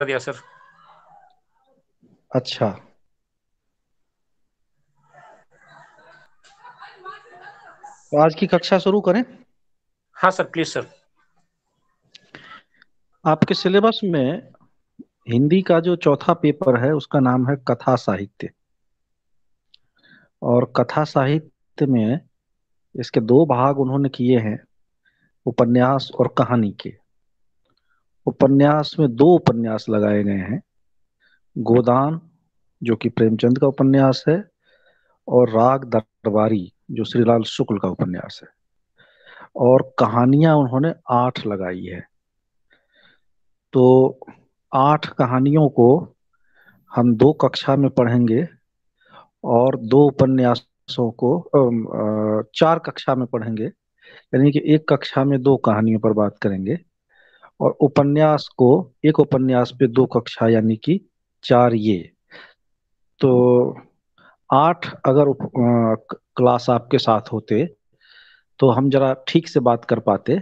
दिया सर अच्छा। तो आज की कक्षा शुरू करें? हाँ सर प्लीज़ सर आपके सिलेबस में हिंदी का जो चौथा पेपर है उसका नाम है कथा साहित्य। और कथा साहित्य में इसके दो भाग उन्होंने किए हैं उपन्यास और कहानी के। उपन्यास में दो उपन्यास लगाए गए हैं। गोदान, जो कि प्रेमचंद का उपन्यास है, और राग दरबारी, जो श्रीलाल शुक्ल का उपन्यास है। और कहानियाँ उन्होंने आठ लगाई है। तो आठ कहानियों को हम दो कक्षा में पढ़ेंगे, और दो उपन्यासों को चार कक्षा में पढ़ेंगे। यानी कि एक कक्षा में दो कहानियों पर बात करेंगे। और उपन्यास को एक उपन्यास पे दो कक्षा यानी कि चार ये। तो आठ अगर उप, आ, क्लास आपके साथ होते तो हम जरा ठीक से बात कर पाते।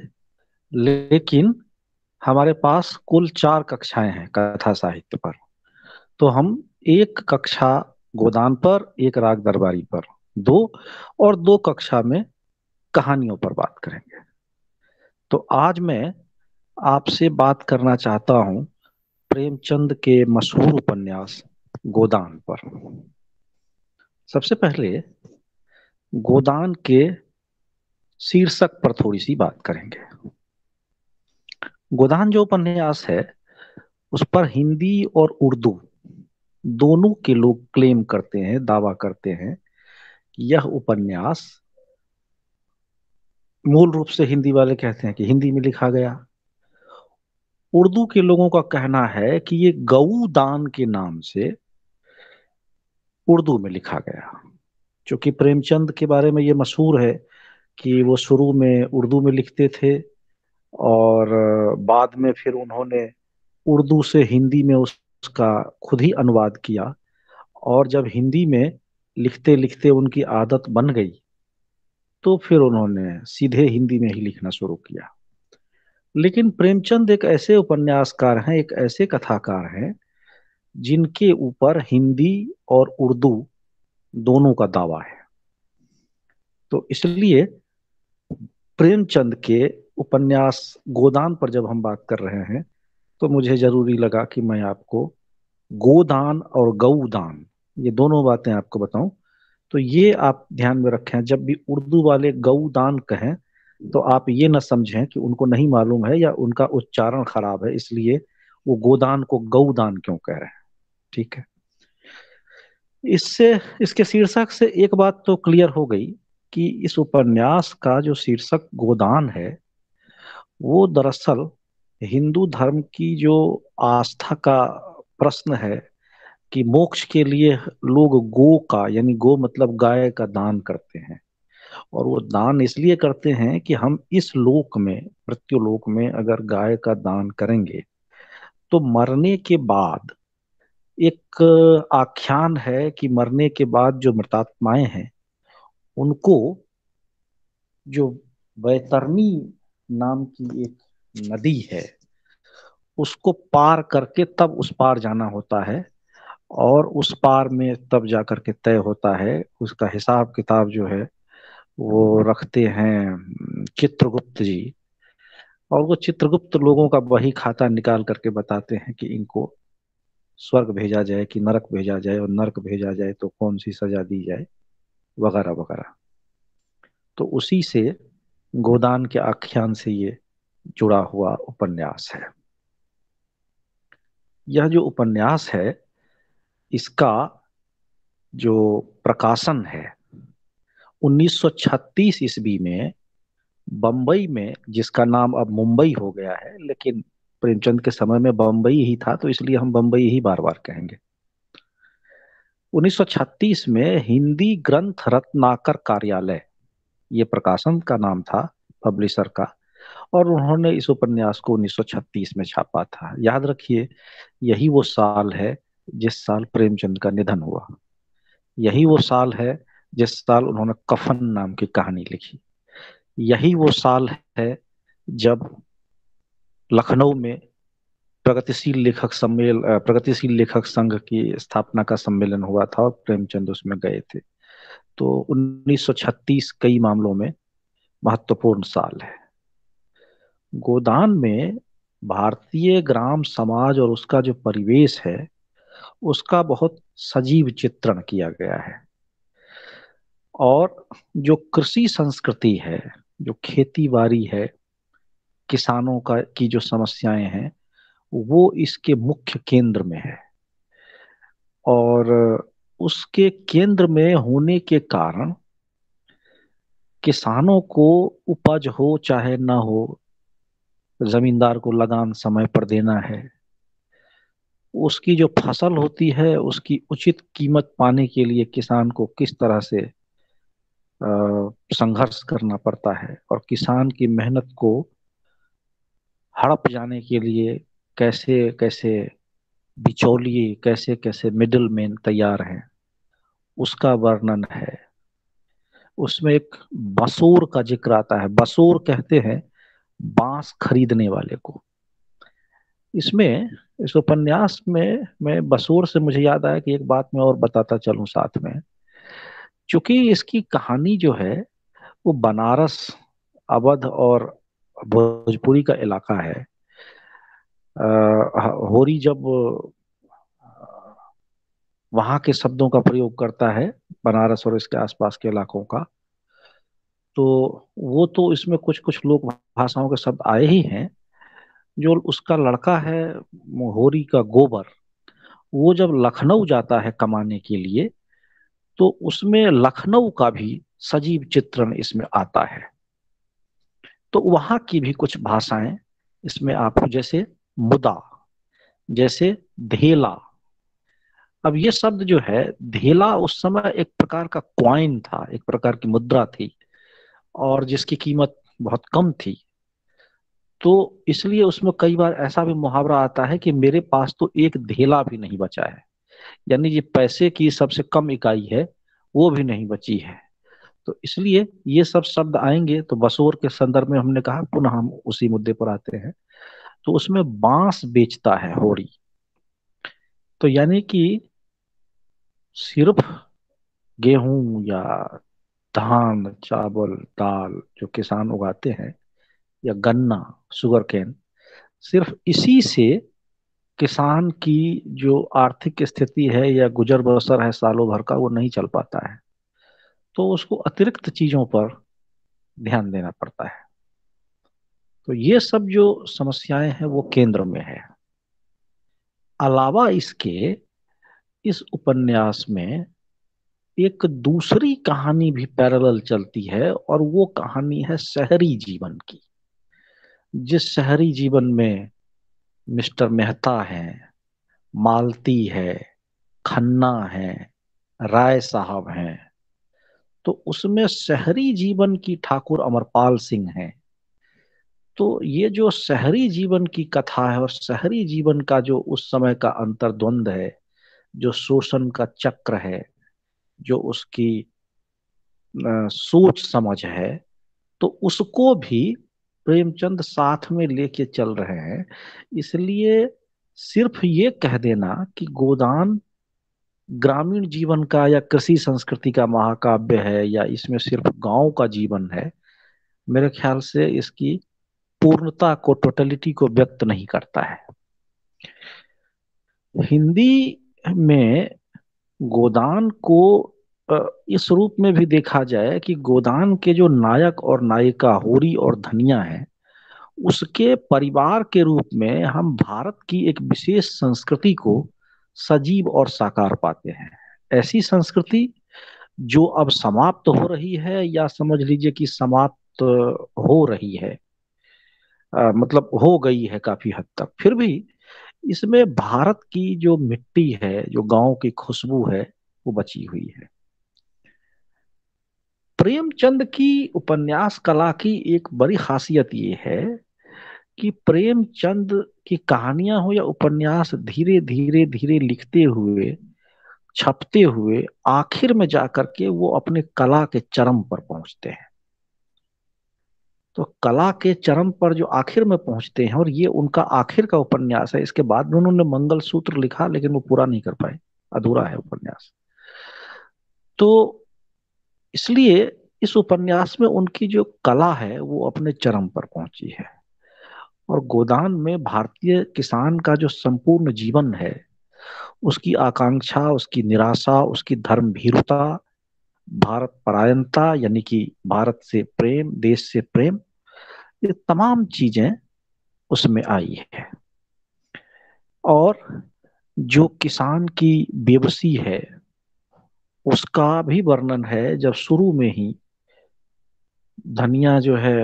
लेकिन हमारे पास कुल चार कक्षाएँ हैं कथा साहित्य पर। तो हम एक कक्षा गोदान पर एक राग दरबारी पर दो और दो कक्षा में कहानियों पर बात करेंगे। तो आज मैं आपसे बात करना चाहता हूँ प्रेमचंद के मशहूर उपन्यास गोदान पर। सबसे पहले गोदान के शीर्षक पर थोड़ी सी बात करेंगे। गोदान जो उपन्यास है, उस पर हिंदी और उर्दू दोनों के लोग क्लेम करते हैं, दावा करते हैं। यह उपन्यास मूल रूप से हिंदी वाले कहते हैं कि हिंदी में लिखा गया। उर्दू के लोगों का कहना है कि ये गऊ दान के नाम से उर्दू में लिखा गया। क्योंकि प्रेमचंद के बारे में ये मशहूर है कि वो शुरू में उर्दू में लिखते थे और बाद में फिर उन्होंने उर्दू से हिंदी में उसका खुद ही अनुवाद किया और जब हिंदी में लिखते लिखते उनकी आदत बन गई तो फिर उन्होंने सीधे हिंदी में ही लिखना शुरू किया। लेकिन प्रेमचंद एक ऐसे उपन्यासकार हैं, एक ऐसे कथाकार हैं, जिनके ऊपर हिंदी और उर्दू दोनों का दावा है। तो इसलिए प्रेमचंद के उपन्यास गोदान पर जब हम बात कर रहे हैं तो मुझे ज़रूरी लगा कि मैं आपको गोदान और गौदान ये दोनों बातें आपको बताऊँ। तो ये आप ध्यान में रखें, जब भी उर्दू वाले गौदान कहें तो आप ये ना समझें कि उनको नहीं मालूम है या उनका उच्चारण खराब है, इसलिए वो गोदान को गौदान क्यों कह रहे हैं? ठीक है। इससे, इसके शीर्षक से एक बात तो क्लियर हो गई कि इस उपन्यास का जो शीर्षक गोदान है, वो दरअसल हिंदू धर्म की जो आस्था का प्रश्न है कि मोक्ष के लिए लोग गो का, यानी गो मतलब गाय का दान करते हैं। और वो दान इसलिए करते हैं कि हम इस लोक में मृत्यु लोक में अगर गाय का दान करेंगे तो मरने के बाद एक आख्यान है कि मरने के बाद जो मृतात्माएँ हैं, उनको जो बैतरनी नाम की एक नदी है, उसको पार करके तब उस पार जाना होता है और उस पार में तब जाकर के तय होता है, उसका हिसाब किताब जो है वो रखते हैं, चित्रगुप्त जी। और वो चित्रगुप्त लोगों का वही खाता निकाल करके बताते हैं कि इनको स्वर्ग भेजा जाए कि नरक भेजा जाए और नरक भेजा जाए तो कौन सी सजा दी जाए, वगैरह वगैरह। तो उसी से गोदान के आख्यान से ये जुड़ा हुआ उपन्यास है। यह जो उपन्यास है, इसका जो प्रकाशन है 1936 ईस्वी में बम्बई में, जिसका नाम अब मुंबई हो गया है, लेकिन प्रेमचंद के समय में बम्बई ही था तो इसलिए हम बम्बई ही बार बार कहेंगे 1936 में हिंदी ग्रंथ रत्नाकर कार्यालय, ये प्रकाशन का नाम था, पब्लिशर का, और उन्होंने इस उपन्यास को 1936 में छापा था। याद रखिए, यही वो साल है जिस साल प्रेमचंद का निधन हुआ। यही वो साल है जिस साल उन्होंने कफन नाम की कहानी लिखी। यही वो साल है जब लखनऊ में प्रगतिशील लेखक सम्मेल प्रगतिशील लेखक संघ की स्थापना का सम्मेलन हुआ था और प्रेमचंद उसमें गए थे। तो 1936 कई मामलों में महत्वपूर्ण साल है। गोदान में भारतीय ग्राम समाज और उसका जो परिवेश है, उसका बहुत सजीव चित्रण किया गया है। और जो कृषि संस्कृति है, जो खेती बाड़ी है, किसानों का, की जो समस्याएँ हैं, वो इसके मुख्य केंद्र में है। और उसके केंद्र में होने के कारण किसानों को उपज हो चाहे ना हो, जमींदार को लगान समय पर देना है, उसकी जो फ़सल होती है, उसकी उचित कीमत पाने के लिए किसान को किस तरह से संघर्ष करना पड़ता है और किसान की मेहनत को हड़प जाने के लिए कैसे कैसे बिचौलिए, कैसे कैसे मिडिल मैन तैयार हैं, उसका वर्णन है। उसमें एक बसूर का ज़िक्र आता है। बसूर कहते हैं बाँस खरीदने वाले को। इसमें, इस उपन्यास में, मैं बसोर से मुझे याद आया कि एक बात मैं और बताता चलूँ साथ में। क्योंकि इसकी कहानी जो है वो बनारस अवध और भोजपुरी का इलाका है। आ, होरी जब वहाँ के शब्दों का प्रयोग करता है बनारस और इसके आसपास के इलाकों का तो वो तो इसमें कुछ कुछ लोक भाषाओं के शब्द आए ही हैं। जो उसका लड़का है होरी का गोबर वो जब लखनऊ जाता है कमाने के लिए तो उसमें लखनऊ का भी सजीव चित्रण इसमें आता है। तो वहाँ की भी कुछ भाषाएँ इसमें आपको जैसे मुदा, जैसे धेला। अब ये शब्द जो है, धेला उस समय एक प्रकार का क्वाइन था, एक प्रकार की मुद्रा थी और जिसकी कीमत बहुत कम थी। तो इसलिए उसमें कई बार ऐसा भी मुहावरा आता है कि मेरे पास तो एक धेला भी नहीं बचा है। यानी ये पैसे की सबसे कम इकाई है, वो भी नहीं बची है। तो इसलिए ये सब शब्द आएँगे तो बसोर के संदर्भ में हमने कहा, पुनः हम उसी मुद्दे पर आते हैं। तो उसमें बाँस बेचता है होड़ी। तो यानी कि सिर्फ़ गेहूँ या धान, चावल, दाल जो किसान उगाते हैं, या गन्ना शुगर केन, सिर्फ़ इसी से किसान की जो आर्थिक स्थिति है या गुजर बसर है सालों भर का, वो नहीं चल पाता है। तो उसको अतिरिक्त चीज़ों पर ध्यान देना पड़ता है। तो ये सब जो समस्याएँ हैं, वो केंद्र में है। अलावा इसके इस उपन्यास में एक दूसरी कहानी भी पैरेलल चलती है, और वो कहानी है शहरी जीवन की। जिस शहरी जीवन में मिस्टर मेहता है, मालती है, खन्ना है, राय साहब हैं। तो उसमें शहरी जीवन की ठाकुर अमरपाल सिंह हैं। तो ये जो शहरी जीवन की कथा है और शहरी जीवन का जो उस समय का अंतर्द्वंद है, जो शोषण का चक्र है, जो उसकी सोच समझ है तो उसको भी प्रेमचंद साथ में लेके चल रहे हैं, इसलिए सिर्फ़ ये कह देना कि गोदान ग्रामीण जीवन का या कृषि संस्कृति का महाकाव्य है या इसमें सिर्फ़ गाँव का जीवन है, मेरे ख्याल से इसकी पूर्णता को टोटलिटी को व्यक्त नहीं करता है। हिंदी में गोदान को इस रूप में भी देखा जाए कि गोदान के जो नायक और नायिका होरी और धनिया है उसके परिवार के रूप में हम भारत की एक विशेष संस्कृति को सजीव और साकार पाते हैं। ऐसी संस्कृति जो अब समाप्त हो रही है या समझ लीजिए कि समाप्त हो रही है आ, मतलब हो गई है काफ़ी हद तक। फिर भी इसमें भारत की जो मिट्टी है जो गाँव की खुशबू है वो बची हुई है। प्रेमचंद की उपन्यास कला की एक बड़ी खासियत ये है कि प्रेमचंद की कहानियाँ हो या उपन्यास धीरे धीरे धीरे लिखते हुए, छपते हुए आखिर में जाकर के वो अपने कला के चरम पर पहुँचते हैं। तो कला के चरम पर जो आखिर में पहुँचते हैं और ये उनका आखिर का उपन्यास है, इसके बाद में उन्होंने मंगल सूत्र लिखा, लेकिन वो पूरा नहीं कर पाए। अधूरा है उपन्यास। तो इसलिए इस उपन्यास में उनकी जो कला है, वो अपने चरम पर पहुँची है। और गोदान में भारतीय किसान का जो संपूर्ण जीवन है, उसकी आकांक्षा, उसकी निराशा, उसकी धर्म भीरुता भारत परायणता, यानी कि भारत से प्रेम, देश से प्रेम, ये तमाम चीज़ें उसमें आई है। और जो किसान की बेबसी है उसका भी वर्णन है जब शुरू में ही धनिया जो है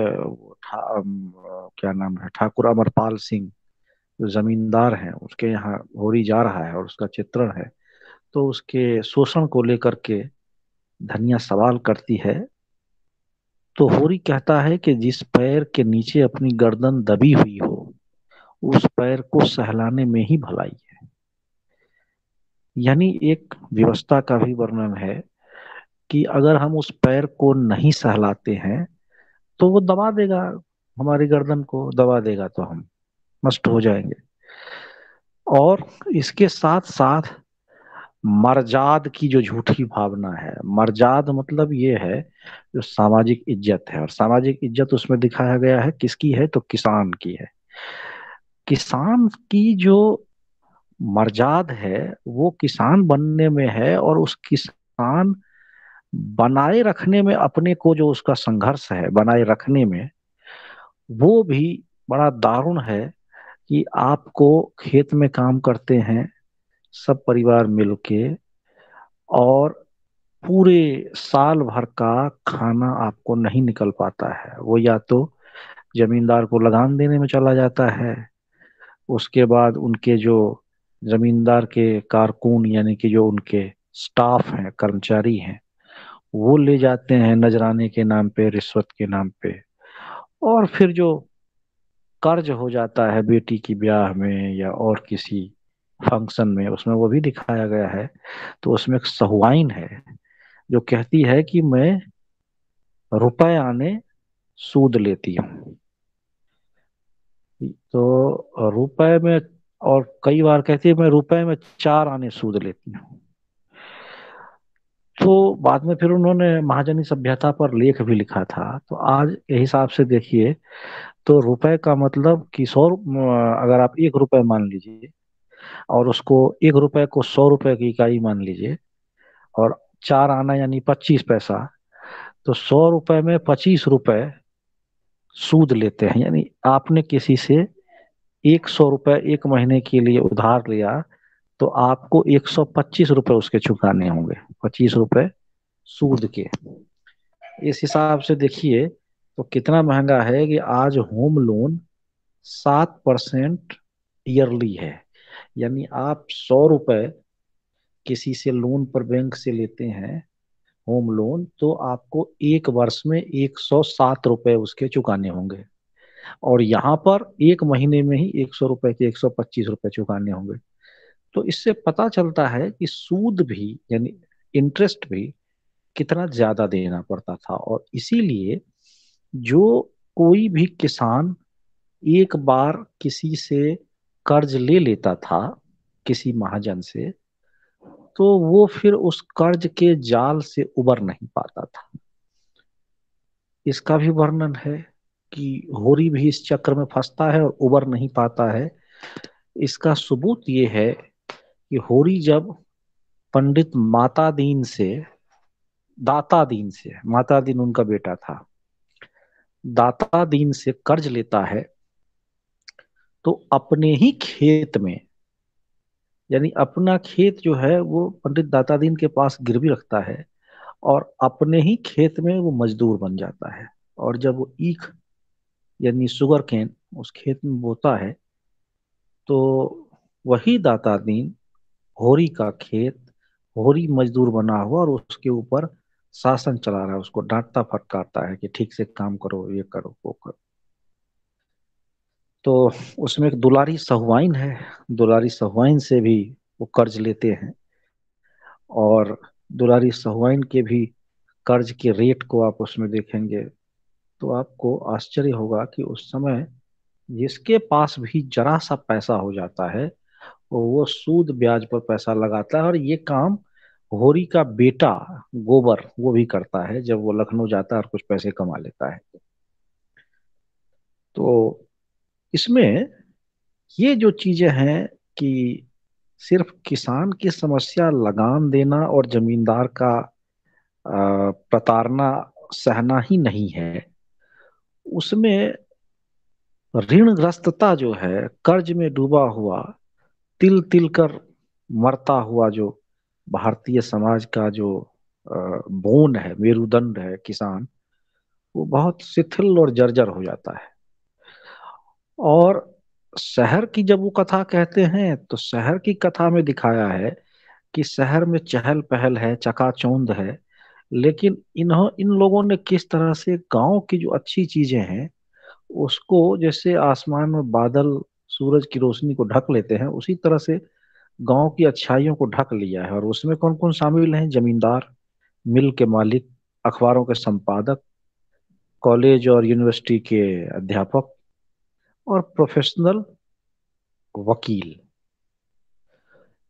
क्या नाम है, ठाकुर अमरपाल सिंह जो जमींदार हैं, उसके यहाँ होरी जा रहा है और उसका चित्रण है तो उसके शोषण को लेकर के धनिया सवाल करती है। तो होरी कहता है कि जिस पैर के नीचे अपनी गर्दन दबी हुई हो, उस पैर को सहलाने में ही भलाई है। यानी एक व्यवस्था का भी वर्णन है कि अगर हम उस पैर को नहीं सहलाते हैं तो वो दबा देगा, हमारी गर्दन को दबा देगा तो हम नष्ट हो जाएँगे। और इसके साथ साथ मर्जाद की जो झूठी भावना है, मर्जाद मतलब ये है जो सामाजिक इज़्ज़त है, और सामाजिक इज़्ज़त उसमें दिखाया गया है, किसकी है? तो किसान की है। किसान की जो मर्जाद है, वो किसान बनने में है और उस किसान बनाए रखने में अपने को जो उसका संघर्ष है, बनाए रखने में, वो भी बड़ा दारुण है कि आपको खेत में काम करते हैं, सब परिवार मिलके और पूरे साल भर का खाना आपको नहीं निकल पाता है। वो या तो जमींदार को लगान देने में चला जाता है, उसके बाद उनके जो जमींदार के कारकुन, यानी कि जो उनके स्टाफ हैं, कर्मचारी हैं, वो ले जाते हैं नजराने के नाम पे, रिश्वत के नाम पे। और फिर जो कर्ज हो जाता है बेटी की ब्याह में या और किसी फ़ंक्शन में, उसमें वो भी दिखाया गया है तो उसमें एक सहुआइन है, जो कहती है कि मैं रुपए आने सूद लेती हूँ। तो रुपए में और कई बार कहती है, मैं रुपए में चार आने सूद लेती हूँ। तो बाद में फिर उन्होंने महाजनी सभ्यता पर लेख भी लिखा था। तो आज हिसाब से देखिए तो रुपए का मतलब कि सौ अगर आप एक रुपए मान लीजिए और उसको एक रुपए को सौ रुपए की इकाई मान लीजिए और चार आना यानी पच्चीस पैसा तो सौ रुपए में पच्चीस रुपए सूद लेते हैं। यानी आपने किसी से एक सौ रुपए एक महीने के लिए उधार लिया तो आपको एक सौ पच्चीस रुपए उसके चुकाने होंगे, पच्चीस रुपए सूद के। इस हिसाब से देखिए तो कितना महँगा है कि आज होम लोन सात परसेंट ईयरली है। यानी आप सौ रुपए किसी से लोन पर बैंक से लेते हैं, होम लोन तो आपको एक वर्ष में एक सौ सात रुपए उसके चुकाने होंगे। और यहाँ पर एक महीने में ही एक सौ रुपए के एक सौ पच्चीस रुपए चुकाने होंगे। तो इससे पता चलता है कि सूद भी, यानी इंटरेस्ट भी कितना ज़्यादा देना पड़ता था। और इसीलिए जो कोई भी किसान एक बार किसी से कर्ज ले लेता था, किसी महाजन से तो वो फिर उस कर्ज के जाल से उबर नहीं पाता था। इसका भी वर्णन है कि होरी भी इस चक्र में फंसता है और उबर नहीं पाता है। इसका सबूत ये है कि होरी जब पंडित माता दीन से दाता दीन से माता दीन उनका बेटा था दाता दीन से कर्ज लेता है तो अपने ही खेत में, यानी अपना खेत जो है वो पंडित दाता दीन के पास गिरवी रखता है और अपने ही खेत में वो मजदूर बन जाता है। और जब वो ईख यानी शुगर केन उस खेत में बोता है तो वही दाता दीन होरी का खेत, होरी मजदूर बना हुआ और उसके ऊपर शासन चला रहा है, उसको डांटता फटकारता है कि ठीक से काम करो, ये करो, वो करो। तो उसमें एक दुलारी सहुआइन है, दुलारी सहुआइन से भी वो कर्ज लेते हैं और दुलारी सहुआइन के भी कर्ज के रेट को आप उसमें देखेंगे तो आपको आश्चर्य होगा कि उस समय जिसके पास भी जरा सा पैसा हो जाता है, वो सूद ब्याज पर पैसा लगाता है और ये काम होरी का बेटा गोबर वो भी करता है जब वो लखनऊ जाता है और कुछ पैसे कमा लेता है। तो इसमें ये जो चीज़ें हैं कि सिर्फ़ किसान की समस्या लगान देना और जमींदार का प्रताड़ना सहना ही नहीं है। उसमें ऋणग्रस्तता जो है, कर्ज में डूबा हुआ, तिल तिल कर मरता हुआ जो भारतीय समाज का जो बोन है, मेरुदंड है किसान, वो बहुत शिथिल और जर्जर हो जाता है। और शहर की जब वो कथा कहते हैं तो शहर की कथा में दिखाया है कि शहर में चहल पहल है, चकाचौंध है लेकिन इन्हों, इन लोगों ने किस तरह से गाँव की जो अच्छी चीज़ें हैं, उसको जैसे आसमान में बादल, सूरज की रोशनी को ढक लेते हैं, उसी तरह से गाँव की अच्छाइयों को ढक लिया है। और उसमें कौन कौन शामिल हैं? जमींदार, मिल के मालिक, अखबारों के संपादक, कॉलेज और यूनिवर्सिटी के अध्यापक और प्रोफेशनल वकील।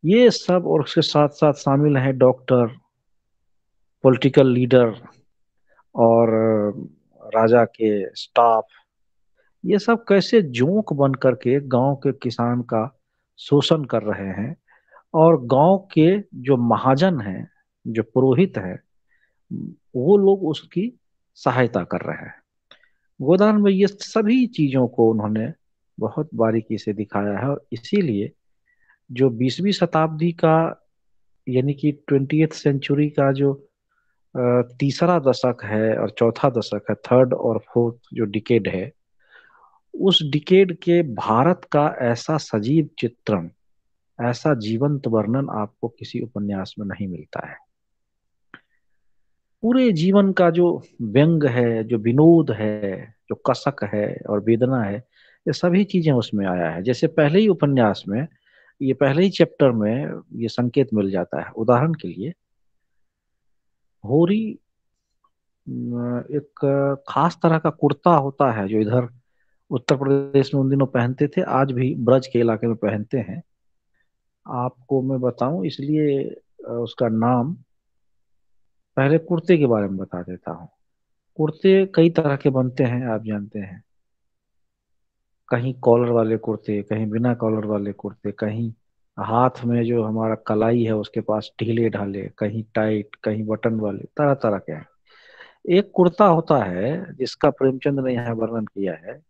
ये सब और उसके साथ साथ शामिल हैं डॉक्टर पॉलिटिकल लीडर और राजा के स्टाफ ये सब कैसे जोंक बन करके गाँव के किसान का शोषण कर रहे हैं और गाँव के जो महाजन हैं, जो पुरोहित हैं, वो लोग उसकी सहायता कर रहे हैं। गोदान में ये सभी चीज़ों को उन्होंने बहुत बारीकी से दिखाया है और इसीलिए जो बीसवीं शताब्दी का, यानी कि ट्वेंटी सेंचुरी का जो तीसरा दशक है और चौथा दशक है थर्ड और फोर्थ जो डिकेड है, उस डिकेड के भारत का ऐसा सजीव चित्रण, ऐसा जीवंत वर्णन आपको किसी उपन्यास में नहीं मिलता है। पूरे जीवन का जो व्यंग है, जो विनोद है, जो कसक है और वेदना है, ये सभी चीज़ें उसमें आया है। जैसे पहले ही उपन्यास में, ये पहले ही चैप्टर में ये संकेत मिल जाता है। उदाहरण के लिए होरी एक खास तरह का कुर्ता होता है जो इधर उत्तर प्रदेश में उन दिनों पहनते थे, आज भी ब्रज के इलाके में पहनते हैं। आपको मैं बताऊँ, इसलिए उसका नाम पहले कुर्ते के बारे में बता देता हूँ। कुर्ते कई तरह के बनते हैं, आप जानते हैं। कहीं कॉलर वाले कुर्ते, कहीं बिना कॉलर वाले कुर्ते, कहीं हाथ में जो हमारा कलाई है, उसके पास ढीले ढाले, कहीं टाइट कहीं बटन वाले तरह तरह के हैं। एक कुर्ता होता है, जिसका प्रेमचंद ने यहाँ वर्णन किया है,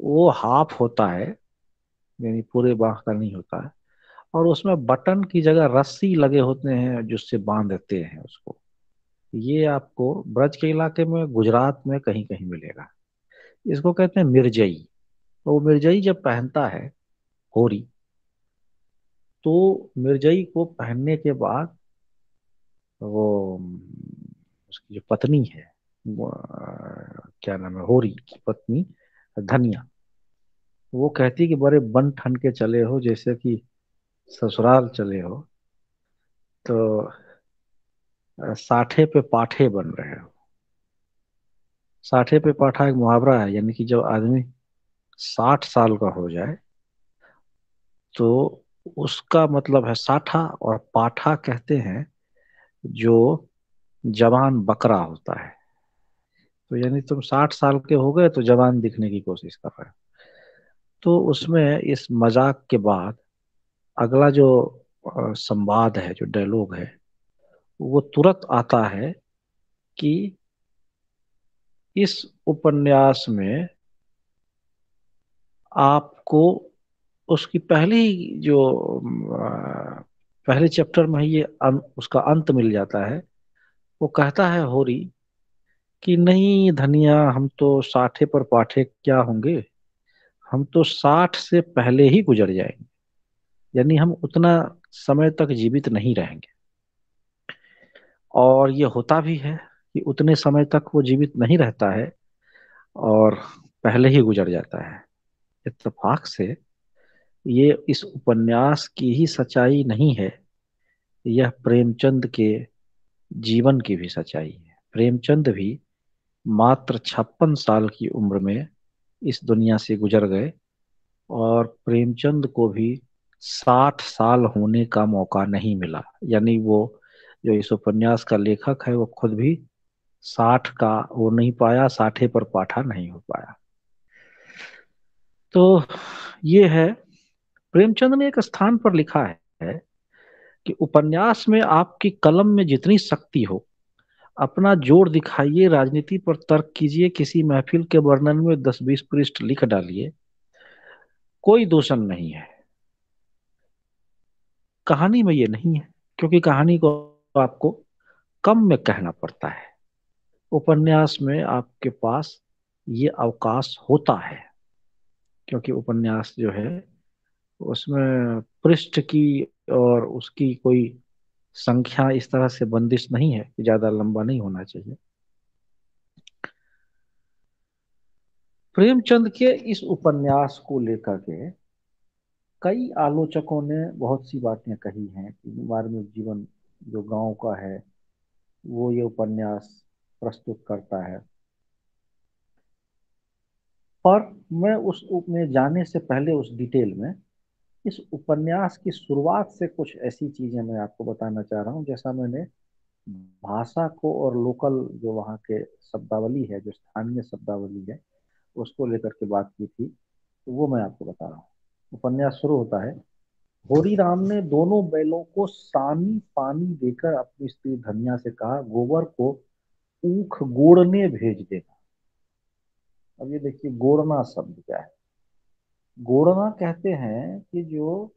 वो हाफ़ होता है, यानी पूरे बाह का नहीं होता है, और उसमें बटन की जगह रस्सी लगे होते हैं, जिससे बाँध देते हैं उसको। ये आपको ब्रज के इलाके में, गुजरात में कहीं कहीं मिलेगा। इसको कहते हैं मिर्जई। तो वो मिर्जई जब पहनता है, होरी तो मिर्जई को पहनने के बाद वो, उसकी जो पत्नी है क्या नाम है, होरी की पत्नी, धनिया, वो कहती कि बड़े बन ठन के चले हो, जैसे कि ससुराल चले हो तो साठे पे पाठे बन रहे हो। साठे पे पाठा एक मुहावरा है, यानी कि जब आदमी साठ साल का हो जाए तो उसका मतलब है साठा और पाठा कहते हैं जो जवान बकरा होता है। तो यानी तुम साठ साल के हो गए तो जवान दिखने की कोशिश कर रहे हो। तो उसमें इस मज़ाक के बाद अगला जो संवाद है, जो डायलॉग है, वो तुरंत आता है कि इस उपन्यास में आपको उसकी पहली जो पहले चैप्टर में ये अं, उसका अंत मिल जाता है वो कहता है होरी कि नहीं धनिया हम तो साठे पर पाठे क्या होंगे? हम तो साठ से पहले ही गुजर जाएँगे। यानी हम उतना समय तक जीवित नहीं रहेंगे। और ये होता भी है कि उतने समय तक वो जीवित नहीं रहता है और पहले ही गुजर जाता है। इतफाक से ये इस उपन्यास की ही सच्चाई नहीं है, यह प्रेमचंद के जीवन की भी सच्चाई है। प्रेमचंद भी मात्र छप्पन साल की उम्र में इस दुनिया से गुजर गए और प्रेमचंद को भी साठ साल होने का मौका नहीं मिला। यानी वो जो इस उपन्यास का लेखक है, वो खुद भी साठ का वो नहीं पाया, साठे पर पाठा नहीं हो पाया। तो ये है प्रेमचंद ने एक स्थान पर लिखा है कि उपन्यास में आपकी कलम में जितनी शक्ति हो, अपना ज़ोर दिखाइए, राजनीति पर तर्क कीजिए, किसी महफिल के वर्णन में दस बीस पृष्ठ लिख डालिए, कोई दूषण नहीं है। कहानी में ये नहीं है, क्योंकि कहानी को आपको कम में कहना पड़ता है। उपन्यास में आपके पास ये अवकाश होता है, क्योंकि उपन्यास जो है उसमें पृष्ठ की और उसकी कोई संख्या इस तरह से बंदिश नहीं है कि ज़्यादा लंबा नहीं होना चाहिए। प्रेमचंद के इस उपन्यास को लेकर के कई आलोचकों ने बहुत सी बातें कही हैं कि मार्मिक जीवन जो गाँव का है, वो ये उपन्यास प्रस्तुत करता है। पर मैं उस में जाने से पहले उस डिटेल में इस उपन्यास की शुरुआत से कुछ ऐसी चीज़ें मैं आपको बताना चाह रहा हूँ। जैसा मैंने भाषा को और लोकल जो वहाँ के शब्दावली है, जो स्थानीय शब्दावली है, उसको लेकर के बात की थी तो वो मैं आपको बता रहा हूँ। उपन्यास शुरू होता है, होरी राम ने दोनों बैलों को सानी पानी देकर अपनी स्त्री धनिया से कहा, गोबर को ऊख गोड़ने भेज देना। अब ये देखिए, गोड़ना शब्द क्या है? गोड़ना कहते हैं कि जो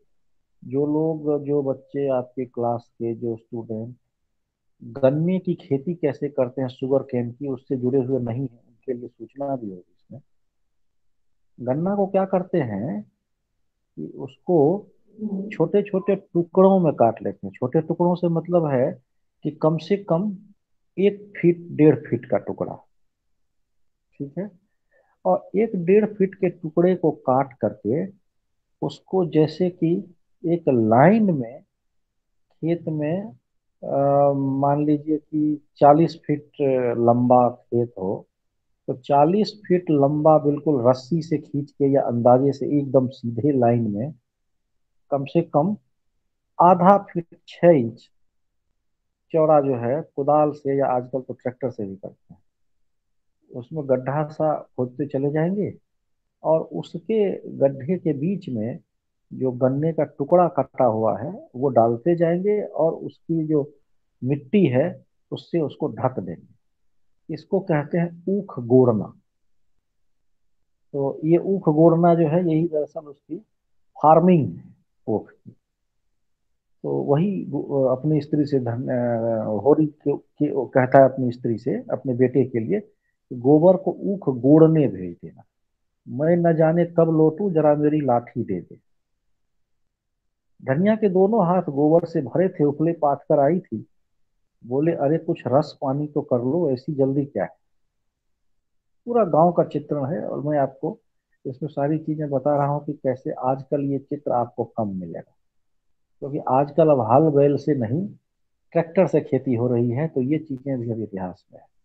जो लोग, जो बच्चे आपके क्लास के जो स्टूडेंट गन्ने की खेती कैसे करते हैं शुगर केन की, उससे जुड़े हुए नहीं है, उनके लिए सूचना भी होगी इसमें गन्ना को क्या करते हैं कि उसको छोटे छोटे टुकड़ों में काट लेते हैं। छोटे टुकड़ों से मतलब है कि कम से कम एक फीट डेढ़ फीट का टुकड़ा। ठीक है? और एक डेढ़ फीट के टुकड़े को काट करके उसको जैसे कि एक लाइन में खेत में मान लीजिए कि 40 फीट लंबा खेत हो तो 40 फीट लंबा बिल्कुल रस्सी से खींच के या अंदाजे से एकदम सीधे लाइन में कम से कम आधा फीट छह इंच चौड़ा जो है कुदाल से या आजकल तो ट्रैक्टर से भी करते हैं। उसमें गड्ढा सा खोदते चले जाएँगे और उसके गड्ढे के बीच में जो गन्ने का टुकड़ा कटा हुआ है वो डालते जाएँगे और उसकी जो मिट्टी है उससे उसको ढक देंगे। इसको कहते हैं ऊख गोड़ना तो ये ऊख गोड़ना जो है यही दरअसल उसकी फ़ार्मिंग है ऊख की। तो वही अपनी स्त्री से धन होरी के, के कहता है अपनी स्त्री से अपने बेटे के लिए गोबर को ऊख गोड़ने भेज देना। मैं न जाने कब लौटू, जरा मेरी लाठी दे दे। धनिया के दोनों हाथ गोबर से भरे थे उपले पाथ कर आई थी। बोले, अरे, कुछ रस पानी तो कर लो, ऐसी जल्दी क्या है? पूरा गाँव का चित्रण है और मैं आपको इसमें सारी चीज़ें बता रहा हूँ कि कैसे आजकल ये चित्र आपको कम मिलेगा। क्योंकि तो आजकल अब हल बैल से नहीं, ट्रैक्टर से खेती हो रही है तो ये चीज़ें भी अब इतिहास में है।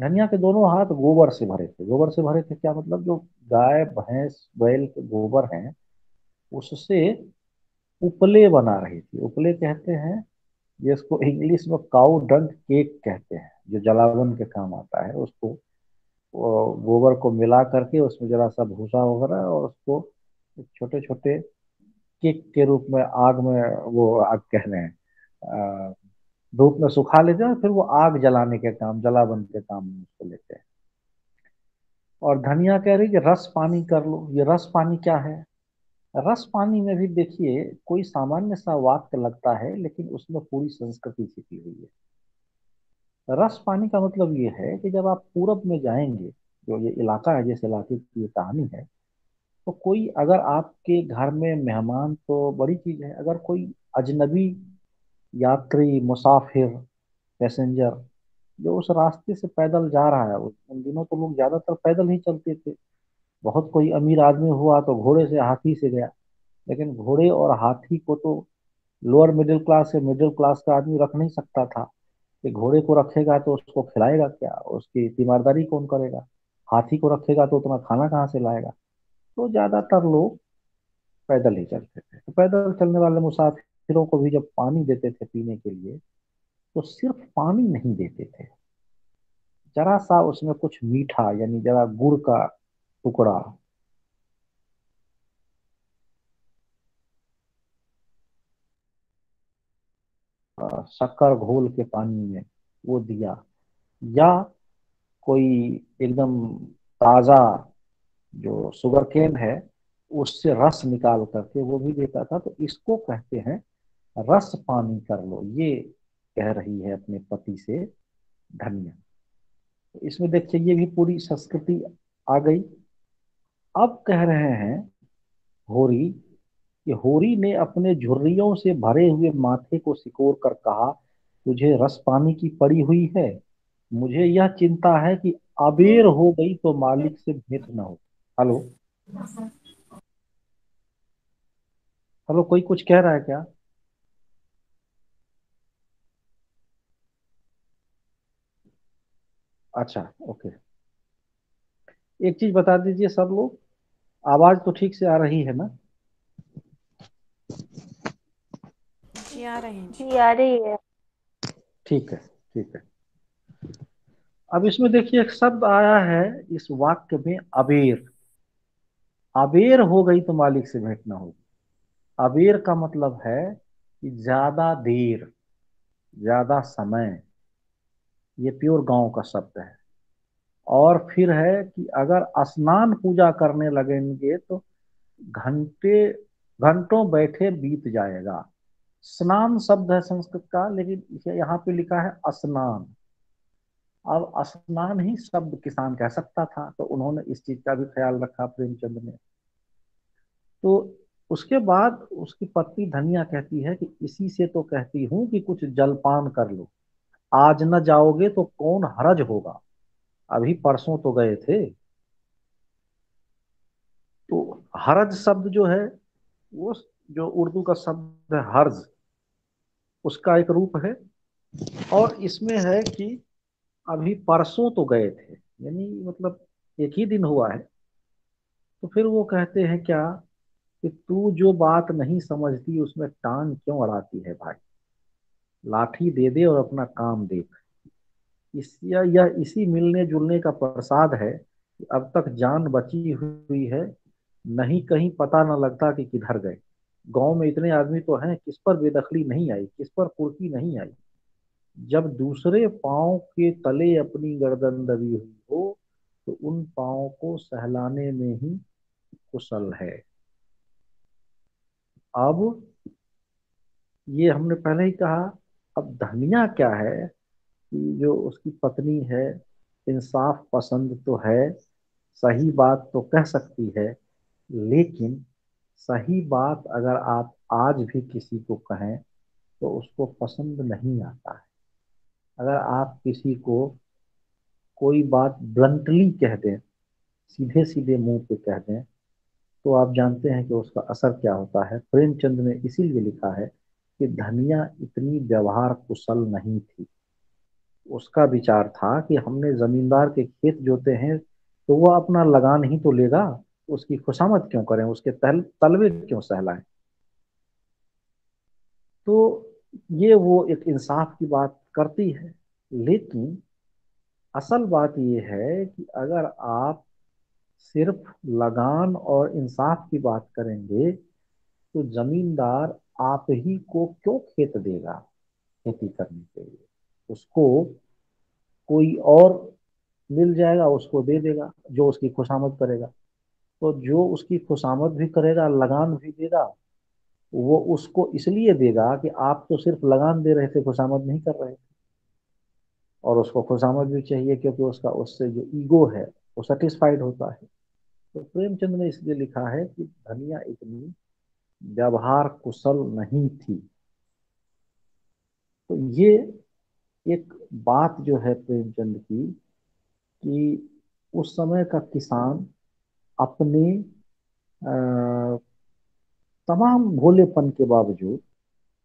धनिया के दोनों हाथ गोबर से भरे थे। गोबर से भरे थे क्या मतलब? जो गाय, भैंस, बैल के गोबर हैं, उससे उपले बना रही थी। उपले कहते हैं, जिसको इंग्लिश में काउ डंग केक कहते हैं, जो जलावन के काम आता है, उसको गोबर को मिला करके उसमें जरा सा भूसा वगैरह और उसको छोटे छोटे केक के रूप में आग में वो आग कह रहे हैं धूप में सुखा लेते हैं फिर वो आग जलाने के काम, जलावन के काम में उसको लेते हैं। और धनिया कह रही कि रस पानी कर लो। ये रस पानी क्या है? रस पानी में भी देखिए, कोई सामान्य सा वाक्य लगता है, लेकिन उसमें पूरी संस्कृति छिपी हुई है। रस पानी का मतलब ये है कि जब आप पूरब में जाएँगे, जो ये इलाका है, जिस इलाके की ये कहानी है तो कोई अगर आपके घर में मेहमान तो बड़ी चीज़ है। अगर कोई अजनबी यात्री, मुसाफिर, पैसेंजर, जो उस रास्ते से पैदल जा रहा है, उन दिनों तो लोग ज़्यादातर पैदल ही चलते थे। बहुत कोई अमीर आदमी हुआ तो घोड़े से, हाथी से गया। लेकिन घोड़े और हाथी को तो लोअर मिडिल क्लास या मिडिल क्लास का आदमी रख नहीं सकता था। कि घोड़े को रखेगा तो उसको खिलाएगा क्या? उसकी तीमारदारी कौन करेगा? हाथी को रखेगा तो उतना खाना कहाँ से लाएगा? तो ज़्यादातर लोग पैदल ही चलते थे। तो पैदल चलने वाले मुसाफिरों को भी जब पानी देते थे पीने के लिए तो सिर्फ़ पानी नहीं देते थे। जरा सा उसमें कुछ मीठा, यानी जरा गुड़ का टुकड़ा। शक्कर घोल के पानी में वो दिया। या कोई एकदम ताज़ा जो शुगर केन है, उससे रस निकाल करके वो भी देता था। तो इसको कहते हैं रस पानी कर लो। ये कह रही है अपने पति से धन्य। इसमें देखिए, ये भी पूरी संस्कृति आ गई। अब कह रहे हैं होरी कि होरी ने अपने झुर्रियों से भरे हुए माथे को सिकोर कर कहा, तुझे रस पानी की पड़ी हुई है। मुझे यह चिंता है कि अबेर हो गई तो मालिक से भेंट न हो। हेलो? हेलो, कोई कुछ कह रहा है क्या? अच्छा ओके एक चीज़ बता दीजिए सब लोग। आवाज़ तो ठीक से आ रही है ना? जी आ रहे हैं। जी आ रही है। ठीक है ठीक है। अब इसमें देखिए एक शब्द आया है इस वाक्य में अबेर। अबेर हो गई तो मालिक से भेंट ना होगी। अबेर का मतलब है कि ज़्यादा देर ज़्यादा समय ये प्योर गाँव का शब्द है। और फिर है कि अगर स्नान पूजा करने लगेंगे तो घंटे, घंटों बैठे बीत जाएगा। स्नान शब्द है संस्कृत का, लेकिन यहाँ पे लिखा है स्नान। अब स्नान ही शब्द किसान कह सकता था तो उन्होंने इस चीज़ का भी ख्याल रखा प्रेमचंद ने। तो उसके बाद उसकी पत्नी धनिया कहती है कि इसी से तो कहती हूँ कि कुछ जलपान कर लो। आज न जाओगे तो कौन हरज होगा? अभी परसों तो गए थे। तो हरज शब्द जो है, वो जो उर्दू का शब्द है हर्ज, उसका एक रूप है। और इसमें है कि अभी परसों तो गए थे, यानी मतलब एक ही दिन हुआ है। तो फिर वो कहते हैं क्या कि तू जो बात नहीं समझती, उसमें टांग क्यों अड़ाती है भाई? लाठी दे दे और अपना काम देख। इस या, या इसी मिलने जुलने का प्रसाद है कि अब तक जान बची हुई है नहीं कहीं पता न लगता कि किधर गए। गाँव में इतने आदमी तो हैं किस पर बेदखली नहीं आई किस पर कुर्की नहीं आई। जब दूसरे पाँव के तले अपनी गर्दन दबी हुई हो तो उन पाँव को सहलाने में ही कुशल है। अब ये हमने पहले ही कहा अब धनिया क्या है कि जो उसकी पत्नी है, इंसाफ पसंद तो है, सही बात तो कह सकती है, लेकिन सही बात अगर आप आज भी किसी को कहें तो उसको पसंद नहीं आता है। अगर आप किसी को कोई बात ब्लंटली कह दें सीधे सीधे मुँह पे कह दें तो आप जानते हैं कि उसका असर क्या होता है। प्रेमचंद ने इसीलिए लिखा है कि धनिया इतनी व्यवहार कुशल नहीं थी। उसका विचार था कि हमने जमींदार के खेत जोते हैं तो वह अपना लगान ही तो लेगा। उसकी खुशामद क्यों करें? उसके तल, तलवे क्यों सहलाएँ? तो ये वो एक इंसाफ की बात करती है। लेकिन असल बात ये है कि अगर आप सिर्फ़ लगान और इंसाफ की बात करेंगे तो जमींदार आप ही को क्यों खेत देगा खेती करने के लिए? उसको कोई और मिल जाएगा, उसको दे देगा, जो उसकी खुशामद करेगा। तो जो उसकी खुशामद भी करेगा, लगान भी देगा, वो उसको इसलिए देगा कि आप तो सिर्फ़ लगान दे रहे थे, खुशामद नहीं कर रहे थे। और उसको खुशामद भी चाहिए क्योंकि उसका, उससे जो ईगो है, वो सेटिस्फाइड होता है। तो प्रेमचंद ने इसलिए लिखा है कि धनिया इतनी व्यवहार कुशल नहीं थी। तो ये एक बात जो है प्रेमचंद की कि उस समय का किसान अपने तमाम भोलेपन के बावजूद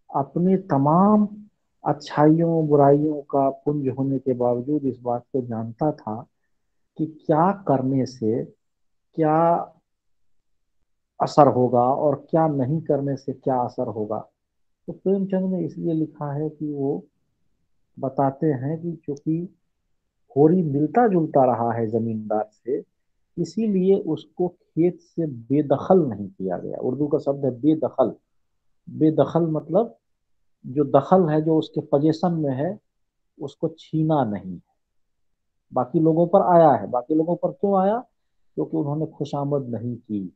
अपने तमाम अच्छाइयों, बुराइयों का पुंज होने के बावजूद इस बात को जानता था कि क्या करने से, क्या असर होगा और क्या नहीं करने से क्या असर होगा? तो प्रेमचंद ने इसलिए लिखा है कि वो बताते हैं कि चूँकि होरी मिलता जुलता रहा है जमींदार से, इसीलिए उसको खेत से बेदखल नहीं किया गया। उर्दू का शब्द है बेदखल। बेदखल मतलब जो दखल है, जो उसके पजेशन में है, उसको छीना नहीं है। बाकी लोगों पर आया है। बाकी लोगों पर क्यों आया? क्योंकि उन्होंने खुशामद नहीं की।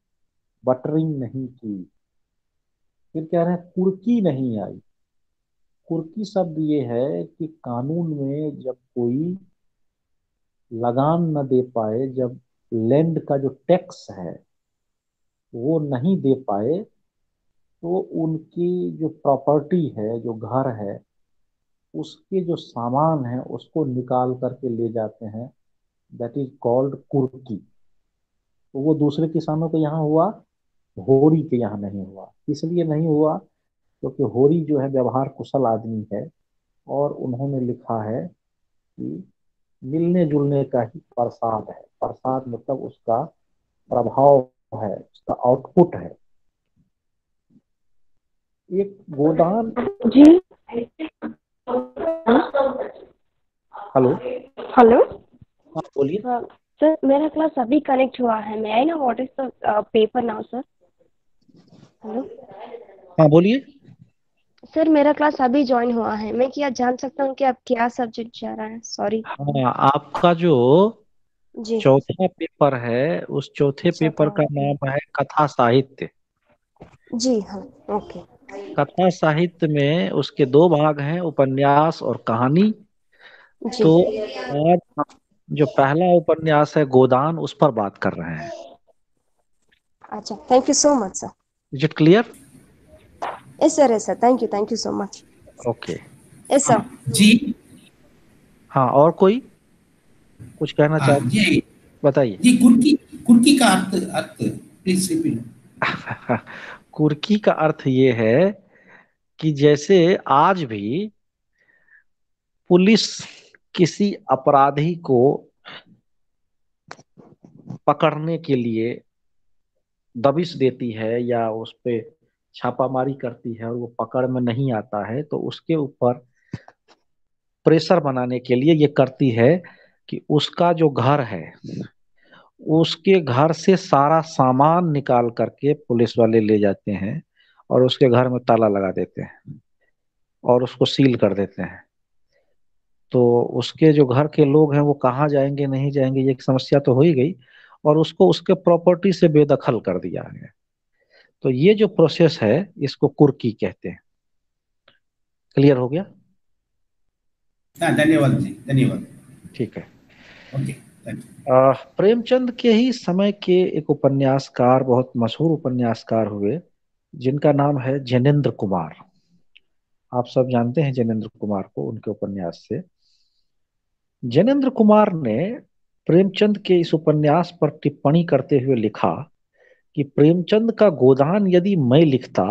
बटरिंग नहीं की। फिर कह रहे हैं, कुर्की नहीं आई। कुर्की शब्द ये है कि कानून में जब कोई लगान न दे पाए, जब लैंड का जो टैक्स है वो नहीं दे पाए तो उनकी जो प्रॉपर्टी है, जो घर है, उसके जो सामान है, उसको निकाल करके ले जाते हैं। दैट इज़ कॉल्ड कुर्की। तो वो दूसरे किसानों के यहाँ हुआ होरी के यहाँ नहीं हुआ। इसलिए नहीं हुआ क्योंकि तो होरी जो है व्यवहार कुशल आदमी है और उन्होंने लिखा है कि मिलने जुलने का ही प्रसाद है। प्रसाद मतलब उसका प्रभाव है उसका आउटपुट है। एक गोदान जी। हेलो। हेलो। हाँ बोलिए सर मेरा क्लास अभी कनेक्ट हुआ है। मैं I know what is the paper now sir hello. हाँ बोलिए। सर मेरा क्लास अभी ज्वाइन हुआ है। मैं क्या जान सकता हूँ कि आप क्या सब्जेक्ट जा रहा है? सॉरी हाँ आपका जो जी। चौथा पेपर है उस चौथे पेपर का नाम है कथा साहित्य। जी हाँ ओके कथा साहित्य में उसके दो भाग हैं उपन्यास और कहानी। जी। तो आज जो पहला उपन्यास है गोदान उस पर बात कर रहे हैं। अच्छा thank you so much sir is it clear yes sir yes sir thank you thank you so much okay yes sir जी। हाँ और कोई कुछ कहना हाँ, चाहते बताइए। ये कुर्की कुर्की का अर्थ अर्थ प्लीज़ रिपीट कुर्की का अर्थ ये है कि जैसे आज भी पुलिस किसी अपराधी को पकड़ने के लिए दबिश देती है या उस पर छापामारी करती है और वो पकड़ में नहीं आता है तो उसके ऊपर प्रेशर बनाने के लिए ये करती है कि उसका जो घर है, उसके घर से सारा सामान निकाल करके पुलिस वाले ले जाते हैं और उसके घर में ताला लगा देते हैं और उसको सील कर देते हैं। तो उसके जो घर के लोग हैं वो कहाँ जाएँगे, नहीं जाएँगे, ये समस्या तो हो ही गई और उसको उसके प्रॉपर्टी से बेदखल कर दिया है। तो ये जो प्रोसेस है इसको कुर्की कहते हैं। क्लियर हो गया? हाँ धन्यवाद जी धन्यवाद। ठीक है। ओके थैंक प्रेमचंद के ही समय के एक उपन्यासकार बहुत मशहूर उपन्यासकार हुए जिनका नाम है जैनेन्द्र कुमार। आप सब जानते हैं जैनेन्द्र कुमार को उनके उपन्यास से। जैनेन्द्र कुमार ने प्रेमचंद के इस उपन्यास पर टिप्पणी करते हुए लिखा कि प्रेमचंद का गोदान यदि मैं लिखता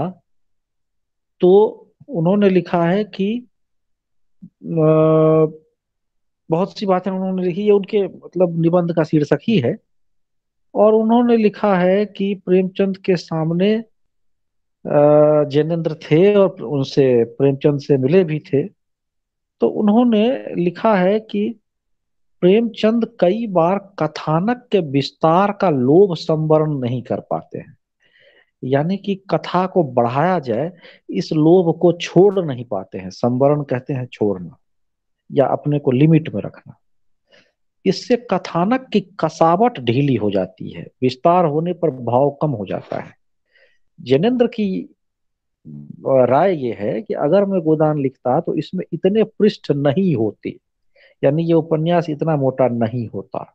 तो उन्होंने लिखा है कि बहुत सी बातें उन्होंने लिखी, ये उनके मतलब निबंध का शीर्षक ही है। और उन्होंने लिखा है कि प्रेमचंद के सामने जैनेन्द्र थे और उनसे, प्रेमचंद से मिले भी थे। तो उन्होंने लिखा है कि प्रेमचंद कई बार कथानक के विस्तार का लोभ संवरण नहीं कर पाते हैं। यानी कि कथा को बढ़ाया जाए, इस लोभ को छोड़ नहीं पाते हैं। संवरण कहते हैं छोड़ना, या अपने को लिमिट में रखना। इससे कथानक की कसावट ढीली हो जाती है, विस्तार होने पर भाव कम हो जाता है। जैनेन्द्र की राय यह है कि अगर मैं गोदान लिखता तो इसमें इतने पृष्ठ नहीं होते। यानी ये उपन्यास इतना मोटा नहीं होता।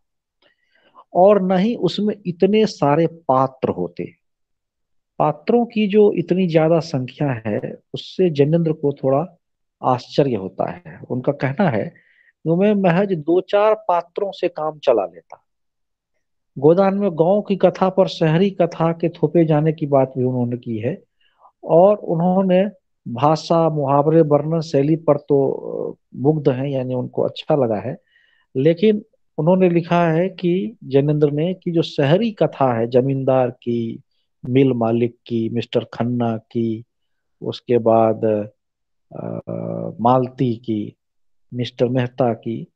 और न ही उसमें इतने सारे पात्र होते। पात्रों की जो इतनी ज़्यादा संख्या है, उससे जैनेन्द्र को थोड़ा आश्चर्य होता है। उनका कहना है मैं महज दो चार पात्रों से काम चला लेता। गोदान में गाँव की कथा पर शहरी कथा के थोपे जाने की बात भी उन्होंने की है और उन्होंने भाषा मुहावरे वर्णन शैली पर तो मुग्ध हैं यानी उनको अच्छा लगा है। लेकिन उन्होंने लिखा है कि जैनेन्द्र ने कि जो शहरी कथा है जमींदार की मिल मालिक की मिस्टर खन्ना की उसके बाद आ, मालती की मिस्टर मेहता की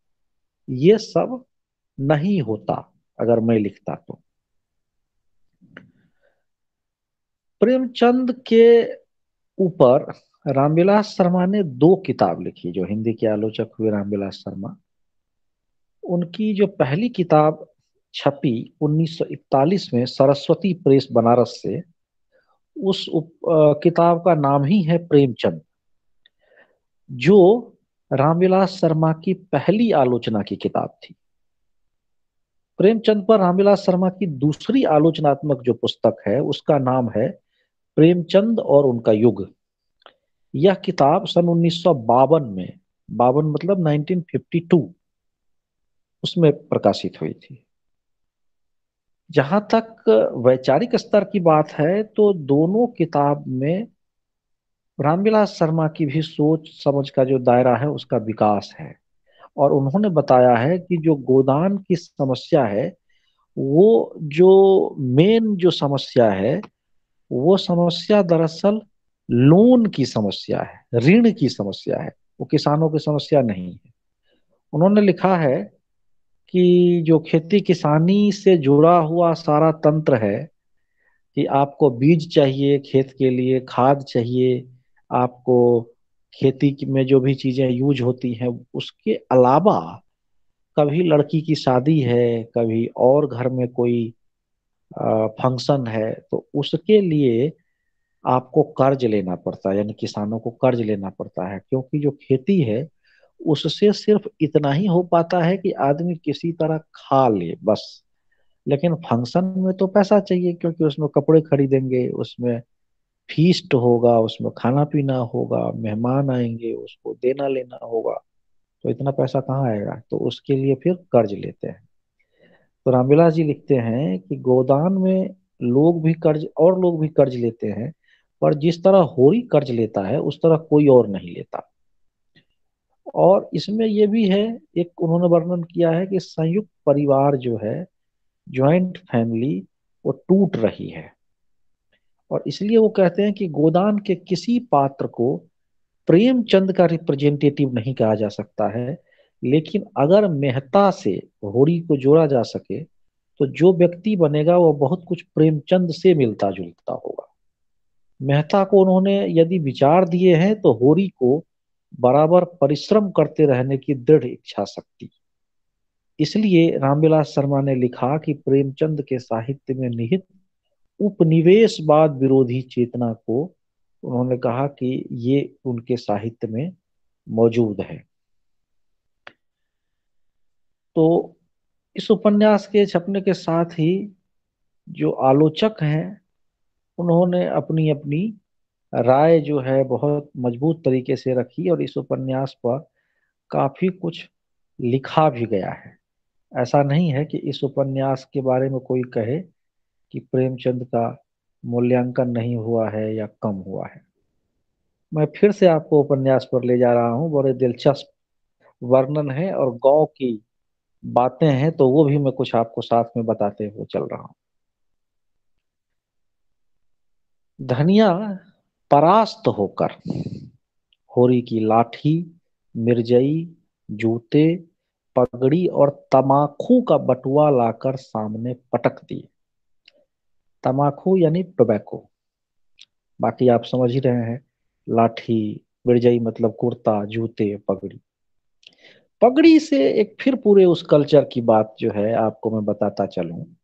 ये सब नहीं होता अगर मैं लिखता तो। प्रेमचंद के ऊपर रामविलास शर्मा ने दो किताब लिखी जो हिंदी के आलोचक हुए रामविलास शर्मा। उनकी जो पहली किताब छपी 1941 में सरस्वती प्रेस बनारस से उस उप, आ, किताब का नाम ही है प्रेमचंद जो रामविलास शर्मा की पहली आलोचना की किताब थी। प्रेमचंद पर रामविलास शर्मा की दूसरी आलोचनात्मक जो पुस्तक है उसका नाम है प्रेमचंद और उनका युग। यह किताब सन उन्नीस सौ बावन में, बावन मतलब 1952 उसमें प्रकाशित हुई थी। जहाँ तक वैचारिक स्तर की बात है तो दोनों किताब में रामविलास शर्मा की भी सोच समझ का जो दायरा है, उसका विकास है। और उन्होंने बताया है कि जो गोदान की समस्या है, वो जो मेन जो समस्या है वो समस्या दरअसल लोन की समस्या है, ऋण की समस्या है, वो किसानों की समस्या नहीं है। उन्होंने लिखा है कि जो खेती किसानी से जुड़ा हुआ सारा तंत्र है कि आपको बीज चाहिए, खेत के लिए खाद चाहिए, आपको खेती में जो भी चीज़ें यूज़ होती हैं, उसके अलावा कभी लड़की की शादी है, कभी और घर में कोई फ़ंक्शन है तो उसके लिए आपको कर्ज लेना पड़ता है, यानी किसानों को कर्ज लेना पड़ता है, क्योंकि जो खेती है, उससे सिर्फ़ इतना ही हो पाता है कि आदमी किसी तरह खा ले, बस। लेकिन फ़ंक्शन में तो पैसा चाहिए, क्योंकि उसमें कपड़े खरीदेंगे, उसमें फीस्ट होगा, उसमें खाना पीना होगा, मेहमान आएँगे, उसको देना लेना होगा तो इतना पैसा कहाँ आएगा? तो उसके लिए फिर कर्ज लेते हैं। तो रामविलास जी लिखते हैं कि गोदान में लोग भी कर्ज, और लोग भी कर्ज लेते हैं, पर जिस तरह होरी कर्ज लेता है, उस तरह कोई और नहीं लेता। और इसमें यह भी है, एक उन्होंने वर्णन किया है कि संयुक्त परिवार जो है ज्वाइंट फैमिली वो टूट रही है। और इसलिए वो कहते हैं कि गोदान के किसी पात्र को प्रेमचंद का रिप्रेजेंटेटिव नहीं कहा जा सकता है लेकिन अगर मेहता से होरी को जोड़ा जा सके तो जो व्यक्ति बनेगा, वो बहुत कुछ प्रेमचंद से मिलता जुलता होगा। मेहता को उन्होंने यदि विचार दिए हैं तो होरी को बराबर परिश्रम करते रहने की दृढ़ इच्छा शक्ति। इसलिए रामविलास शर्मा ने लिखा कि प्रेमचंद के साहित्य में निहित उपनिवेशवाद विरोधी चेतना को उन्होंने कहा कि ये उनके साहित्य में मौजूद है। तो इस उपन्यास के छपने के साथ ही जो आलोचक हैं, उन्होंने अपनी अपनी राय जो है बहुत मज़बूत तरीके से रखी और इस उपन्यास पर काफ़ी कुछ लिखा भी गया है। ऐसा नहीं है कि इस उपन्यास के बारे में कोई कहे कि प्रेमचंद का मूल्यांकन नहीं हुआ है या कम हुआ है। मैं फिर से आपको उपन्यास पर ले जा रहा हूँ, बड़े दिलचस्प वर्णन है और गाँव की बातें हैं तो वो भी मैं कुछ आपको साथ में बताते हुए चल रहा हूँ। धनिया परास्त होकर, होरी की लाठी, मिर्जई, जूते, पगड़ी और तमाखू का बटुआ लाकर सामने पटक दिए। तमाखू यानी टोबैको। बाकी आप समझ ही रहे हैं, लाठी, मिर्जई मतलब कुर्ता, जूते, पगड़ी। पगड़ी से एक फिर पूरे उस कल्चर की बात जो है आपको मैं बताता चलूँ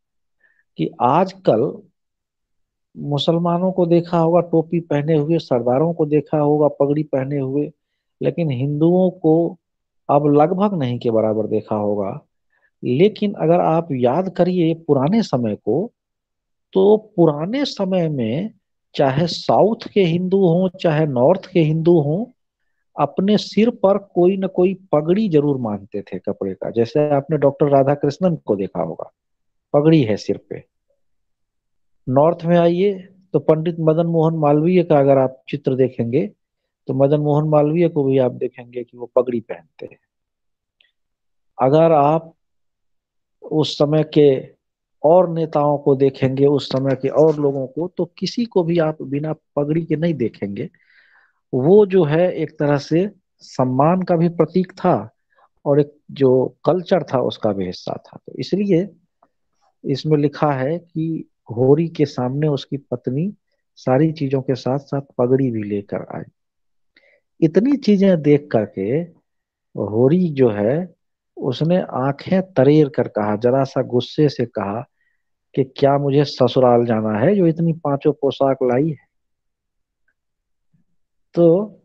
कि आजकल मुसलमानों को देखा होगा, टोपी पहने हुए, सरदारों को देखा होगा, पगड़ी पहने हुए, लेकिन हिंदुओं को अब लगभग नहीं के बराबर देखा होगा। लेकिन अगर आप याद करिए पुराने समय को तो पुराने समय में चाहे साउथ के हिंदू हों, चाहे नॉर्थ के हिंदू हों अपने सिर पर कोई ना कोई पगड़ी ज़रूर मानते थे कपड़े का। जैसे आपने डॉक्टर राधा कृष्णन को देखा होगा, पगड़ी है सिर पे। नॉर्थ में आइए तो पंडित मदन मोहन मालवीय का अगर आप चित्र देखेंगे तो मदन मोहन मालवीय को भी आप देखेंगे कि वो पगड़ी पहनते हैं। अगर आप उस समय के और नेताओं को देखेंगे, उस समय के और लोगों को तो किसी को भी आप बिना पगड़ी के नहीं देखेंगे। वो जो है एक तरह से सम्मान का भी प्रतीक था और एक जो कल्चर था उसका भी हिस्सा था। तो इसलिए इसमें लिखा है कि होरी के सामने उसकी पत्नी सारी चीज़ों के साथ साथ पगड़ी भी लेकर आई इतनी चीज़ें देख करके होरी जो है उसने आँखें तरेर कर कहा, जरा सा गुस्से से कहा कि क्या मुझे ससुराल जाना है जो इतनी पाँचों पोशाक लाई है? तो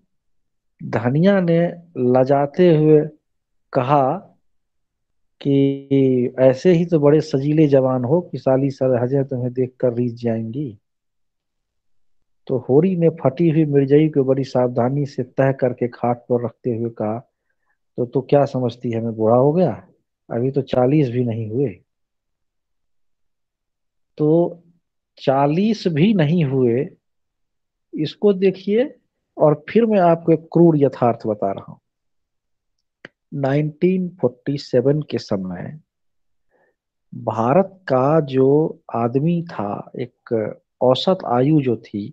धनिया ने लजाते हुए कहा कि ऐसे ही तो बड़े सजीले जवान हो कि साली सरहजें तुम्हें देखकर रीझ जाएँगी। तो होरी ने फटी हुई मिर्जई को बड़ी सावधानी से तह करके खाट पर रखते हुए कहा तो तू क्या समझती है, मैं बूढ़ा हो गया? अभी तो चालीस भी नहीं हुए। तो चालीस भी नहीं हुए, इसको देखिए और फिर मैं आपको एक क्रूर यथार्थ बता रहा हूँ। 1947 के समय भारत का जो आदमी था, एक औसत आयु जो थी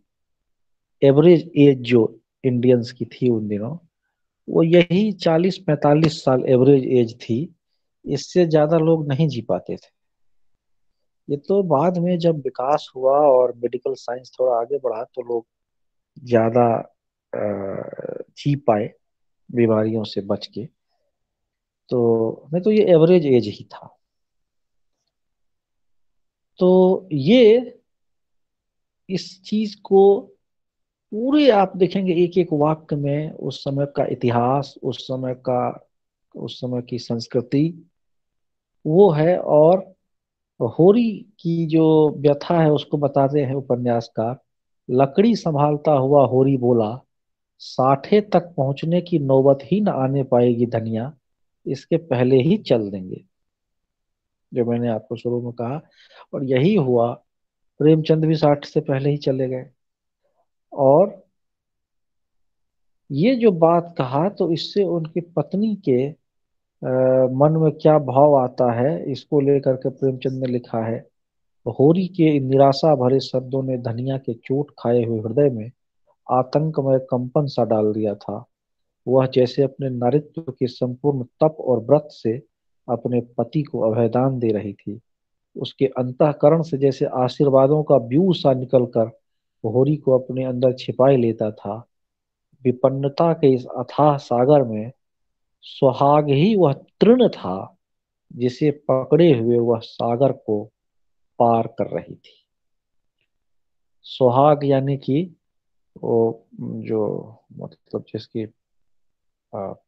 एवरेज एज जो इंडियंस की थी उन दिनों, वो यही 40-45 साल एवरेज एज थी। इससे ज़्यादा लोग नहीं जी पाते थे। ये तो बाद में जब विकास हुआ और मेडिकल साइंस थोड़ा आगे बढ़ा तो लोग ज़्यादा जी पाए, बीमारियों से बच के। तो नहीं तो ये एवरेज एज ही था। तो ये, इस चीज़ को पूरे आप देखेंगे एक एक वाक्य में उस समय का इतिहास, उस समय का, उस समय की संस्कृति, वो है और होरी की जो व्यथा है उसको बताते हैं उपन्यासकार, लकड़ी संभालता हुआ होरी बोला साठे तक पहुँचने की नौबत ही ना आने पाएगी धनिया इसके पहले ही चल देंगे। जो मैंने आपको शुरू में कहा और यही हुआ प्रेमचंद भी साठ से पहले ही चले गए। और ये जो बात कहा तो इससे उनकी पत्नी के आ, मन में क्या भाव आता है इसको लेकर के प्रेमचंद ने लिखा है होरी के निराशा भरे शब्दों ने धनिया के चोट खाए हुए हृदय में आतंकमय कंपन सा डाल दिया था। वह जैसे अपने नारित्व के संपूर्ण तप और व्रत से अपने पति को अभयदान दे रही थी, उसके अंतकरण से जैसे आशीर्वादों का व्यू सा निकलकर होरी को अपने अंदर छिपाए लेता था, विपन्नता के इस अथाह सागर में सुहाग ही वह तृण था, जिसे पकड़े हुए वह सागर को पार कर रही थी। सुहाग यानी कि वो जो मतलब जिसकी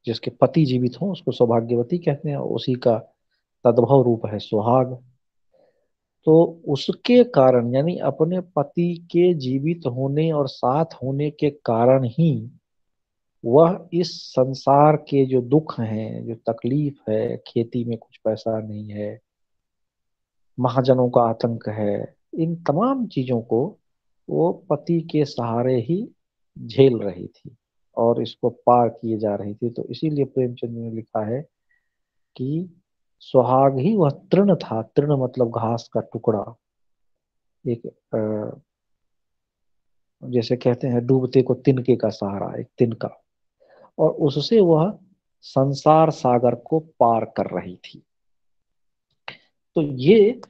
जिसके पति जीवित हों, उसको सौभाग्यवती कहते हैं, उसी का तद्भव रूप है सुहाग। तो उसके कारण, यानी अपने पति के जीवित होने और साथ होने के कारण ही, वह इस संसार के जो दुख हैं, जो तकलीफ़ है, खेती में कुछ पैसा नहीं है, महाजनों का आतंक है, इन तमाम चीज़ों को वो पति के सहारे ही झेल रही थी और इसको पार किए जा रही थी। तो इसीलिए प्रेमचंद ने लिखा है कि सुहाग ही वह तृण था। तृण मतलब घास का टुकड़ा। एक जैसे कहते हैं, डूबते को तिनके का सहारा, एक तिनका। और उससे वह संसार सागर को पार कर रही थी। तो ये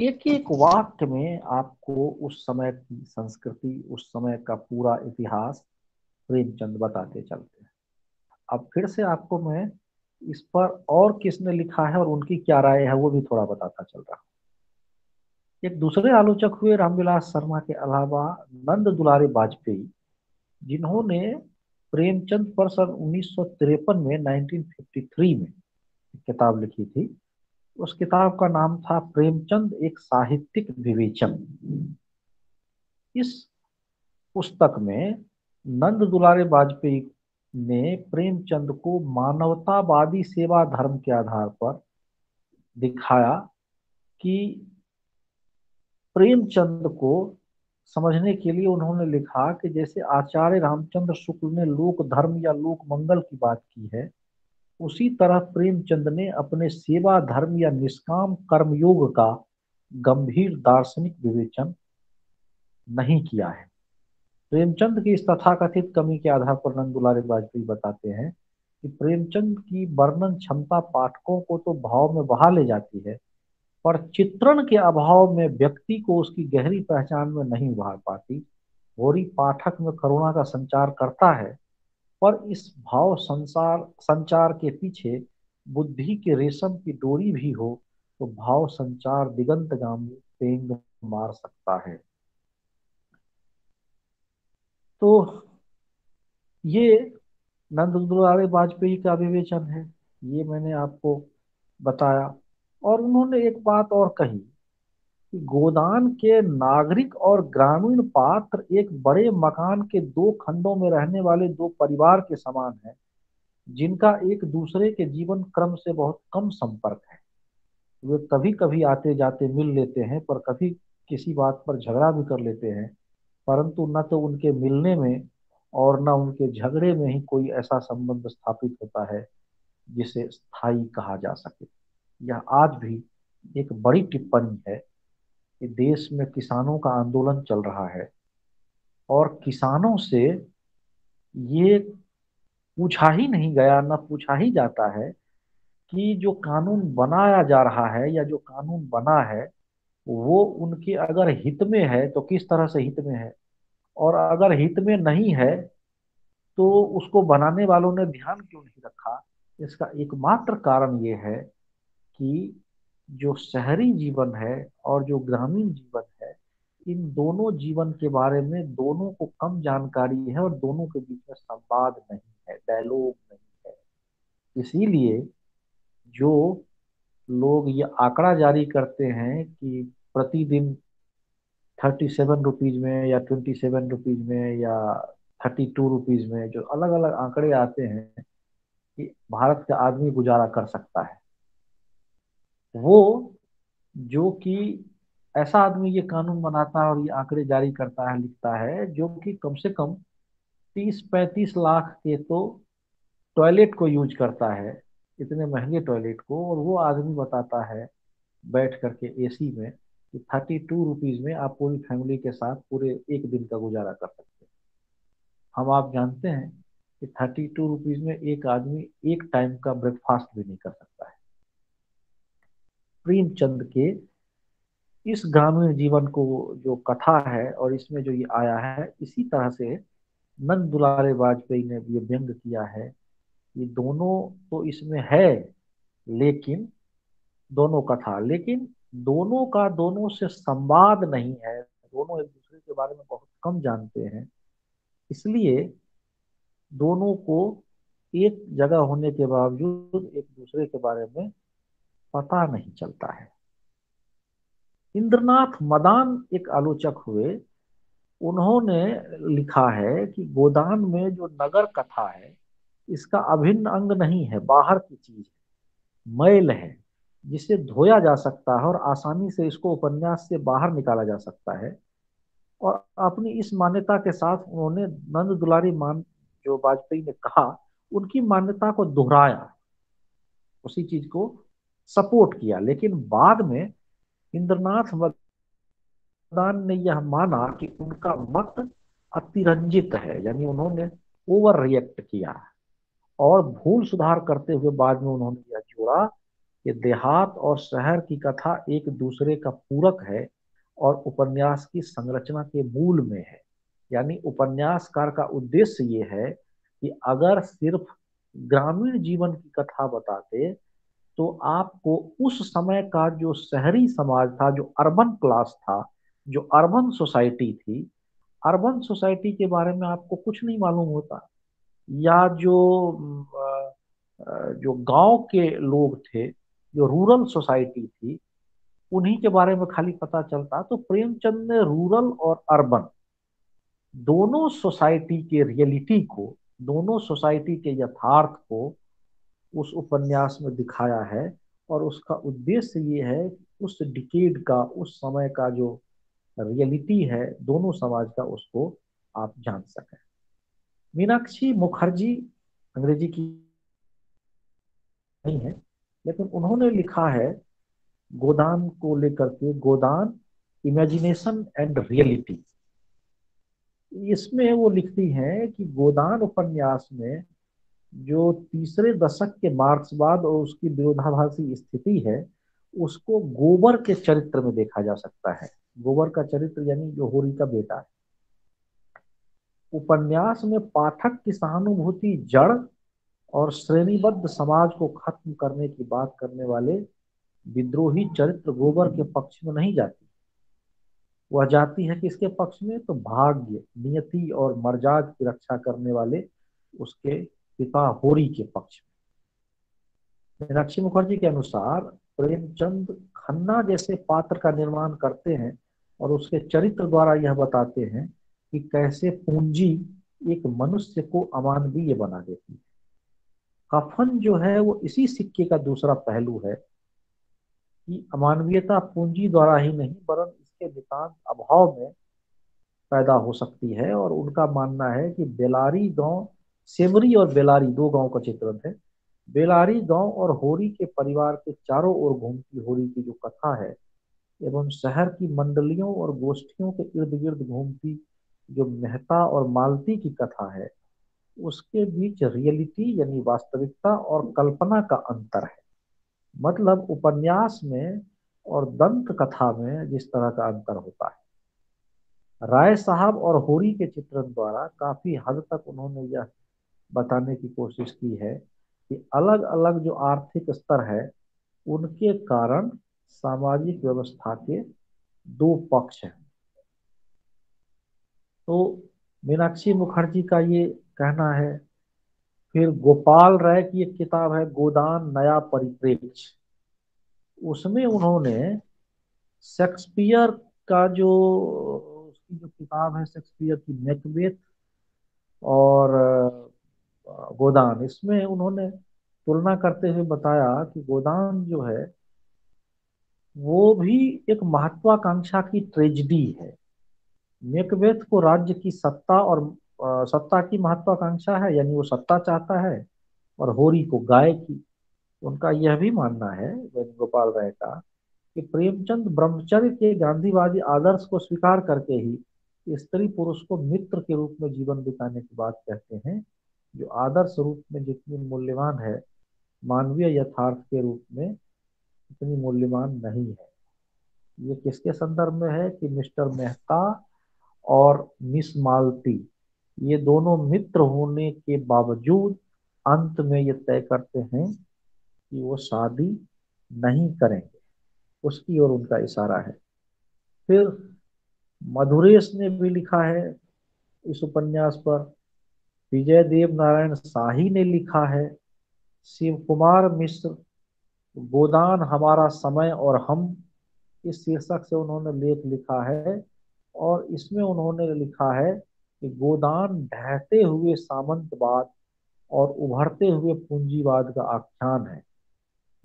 एक एक वाक्य में आपको उस समय की संस्कृति, उस समय का पूरा इतिहास प्रेमचंद बताते चलते हैं। अब फिर से आपको मैं इस पर और किसने लिखा है और उनकी क्या राय है वो भी थोड़ा बताता चल रहा एक दूसरे आलोचक हुए रामविलास शर्मा के अलावा नंद दुलारे वाजपेयी, जिन्होंने प्रेमचंद पर सन उन्नीस सौ तिरपन में 1953 में किताब लिखी थी उस किताब का नाम था प्रेमचंद, एक साहित्यिक विवेचन। इस पुस्तक में नंद दुलारे वाजपेयी ने प्रेमचंद को मानवतावादी सेवा धर्म के आधार पर दिखाया कि प्रेमचंद को समझने के लिए उन्होंने लिखा कि जैसे आचार्य रामचंद्र शुक्ल ने लोक धर्म या लोक मंगल की बात की है उसी तरह प्रेमचंद ने अपने सेवा धर्म या निष्काम कर्मयोग का गंभीर दार्शनिक विवेचन नहीं किया है। प्रेमचंद की इस तथाकथित कमी के आधार पर नंदुलारे वाजपेयी बताते हैं कि प्रेमचंद की वर्णन क्षमता पाठकों को तो भाव में बहा ले जाती है, पर चित्रण के अभाव में व्यक्ति को उसकी गहरी पहचान में नहीं उभार पाती। होरी पाठक में करुणा का संचार करता है पर इस भाव संसार, संचार के पीछे बुद्धि के रेशम की डोरी भी हो तो भाव संचार दिगंत पेंग मार सकता है। तो ये नंद वाजपेयी का विवेचन है, ये मैंने आपको बताया। और उन्होंने एक बात और कही गोदान के नागरिक और ग्रामीण पात्र एक बड़े मकान के दो खंडों में रहने वाले दो परिवार के समान है, जिनका एक दूसरे के जीवन क्रम से बहुत कम संपर्क है। वे कभी कभी आते जाते मिल लेते हैं, पर कभी किसी बात पर झगड़ा भी कर लेते हैं, परंतु न तो उनके मिलने में और न उनके झगड़े में ही कोई ऐसा संबंध स्थापित होता है, जिसे स्थायी कहा जा सके। यह आज भी एक बड़ी टिप्पणी है कि देश में किसानों का आंदोलन चल रहा है और किसानों से ये पूछा ही नहीं गया, ना पूछा ही जाता है कि जो कानून बनाया जा रहा है या जो कानून बना है, वो उनके अगर हित में है तो किस तरह से हित में है? और अगर हित में नहीं है तो उसको बनाने वालों ने ध्यान क्यों नहीं रखा? इसका एकमात्र कारण ये है कि जो शहरी जीवन है और जो ग्रामीण जीवन है, इन दोनों जीवन के बारे में दोनों को कम जानकारी है और दोनों के बीच में संवाद नहीं है डायलॉग नहीं है। इसीलिए जो लोग ये आंकड़ा जारी करते हैं कि प्रतिदिन थर्टी सेवन रुपीज़ में या ट्वेंटी सेवन रुपीज़ में या थर्टी टू रुपीज़ में जो अलग अलग आंकड़े आते हैं कि भारत का आदमी गुजारा कर सकता है। वो जो कि ऐसा आदमी ये कानून बनाता है और ये आंकड़े जारी करता है, लिखता है, जो कि कम से कम तीस पैंतीस लाख के तो टॉयलेट को यूज़ करता है, इतने महँगे टॉयलेट को, और वो आदमी बताता है बैठ करके एसी में कि थर्टी टू रुपीज़ में आप पूरी फैमिली के साथ पूरे एक दिन का गुजारा कर सकते हैं। हम आप जानते हैं कि थर्टी टू रुपीज़ में एक आदमी एक टाइम का ब्रेकफास्ट भी नहीं कर सकता है। प्रेमचंद के इस ग्रामीण जीवन को जो कथा है और इसमें जो ये आया है, इसी तरह से नंद दुलारे वाजपेयी ने ये व्यंग किया है। ये दोनों तो इसमें है, लेकिन दोनों कथा, लेकिन दोनों का दोनों से संवाद नहीं है। दोनों एक दूसरे के बारे में बहुत कम जानते हैं। इसलिए दोनों को एक जगह होने के बावजूद एक दूसरे के बारे में पता नहीं चलता है। इंद्रनाथ मदान एक आलोचक हुए। उन्होंने लिखा है कि गोदान में जो नगर कथा है, इसका अभिन्न अंग नहीं है, बाहर की चीज़ मैल है, जिसे धोया जा सकता है और आसानी से इसको उपन्यास से बाहर निकाला जा सकता है। और अपनी इस मान्यता के साथ उन्होंने नंद दुलारी मान, जो वाजपेयी ने कहा, उनकी मान्यता को दोहराया। उसी चीज़ को सपोर्ट किया। लेकिन बाद में इंद्रनाथ मदान ने यह माना कि उनका मत अतिरंजित है, यानी उन्होंने ओवर रिएक्ट किया। और भूल सुधार करते हुए बाद में उन्होंने यह जोड़ा कि देहात और शहर की कथा एक दूसरे का पूरक है और उपन्यास की संरचना के मूल में है। यानी उपन्यासकार का उद्देश्य ये है कि अगर सिर्फ़ ग्रामीण जीवन की कथा बताते तो आपको उस समय का जो शहरी समाज था, जो अर्बन क्लास था, जो अर्बन सोसाइटी थी अर्बन सोसाइटी के बारे में आपको कुछ नहीं मालूम होता। या जो जो गाँव के लोग थे, जो रूरल सोसाइटी थी, उन्हीं के बारे में खाली पता चलता। तो प्रेमचंद ने रूरल और अर्बन दोनों सोसाइटी के रियलिटी को, दोनों सोसाइटी के यथार्थ को उस उपन्यास में दिखाया है और उसका उद्देश्य ये है उस डिकेड का, उस समय का जो रियलिटी है, दोनों समाज का उसको आप जान सकें। मीनाक्षी मुखर्जी अंग्रेज़ी की नहीं है, लेकिन उन्होंने लिखा है गोदान को लेकर के, गोदान इमेजिनेशन एंड रियलिटी इसमें वो लिखती हैं कि गोदान उपन्यास में जो तीसरे दशक के मार्क्सवाद और उसकी विरोधाभासी स्थिति है, उसको गोबर के चरित्र में देखा जा सकता है। गोबर का चरित्र यानी जो होरी का बेटा है। उपन्यास में पाठक की सहानुभूति जड़ और श्रेणीबद्ध समाज को खत्म करने की बात करने वाले विद्रोही चरित्र गोबर के पक्ष में नहीं जाती। वह जाती है किसके पक्ष में? तो भाग्य, नियति और मर्जाद की रक्षा करने वाले उसके पिता होरी के पक्ष में। मीनाक्षी मुखर्जी के अनुसार प्रेमचंद खन्ना जैसे पात्र का निर्माण करते हैं और उसके चरित्र द्वारा यह बताते हैं कि कैसे पूंजी एक मनुष्य को अमानवीय बना देती है। कफन जो है वो इसी सिक्के का दूसरा पहलू है कि अमानवीयता पूंजी द्वारा ही नहीं वरन इसके नितान्त अभाव में पैदा हो सकती है और उनका मानना है कि बेलारी गाँव सेवरी और बेलारी दो गाँव का चित्रण है। बेलारी गाँव और होरी के परिवार के चारों ओर घूमती होरी की जो कथा है, एवं शहर की मंडलियों और गोष्ठियों के इर्द गिर्द घूमती जो मेहता और मालती की कथा है, उसके बीच रियलिटी यानी वास्तविकता और कल्पना का अंतर है। मतलब उपन्यास में और दंत कथा में जिस तरह का अंतर होता है। राय साहब और होरी के चित्रण द्वारा काफ़ी हद तक उन्होंने यह बताने की कोशिश की है कि अलग अलग जो आर्थिक स्तर है, उनके कारण सामाजिक व्यवस्था के दो पक्ष हैं। तो मीनाक्षी मुखर्जी का ये कहना है, फिर गोपाल राय की एक किताब है, गोदान नया परिप्रेक्ष्य। उसमें उन्होंने शेक्सपियर का जो, उसकी जो किताब है, शेक्सपियर की मैकबेथ और गोदान। इसमें उन्होंने तुलना करते हुए बताया कि गोदान जो है वो भी एक महत्वाकांक्षा की ट्रेजिडी है। मेकबेथ को राज्य की सत्ता और आ, सत्ता की महत्वाकांक्षा है यानी वो सत्ता चाहता है और होरी को गाय की। उनका यह भी मानना है वेणुगोपाल राय का कि प्रेमचंद ब्रह्मचर्य के गांधीवादी आदर्श को स्वीकार करके ही स्त्री पुरुष को मित्र के रूप में जीवन बिताने की बात कहते हैं। जो आदर्श रूप में जितनी मूल्यवान है, मानवीय यथार्थ के रूप में उतनी मूल्यवान नहीं है। ये किसके संदर्भ में है? कि मिस्टर मेहता और मिस मालती, ये दोनों मित्र होने के बावजूद अंत में ये तय करते हैं कि वो शादी नहीं करेंगे। उसकी ओर उनका इशारा है। फिर मधुरेश ने भी लिखा है इस उपन्यास पर विजय देव नारायण शाही ने लिखा है, शिव कुमार मिश्र, गोदान हमारा समय और हम। इस शीर्षक से उन्होंने लेख लिखा है और इसमें उन्होंने लिखा है कि गोदान ढहते हुए सामंतवाद और उभरते हुए पूंजीवाद का आख्यान है।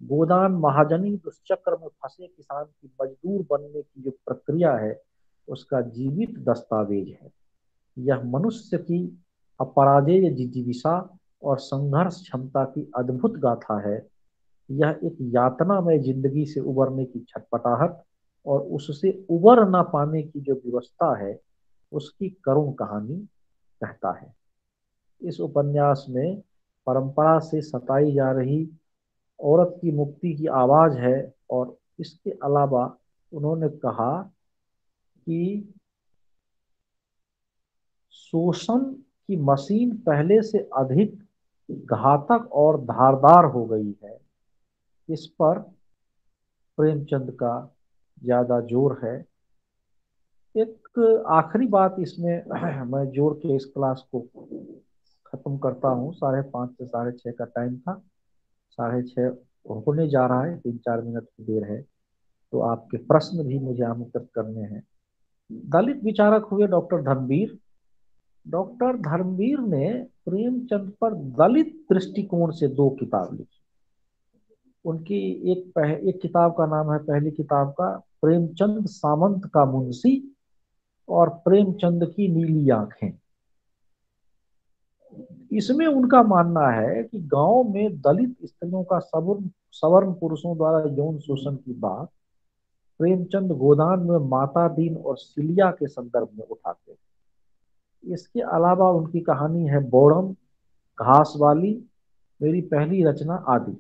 गोदान महाजनी दुष्चक्र में फंसे किसान की मजदूर बनने की जो प्रक्रिया है, उसका जीवित दस्तावेज़ है। यह मनुष्य की अपराजेय जिजीविषा और संघर्ष क्षमता की अद्भुत गाथा है। यह एक यातना में ज़िंदगी से उबरने की छटपटाहट और उससे उबर ना पाने की जो व्यवस्था है, उसकी करुण कहानी कहता है। इस उपन्यास में परंपरा से सताई जा रही औरत की मुक्ति की आवाज़ है और इसके अलावा उन्होंने कहा कि शोषण की मशीन पहले से अधिक घातक और धारदार हो गई है। इस पर प्रेमचंद का ज़्यादा ज़ोर है। एक आखिरी बात इसमें मैं जोड़ के इस क्लास को खत्म करता हूँ। साढ़े पाँच से साढ़े छः का टाइम था। साढ़े छः होने जा रहा है। तीन चार मिनट की देर है। तो आपके प्रश्न भी मुझे आमंत्रित करने हैं। दलित विचारक हुए डॉक्टर धर्मवीर डॉक्टर धर्मवीर ने प्रेमचंद पर दलित दृष्टिकोण से दो किताब लिखी। उनकी एक पह, एक किताब का नाम है पहली किताब का प्रेमचंद सामंत का मुंशी और प्रेमचंद की नीली आँखें। इसमें उनका मानना है कि गाँव में दलित स्त्रियों का सवर्ण सवर्ण पुरुषों द्वारा यौन शोषण की बात प्रेमचंद गोदान में माता दीन और सिलिया के संदर्भ में उठाते हैं। इसके अलावा उनकी कहानी है बोड़म घास वाली मेरी पहली रचना आदि।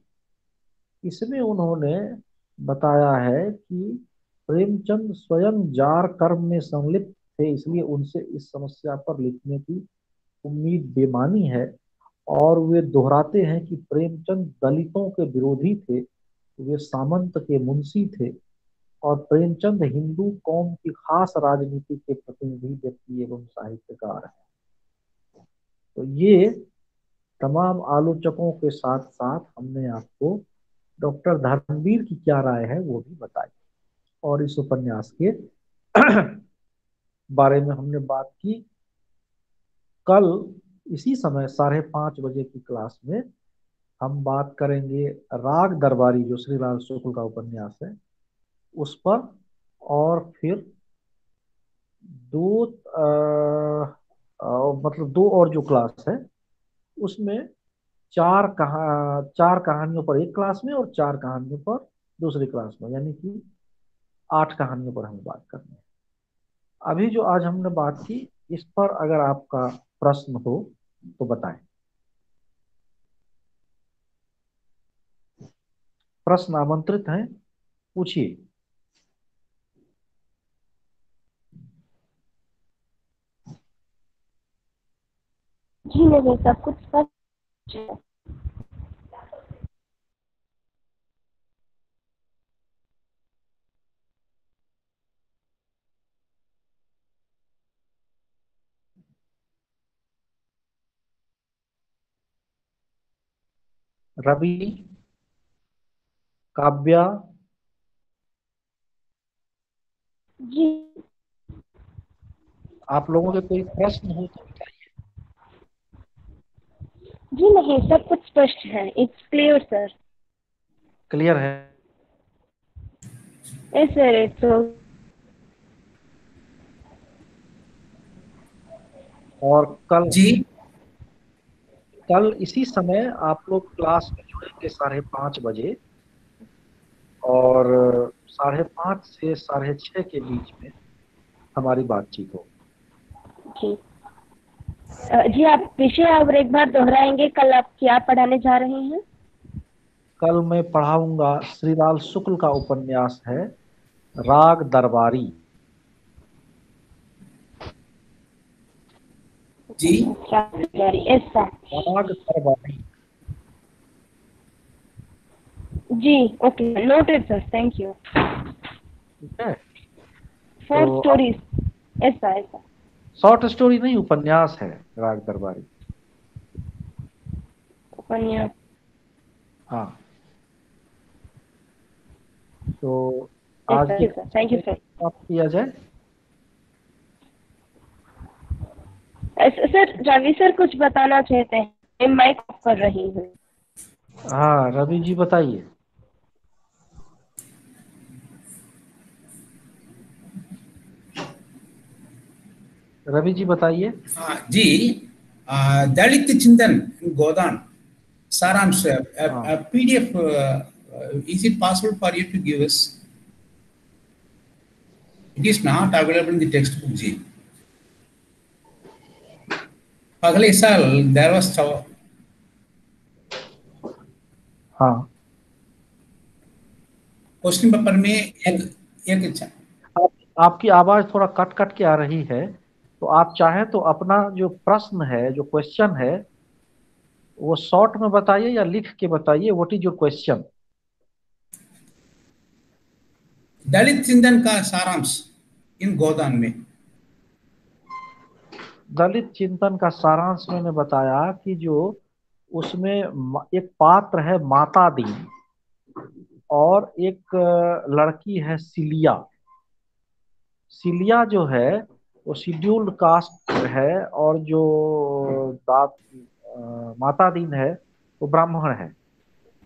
इसमें उन्होंने बताया है कि प्रेमचंद स्वयं जार कर्म में संलिप्त थे, इसलिए उनसे इस समस्या पर लिखने की उम्मीद बेमानी है और वे दोहराते हैं कि प्रेमचंद दलितों के विरोधी थे, वे सामंत के मुंशी थे। और प्रेमचंद हिंदू कौम की खास राजनीति के प्रतिनिधि, व्यक्ति एवं साहित्यकार हैं। तो ये तमाम आलोचकों के साथ साथ हमने आपको डॉक्टर धर्मवीर की क्या राय है वो भी बताई। और इस उपन्यास के बारे में हमने बात की। कल इसी समय साढ़े पाँच बजे की क्लास में हम बात करेंगे राग दरबारी, जो श्रीलाल शुक्ल का उपन्यास है। उस पर और फिर दो आ, आ, मतलब दो और जो क्लास है उसमें चार कहा चार कहानियों पर एक क्लास में और चार कहानियों पर दूसरी क्लास में यानी कि आठ कहानियों पर हमें बात करनी है। अभी जो आज हमने बात की इस पर अगर आपका प्रश्न हो तो बताएँ। प्रश्न आमंत्रित हैं पूछिए। जी नहीं सब कुछ स्पष्ट है रवि काव्या। जी। आप लोगों के कोई प्रश्न हो तो जी नहीं सब कुछ स्पष्ट है। इट्स क्लियर सर क्लियर है। यस सर इट्स और कल जी। कल इसी समय आप लोग क्लास में जुड़ेंगे साढ़े पाँच बजे और साढ़े पाँच से साढ़े छः के बीच में हमारी बातचीत हो। जी आप विषय और एक बार दोहराएँगे कल आप क्या पढ़ाने जा रहे हैं? कल मैं पढ़ाऊँगा श्रीलाल शुक्ल का उपन्यास है राग दरबारी। जी। राग दरबारी। जी okay noted sir thank you for stories ऐसा सर शॉर्ट स्टोरी नहीं उपन्यास है राग दरबारी। उपन्यास। हाँ। तो आज थैंक यू सर समाप्त किया जाए? सर रवि सर कुछ बताना चाहते हैं। माइक ऑफ़ कर रही हूँ। हाँ रवि जी बताइए। रवि जी बताइए। हाँ, जी दलित चिंतन गोदान सारांश हाँ। PDF is it possible for you to give us it is not available in the textbook जी। अगले साल was so- हाँ। क्वेश्चन पेपर में एक एक अच्छा। आप, आपकी आवाज़ थोड़ा कट कट के आ रही है। तो आप चाहें तो अपना जो प्रश्न है जो क्वेश्चन है वो शॉर्ट में बताइए या लिख के बताइए व्हाट इज़ योर क्वेश्चन दलित चिंतन का सारांश इन गोदान में। दलित चिंतन का सारांश मैंने बताया कि जो उसमें एक पात्र है माता दी और एक लड़की है सिलिया। सिलिया जो है वो शेड्यूल्ड कास्ट है और जो दात माता दीन है, वो ब्राह्मण है।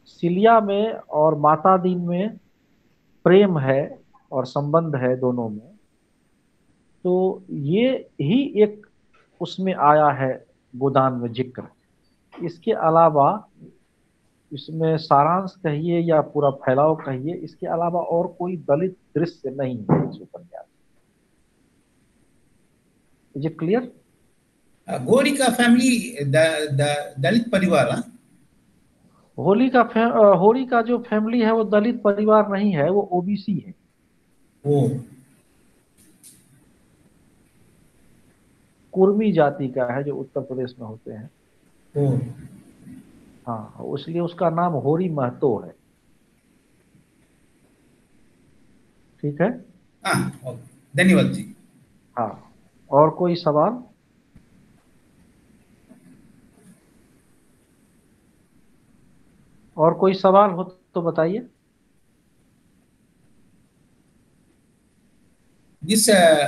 सिलिया में और माता दीन में प्रेम है और संबंध है दोनों में। तो ये ही एक उसमें आया है गोदान में ज़िक्र। इसके अलावा इसमें सारांश कहिए या पूरा फैलाव कहिए, इसके अलावा और कोई दलित दृश्य नहीं है इस उपन्यास is it clear Uh, Gorika family, the the Dalit परिवार हाँ? होली का होली का जो फैमिली है वो दलित परिवार नहीं है वो ओबीसी है ओ कुर्मी जाति का है जो उत्तर प्रदेश में होते हैं ओ हाँ इसलिए उसका नाम होरी महतो है ठीक है हाँ धन्यवाद जी हाँ और कोई सवाल? और कोई सवाल हो तो बताइए। जिस uh,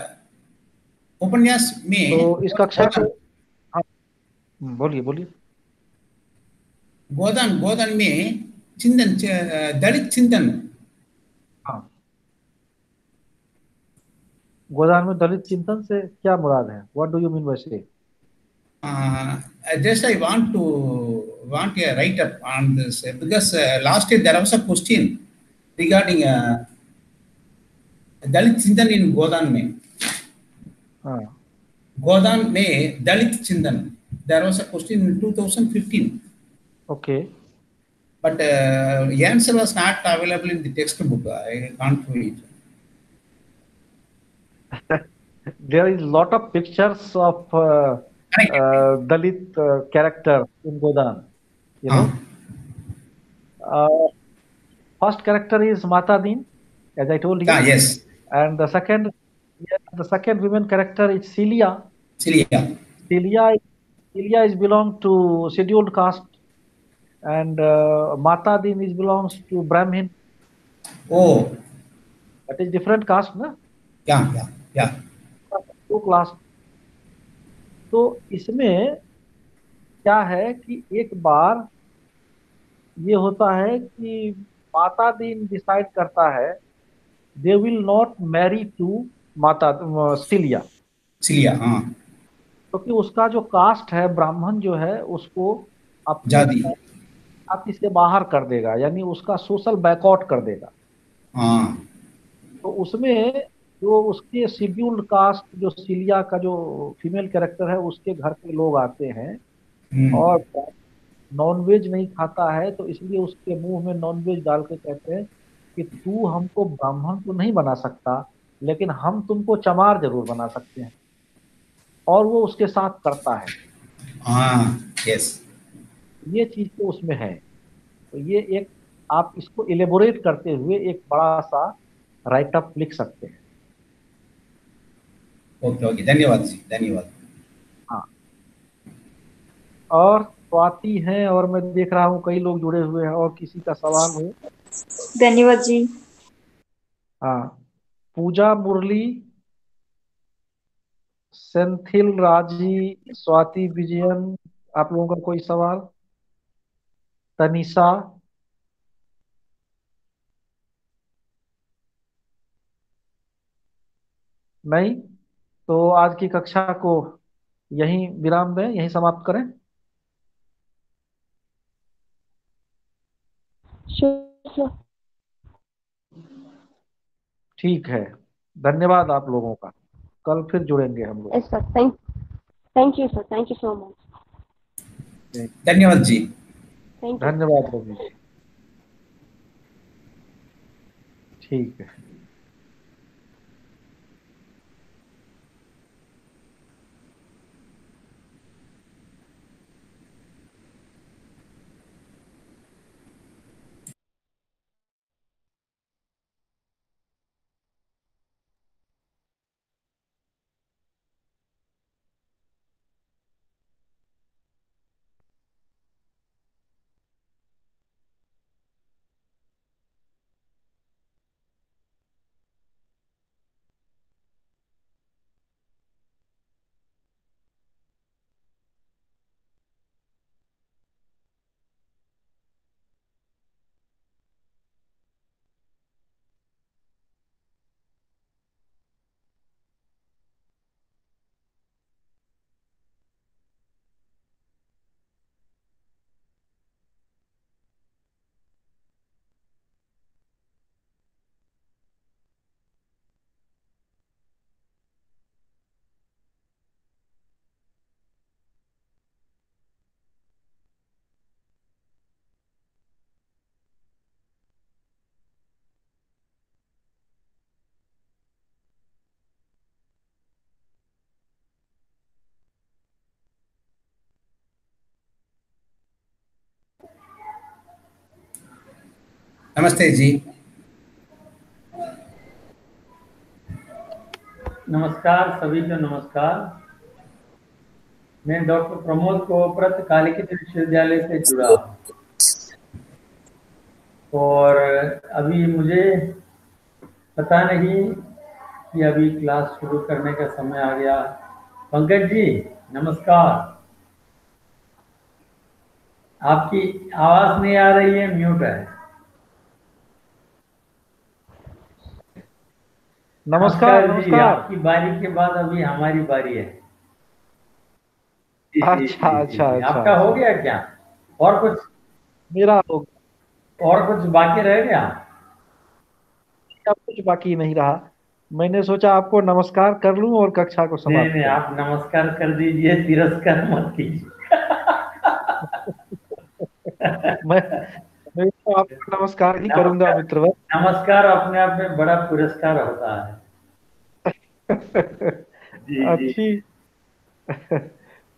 उपन्यास में तो इस कक्षा को बोलिए बोलिए। गोदान गोदान में चिंतन दलित चिंतन हाँ गोदान में दलित चिंतन से क्या मुराद है what do you mean by से Uh, just I want to want a write up on this uh, because uh, last year there was a question regarding uh, Dalit Chintan in Godan में हाँ गोदान में दलित चिंतन there was a question in 2015 okay but uh, the answer was not available in the textbook I can't read there is a lot of pictures of uh, uh, Dalit uh, character in Godan. You know, uh, first character is Mata Din, as I told you, ah yes and the second, yeah, the second women character is Celia. Celia Celia, Celia is belong to scheduled caste, and uh, Mata Din is belongs to Brahmin. oh That is different caste, na? yeah yeah yeah. Two class तो इसमें क्या है कि एक बार ये होता है कि माता दिन डिसाइड करता है they will not marry to माता सिलिया। Celia हाँ। क्योंकि तो उसका जो कास्ट है ब्राह्मण जो है उसको अपनी। जाति। से बाहर कर देगा यानी उसका सोशल बैकआउट कर देगा। हाँ। तो उसमें जो उसके शेड्यूल्ड कास्ट जो सिलिया का जो फीमेल कैरेक्टर है उसके घर के लोग आते हैं हम्म, और नॉनवेज नहीं खाता है तो इसलिए उसके मुँह में नॉनवेज डाल के कहते हैं कि तू हमको ब्राह्मण तो नहीं बना सकता लेकिन हम तुमको चमार ज़रूर बना सकते हैं। और वो उसके साथ करता है। हाँ yes ये चीज़ तो उसमें है। तो ये एक आप इसको इलेबोरेट करते हुए एक बड़ा सा राइटअप लिख सकते हैं। ओके ओके धन्यवाद जी धन्यवाद। और स्वाति है और मैं देख रहा हूँ कई लोग जुड़े हुए हैं और किसी का सवाल हो। धन्यवाद जी। हाँ पूजा मुरली सेंथिल राज़ी स्वाति विजयन आप लोगों का कोई सवाल? तनिषा? नहीं? तो आज की कक्षा को यहीं विराम दें यहीं समाप्त करें। ठीक है। धन्यवाद आप लोगों का। कल फिर जुड़ेंगे हम लोग। Sir. Thank, thank you, sir. Thank you so धन्यवाद जी। धन्यवाद रवि जी। ठीक है। नमस्ते जी। नमस्कार, सभी को नमस्कार। मैं डॉक्टर प्रमोद कोप्रत कालिकट विश्वविद्यालय से जुड़ा और अभी मुझे पता नहीं कि अभी क्लास शुरू करने का समय आ गया। पंकज जी, नमस्कार। आपकी आवाज़ नहीं आ रही है, म्यूट है। नमस्कार नमस्कार। आपकी बारी के बाद अभी हमारी बारी है। अच्छा, जी, अच्छा, जी। अच्छा, आपका हो गया क्या? और कुछ? मेरा हो गया। और कुछ बाकी रह गया? अब कुछ बाकी नहीं रहा। मैंने सोचा आपको नमस्कार कर लूँ और कक्षा को नहीं समाप्त नहीं कर। आप नमस्कार कर दीजिए तिरस्कार मत कीजिए। मैं आपको नमस्कार ही करूँगा मित्र नमस्कार अपने आप में बड़ा पुरस्कार होता है। जी अच्छी।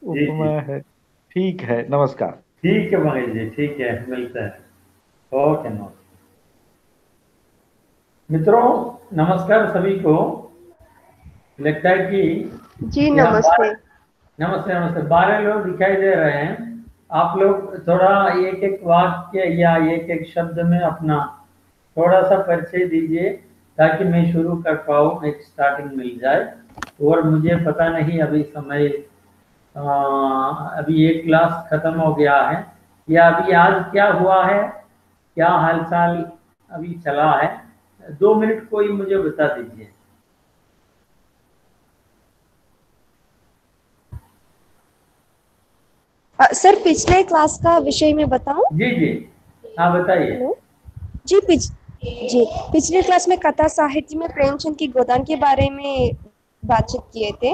उपमा है। ठीक है नमस्कार। ठीक है महेश जी ठीक है मिलते हैं। ओके नमस्कार। मित्रों नमस्कार सभी को। लगता है कि जी नमस्ते। नमस्ते नमस्ते। बारह लोग दिखाई दे रहे हैं। आप लोग थोड़ा एक एक वाक्य या एक एक शब्द में अपना थोड़ा सा परिचय दीजिए ताकि मैं शुरू कर पाऊँ एक स्टार्टिंग मिल जाए। और मुझे पता नहीं अभी समय अ, अभी एक क्लास खत्म हो गया है। या अभी आज क्या हुआ है? क्या हालचाल अभी चला है? दो मिनट कोई मुझे बता दीजिए। सर पिछले क्लास का विषय में बताऊँ? जी जी। हाँ बताइए। जी पिछ जी। पिछले क्लास में कथा साहित्य में प्रेमचंद की गोदान के बारे में बातचीत किए थे।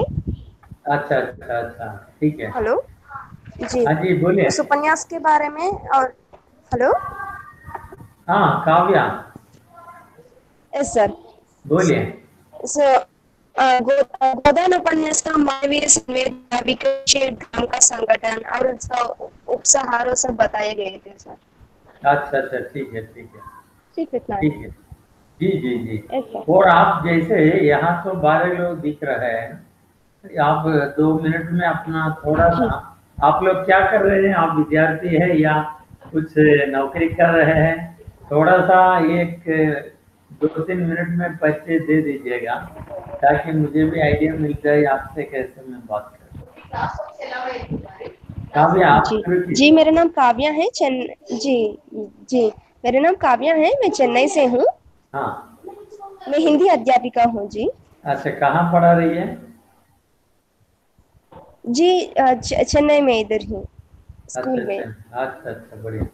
अच्छा अच्छा अच्छा। ठीक है। हेलो। जी। हाँ जी बोलिए। उस उपन्यास के बारे में और हेलो। हाँ काव्या। Yes sir. बोलिए। सो गो- अ, गोदान उपन्यास का मानवीय संवेद विकसित ढंग का संगठन और उसका उपसहारों सब बताए गए थे सर। अच्छा अच्छा ठीक है ठीक है। ठीक इतना। ठीक है। जी जी जी। और आप जैसे यहाँ तो बारह लोग दिख रहे हैं। आप दो मिनट में अपना थोड़ा सा आप लोग क्या कर रहे हैं? आप विद्यार्थी है या कुछ नौकरी कर रहे हैं? थोड़ा सा एक दो तीन मिनट में परिचय दे दीजिएगा ताकि मुझे भी आइडिया मिल जाए आपसे कैसे मैं बात करूँ आप जी जी मेरा नाम काव्या है चेन जी जी मेरा नाम काव्या है मैं चेन्नई से हूँ। हाँ। मैं हिंदी अध्यापिका हूँ जी। अच्छा कहाँ पढ़ा रही है? जी चेन्नई में इधर ही स्कूल में। अच्छा अच्छा अच्छा बढ़िया।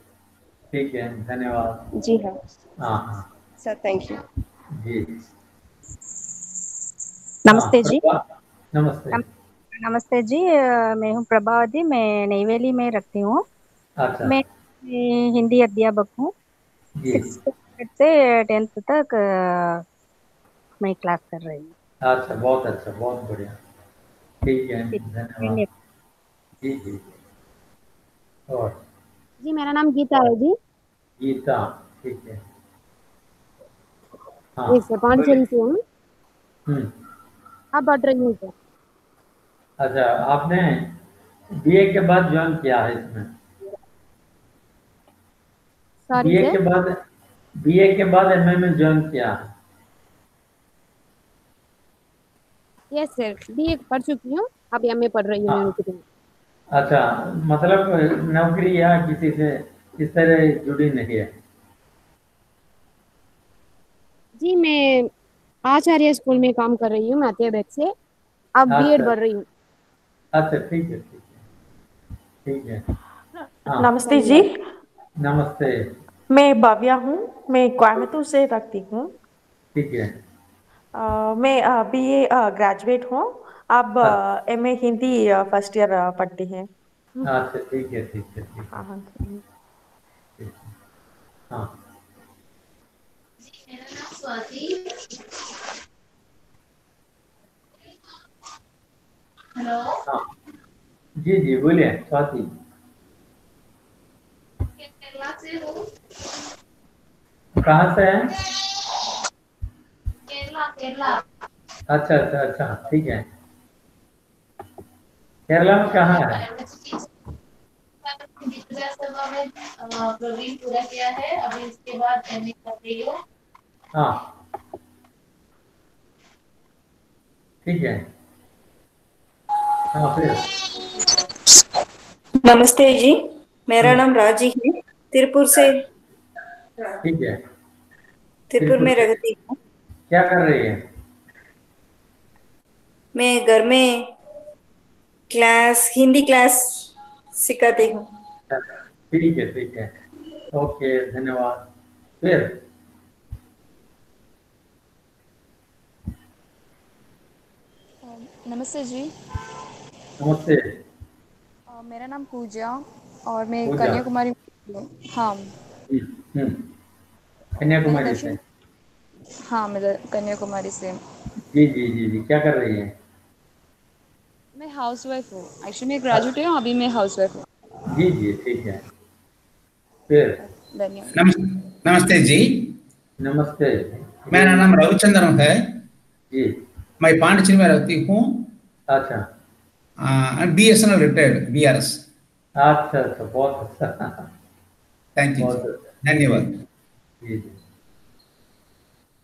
ठीक है धन्यवाद। जी हाँ। हाँ हाँ। सर थैंक यू नमस्ते जी। नमस्ते। नम- नमस्ते जी मैं हूँ प्रभावती मैं नईवेली में रखती हूँ। अच्छा। मैं हिंदी अध्यापक हूँ। से टेंथ तक मैं क्लास कर रही हूँ। अच्छा बहुत अच्छा बहुत बढ़िया। ठीक है धन्यवाद। जी जी जी। और? जी मेरा नाम गीता है जी। गीता ठीक हाँ। जी सर पांचेरी से हूँ हम्म। अब पढ़ रही हूँ सर अच्छा आपने बीए के बाद ज्वाइन किया है इसमें? बीए के बाद बीए के बाद एमए में ज्वाइन किया? है यस सर बी पढ़ चुकी हूँ। अब एम ए पढ़ रही हूँ हाँ। अच्छा मतलब नौकरी या किसी से इस तरह जुड़ी नहीं है। जी मैं आचार्य स्कूल में काम कर रही हूँ मैं अध्यापक से। अब बी एड। पढ़ रही हूँ। अच्छा ठीक है ठीक है। ठीक है। हाँ। नमस्ते जी। नमस्ते। मैं भव्या हूँ मैं कोयम्बतूर से रखती हूँ। ठीक है। अ, मैं बीए ग्रेजुएट हूँ। अब M A Hindi first year पढ़ती हैं। अच्छा ठीक है ठीक है ठीक है। हाँ, ठीक है हाँ। हाँ जी जी बोलिए स्वाति। कहाँ से हैं? केरला केरला। अच्छा अच्छा अच्छा ठीक है। केरला में कहाँ है? में प्रवीण पूरा किया है। अभी इसके बाद एमए कर रही हूँ। हाँ। ठीक है। हाँ फिर। नमस्ते जी मेरा नाम राज़ी है। तिरपुर से ठीक है। तिरपुर में रहती हूँ। क्या कर रही है? मैं घर में क्लास हिंदी क्लास सिखाती हूँ। ठीक है ठीक है। ओके धन्यवाद। फिर? नमस्ते जी। नमस्ते। अ, मेरा नाम पूजा और मैं कन्याकुमारी हाँ। हम्म। कन्याकुमारी से। हाँ मैं कन्याकुमारी से। जी जी जी जी। क्या कर रही है? मैं हाउसवाइफ हूँ। एक्चुअली मैं ग्रेजुएट हूँ अभी मैं हाउसवाइफ हूँ। जी जी ठीक है। फिर? धन्यवाद। नमस्ते जी। नमस्ते। मेरा नाम रविचंद्रन है। जी। मैं पांडिचेरी में रहती हूँ। अच्छा। B S N L retired B R S अच्छा अच्छा बहुत अच्छा। थैंक यू अच्छा। धन्यवाद।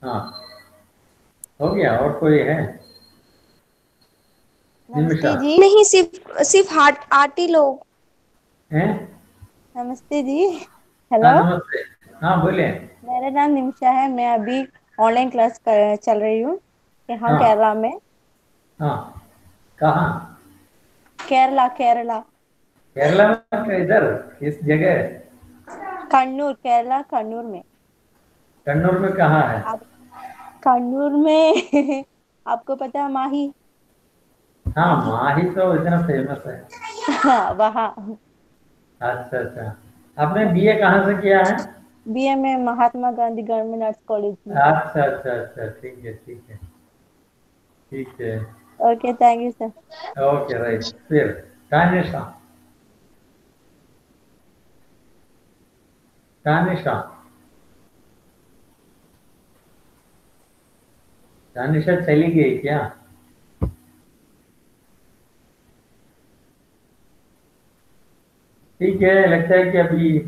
हाँ। हो गया और कोई है? निमिषा। जी। नहीं सिर्फ़ सिर्फ़ हाट आटी लोग। हैं? नमस्ते जी। हाँ हेलो नमस्ते। हाँ बोलिए। मेरा नाम निमिषा है। मैं अभी ऑनलाइन क्लास कर चल रही हूँ। यहाँ हाँ। केरला में। हाँ। कहाँ? केरला केरला। केरला में इधर किस जगह? कन्नूर केरला कन्नूर में। कन्नूर में कहाँ है? आप कन्नूर में आपको पता है माही? हाँ माही तो इतना फ़ेमस है। हाँ, वहाँ। अच्छा अच्छा। आपने बीए कहाँ से किया है? बीए में Mahatma Gandhi government arts college में। अच्छा अच्छा अच्छा। ठीक है ठीक है। ठीक है। Okay thank you sir okay right फिर कानिशा कानिशा कानिशा चली गई क्या? ठीक है लगता है कि अभी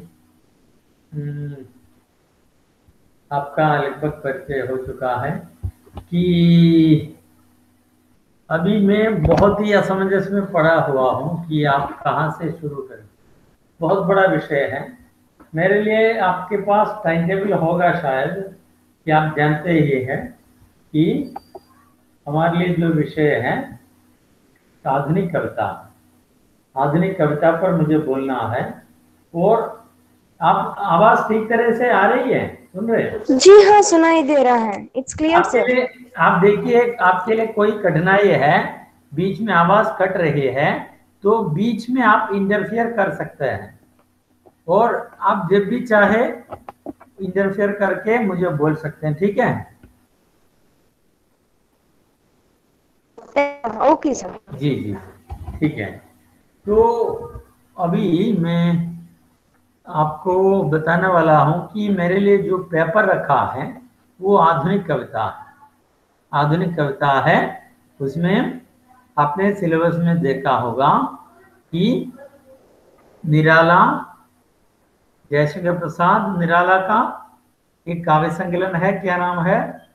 हम्म, आपका लगभग परिचय हो चुका है कि अभी मैं बहुत ही असमंजस में पड़ा हुआ हूँ कि आप कहाँ से शुरू करें। बहुत बड़ा विषय है। मेरे लिए आपके पास टाइम टेबल होगा शायद, कि आप जानते ही हैं कि हमारे लिए जो विषय है आधुनिक कविता आधुनिक कविता पर मुझे बोलना है और आप आवाज़ ठीक तरह से आ रही है? सुन रहे हैं? जी हाँ सुनाई दे रहा है। इट्स क्लियर सर आप देखिए आपके लिए कोई कठिनाई है बीच में आवाज़ कट रही है तो बीच में आप इंटरफियर कर सकते हैं। और आप जब भी चाहे इंटरफियर करके मुझे बोल सकते हैं ठीक है? ओके सर जी जी। ठीक है। तो अभी मैं आपको बताने वाला हूँ कि मेरे लिए जो पेपर रखा है, वो आधुनिक कविता है। आधुनिक कविता है। उसमें आपने सिलेबस में देखा होगा कि निराला, जयशंकर प्रसाद निराला का एक काव्य संकलन है। क्या नाम है?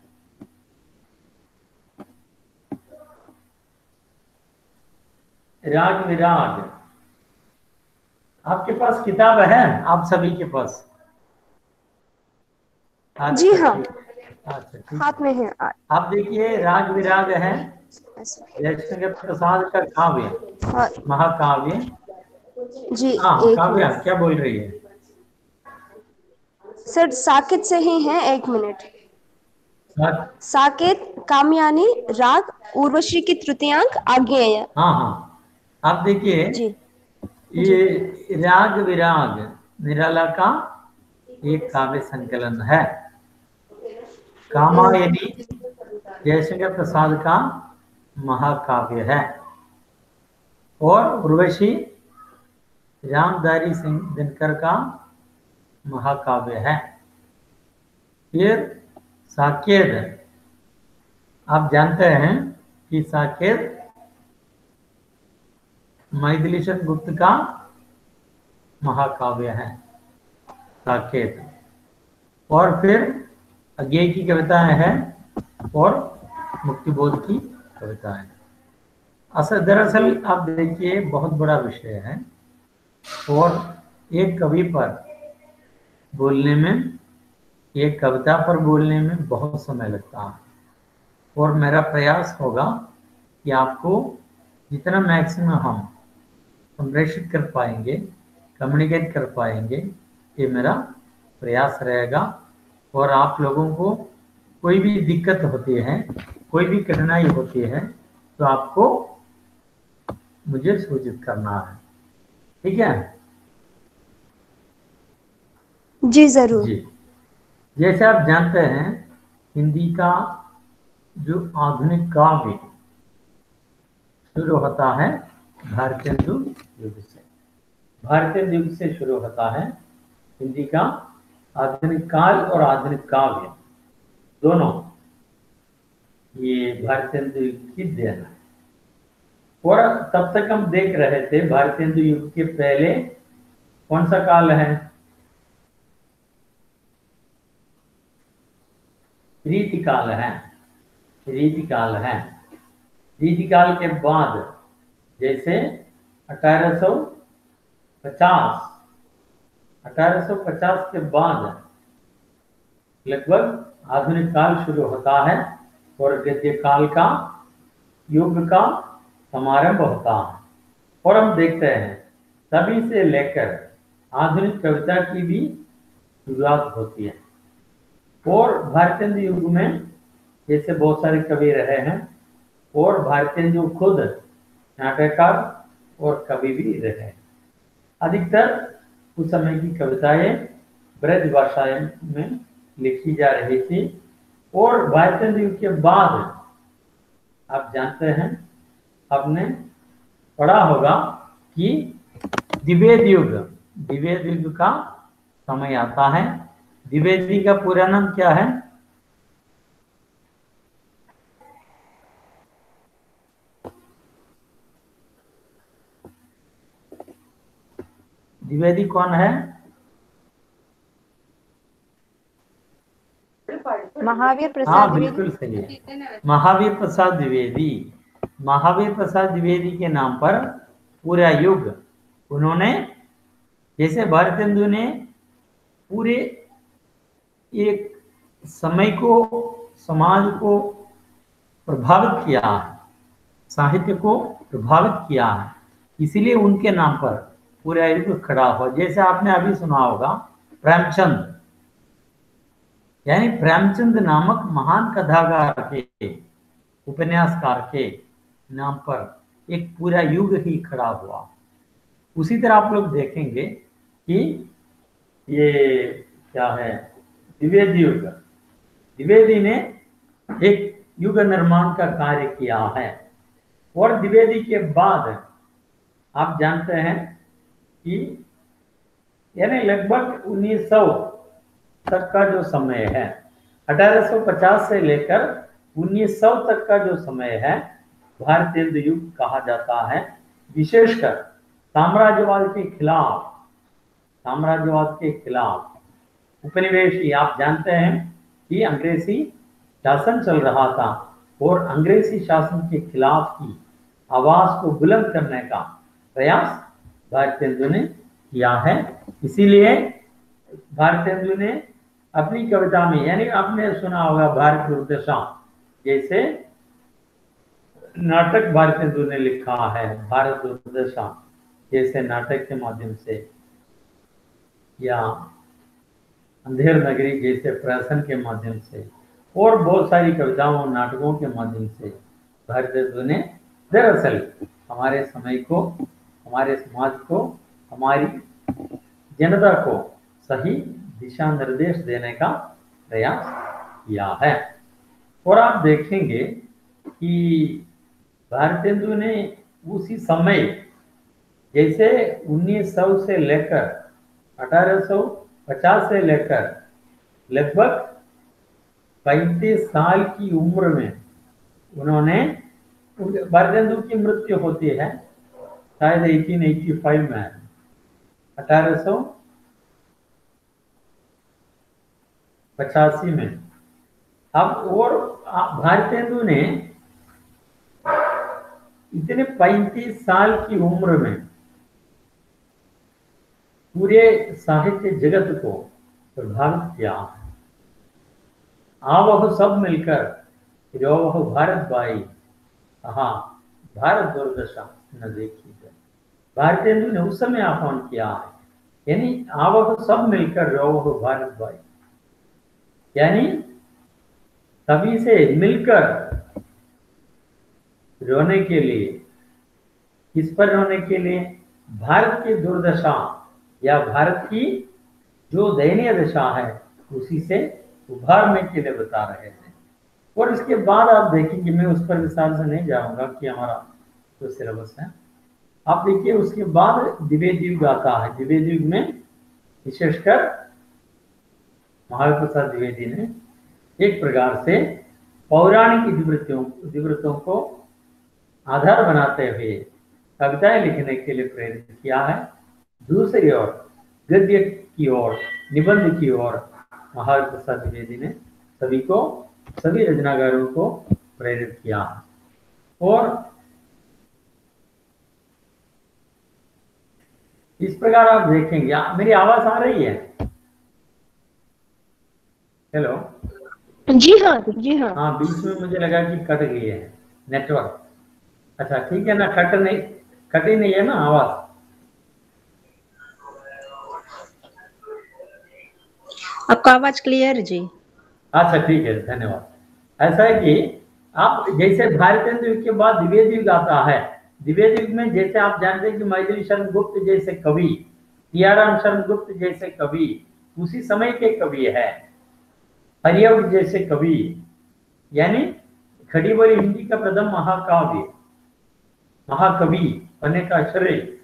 राग विराग। आपके पास किताब है? आप सभी के पास? अच्छा, जी हाँ। ठीक। है। अच्छा हाथ में है आप देखिए राग विराग है। जयशंकर प्रसाद का काव्य हाँ, महाकाव्य। जी हाँ काव्य क्या बोल रही है? सर साकेत से ही है एक मिनट। हाँ। साकेत कामयानी राग उर्वशी की तृतीयांक आज्ञेय हाँ हाँ। आप देखिए जी। ये राग विराग, निराला का एक काव्य संकलन है। कामायनी, जयशंकर प्रसाद का महाकाव्य है। और उर्वशी रामधारी सिंह दिनकर का महाकाव्य है। फिर साकेत। आप जानते हैं कि साकेत मैथिलीशन गुप्त का महाकाव्य है, साकेत। और फिर अज्ञे की कविताएँ हैं और मुक्तिबोध की कविताएँ। असल दरअसल आप देखिए, बहुत बड़ा विषय है। और एक कवि पर बोलने में, एक कविता पर बोलने में बहुत समय लगता है। और मेरा प्रयास होगा कि आपको जितना मैक्सिमम हम संप्रेषित कर पाएँगे कम्युनिकेट कर पाएँगे ये मेरा प्रयास रहेगा। और आप लोगों को कोई भी दिक्कत होती है कोई भी कठिनाई होती है तो आपको मुझे सूचित करना है। ठीक है? जी ज़रूर। जी। जैसे आप जानते हैं हिंदी का जो आधुनिक काव्य शुरू होता है भारतेंदु युग से। भारतेंदु युग से शुरू होता है हिंदी का आधुनिक काल और आधुनिक काव्य। दोनों ये भारतेंदु युग की देन है। और तब तक हम देख रहे थे भारतेंदु युग के पहले कौन सा काल है? रीति काल है। रीति काल है। रीति काल के बाद जैसे 1850 1850 के बाद लगभग आधुनिक काल शुरू होता है और गद्य काल का युग का समारंभ होता है। और हम देखते हैं तभी से लेकर आधुनिक कविता की भी शुरुआत होती है। और भारतीय युग में जैसे बहुत सारे कवि रहे हैं, और भारतेंदु खुद नाटककार और कभी भी रहे। अधिकतर उस समय की कविताएँ ब्रज भाषा में लिखी जा रही थी और भारतेंदु युग के बाद, आप जानते हैं, आपने पढ़ा होगा कि द्विवेद युग द्विवेद युग का समय आता है। द्विवेदी का पूरा नाम क्या है? द्विवेदी कौन है? महावीर प्रसाद हाँ बिल्कुल सही है। महावीर प्रसाद द्विवेदी। महावीर प्रसाद द्विवेदी के नाम पर पूरा युग उन्होंने जैसे भारतेंदु ने पूरे एक समय को समाज को प्रभावित किया है साहित्य को प्रभावित किया है इसीलिए उनके नाम पर पूरा युग खड़ा हो जैसे आपने अभी सुना होगा, प्रेमचंद। यानी प्रेमचंद नामक महान कथाकार के, उपन्यासकार के नाम पर एक पूरा युग ही खड़ा हुआ। उसी तरह आप लोग देखेंगे कि ये क्या है, द्विवेदी युग। द्विवेदी ने एक युग निर्माण का कार्य किया है। और द्विवेदी के बाद आप जानते हैं कि यानी लगभग 1900 तक का जो समय है 1850 से लेकर 1900 तक का जो समय है, भारतीय युग कहा जाता है। विशेषकर साम्राज्यवाद के खिलाफ, साम्राज्यवाद के खिलाफ उपनिवेशी आप जानते हैं कि अंग्रेज़ी शासन चल रहा था और अंग्रेज़ी शासन के खिलाफ की आवाज़ को बुलंद करने का प्रयास भारतेंदु ने किया है। इसीलिए भारतेंदु ने अपनी कविता में, यानी आपने सुना होगा भारत दुर्दशा जैसे नाटक भारतेंदु ने लिखा है भारत दुर्दशा जैसे नाटक के माध्यम से। या अंधेर नगरी जैसे प्रहसन के माध्यम से, और बहुत सारी कविताओं और नाटकों के माध्यम से भारतेंदु ने दरअसल हमारे समय को हमारे समाज को, हमारी जनता को सही दिशा निर्देश देने का प्रयास किया है। और आप देखेंगे कि भारतेंदु ने उसी समय जैसे 1900 से लेकर 1850 से लेकर, लगभग पैंतीस साल की उम्र में उन्होंने, भारतेंदु की मृत्यु होती है। शायद 1885 में अठारह सौ पचासी में। अब और भारतेंदु ने इतने 35 साल की उम्र में पूरे साहित्य जगत को प्रभावित किया। आवह सब मिलकर रोवह भारत भाई, कहा, भारत दुर्दशा। न देखी है। भारतेंदु ने उस समय आह्वान किया है, यानी आवह सब मिलकर रोवह भारत बाई यानी सभी से मिलकर रोने के लिए, किस पर रोने के लिए? भारत की दुर्दशा या भारत की जो दयनीय दशा है, उसी से उभारने के लिए बता रहे थे और इसके बाद आप देखेंगे, मैं उस पर विस्तार से नहीं जाऊँगा कि हमारा जो सिलेबस है आप देखिए, उसके बाद द्विवेद युग आता है। द्विवेद युग में विशेषकर महावीर प्रसाद द्विवेदी ने एक प्रकार से पौराणिक इतिवृत्तियों इतिवृत्तों को आधार बनाते हुए कविताएँ लिखने के लिए प्रेरित किया है। दूसरी ओर, गद्य की ओर, निबंध की ओर महावीर प्रसाद द्विवेदी ने सभी को, सभी रचनाकारों को प्रेरित किया और इस प्रकार आप देखेंगे। मेरी आवाज़ आ रही है? हेलो जी हाँ जी हाँ। हाँ बीच में मुझे लगा कि कट गई है नेटवर्क अच्छा ठीक है ना कट नहीं कटी नहीं है ना आवाज़? आपका आवाज़ क्लियर जी। अच्छा ठीक है धन्यवाद। ऐसा है कि आप जैसे भारतेंद्र के बाद द्विवेद युग आता है द्विवेद युग में जैसे आप जानते हैं कि मैथिली शरण गुप्त जैसे कवि, सियाराम शरण गुप्त जैसे कवि, उसी समय के कवि है। हरियव जैसे कवि, यानी खड़ी बोली हिंदी का प्रथम महाकाव्य, महाकवि बनने का श्रेय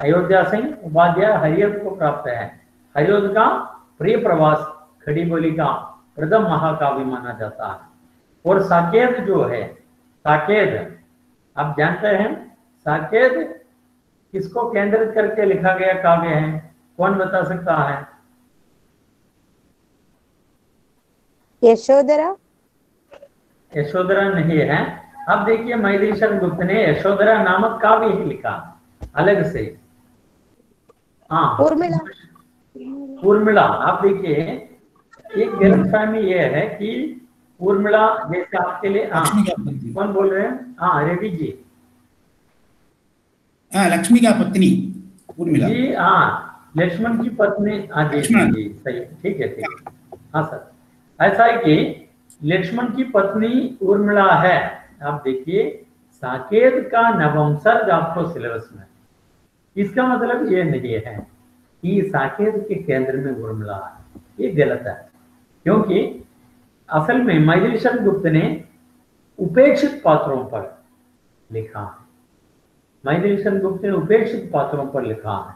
अयोध्या सिंह उपाध्याय हरियव को प्राप्त है। हरियोध का प्रिय प्रवास खड़ी बोली का प्रथम महाकाव्य माना जाता है। और साकेत जो है, साकेत आप जानते हैं? साकेत किसको केंद्रित करके लिखा गया काव्य है? कौन बता सकता है? यशोधरा। यशोधरा नहीं है। अब देखिए मैथिली गुप्त ने यशोधरा नामक काव्य ही लिखा अलग से। हाँ। उर्मिला। उर्मिला। आप देखिए एक गलतफहमी यह है कि उर्मिला जैसे आपके लिए हाँ। कौन बोल रहे हैं? हाँ रेड्डी जी। हाँ लक्ष्मी का पत्नी उर्मिला। जी हाँ लक्ष्मण की पत्नी हाँ जी सही ठीक है ठीक है। हाँ सर। ऐसा है कि लक्ष्मण की पत्नी उर्मिला है। आप देखिए साकेत का नवंसर्ग आपको सिलेबस में। इसका मतलब ये नहीं है कि साकेत के केंद्र में उर्मिला है। ये गलत है। क्योंकि असल में मैथिली गुप्त ने उपेक्षित पात्रों पर लिखा है। मैथिली गुप्त ने उपेक्षित पात्रों पर लिखा है।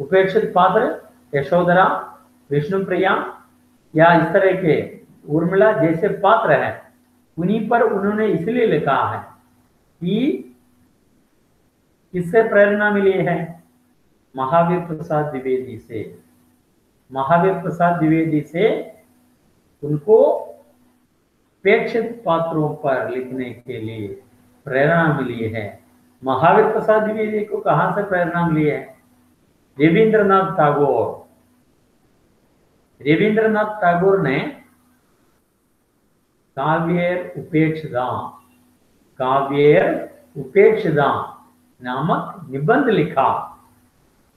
उपेक्षित पात्र यशोधरा विष्णु प्रिया या इस तरह के उर्मिला जैसे पात्र हैं, उन्हीं पर उन्होंने इसलिए लिखा है कि किससे प्रेरणा मिली है महावीर प्रसाद द्विवेदी से। महावीर प्रसाद द्विवेदी से उनको अपेक्षित पात्रों पर लिखने के लिए प्रेरणा मिली है। महावीर प्रसाद द्विवेदी को कहाँ से प्रेरणा मिली है? रविंद्रनाथ टैगोर। रविंद्रनाथ टैगोर ने काव्येर उपेक्षदा काव्येर उपेक्षदा नामक निबंध लिखा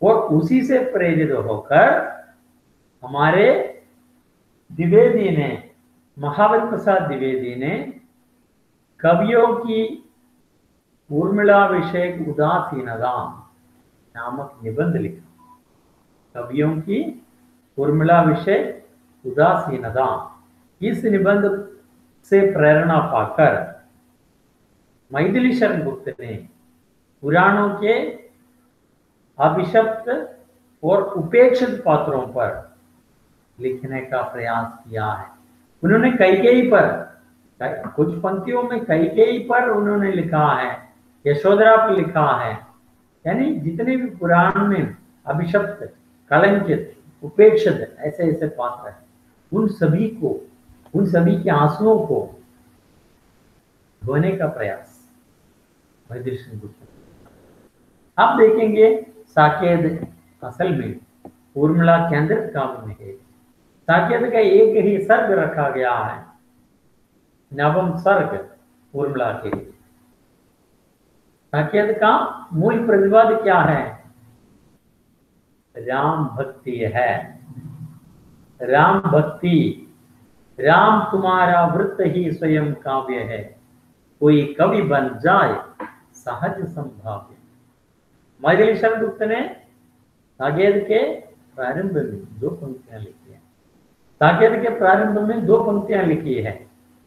और उसी से प्रेरित होकर हमारे द्विवेदी ने महावीर प्रसाद द्विवेदी ने कवियों की उर्मिला विषय उदासीनता नामक निबंध लिखा कवियों की उर्मिला विषय उदासीनता इस निबंध से प्रेरणा पाकर मैथिली शरण गुप्त ने पुराणों के अभिशप्त और उपेक्षित पात्रों पर लिखने का प्रयास किया है उन्होंने कैकेयी पर कुछ पंक्तियों में कैकेयी पर उन्होंने लिखा है, यशोधरा पर लिखा है, यानी जितने भी पुराण में अभिशप्त, कलंकित, उपेक्षित ऐसे ऐसे पात्र हैं, उन सभी को, उन सभी के आंसुओं को धोने का प्रयास। आप देखेंगे साकेत असल में, उर्मिला केंद्रित काम में है। साकेत का एक ही सर्ग रखा गया है। नवम सर्ग, उर्मिला के साकेत का मूल प्रतिवाद क्या है? राम भक्ति है। राम भक्ति, राम तुम्हारा वृत्त ही स्वयं काव्य है। कोई कवि बन जाए, सहज संभाव्य। मैथिली गुप्त ने साकेत के प्रारंभ में दो पंक्तियाँ लिखी। साकेत के प्रारंभ में दो पंक्तियाँ लिखी है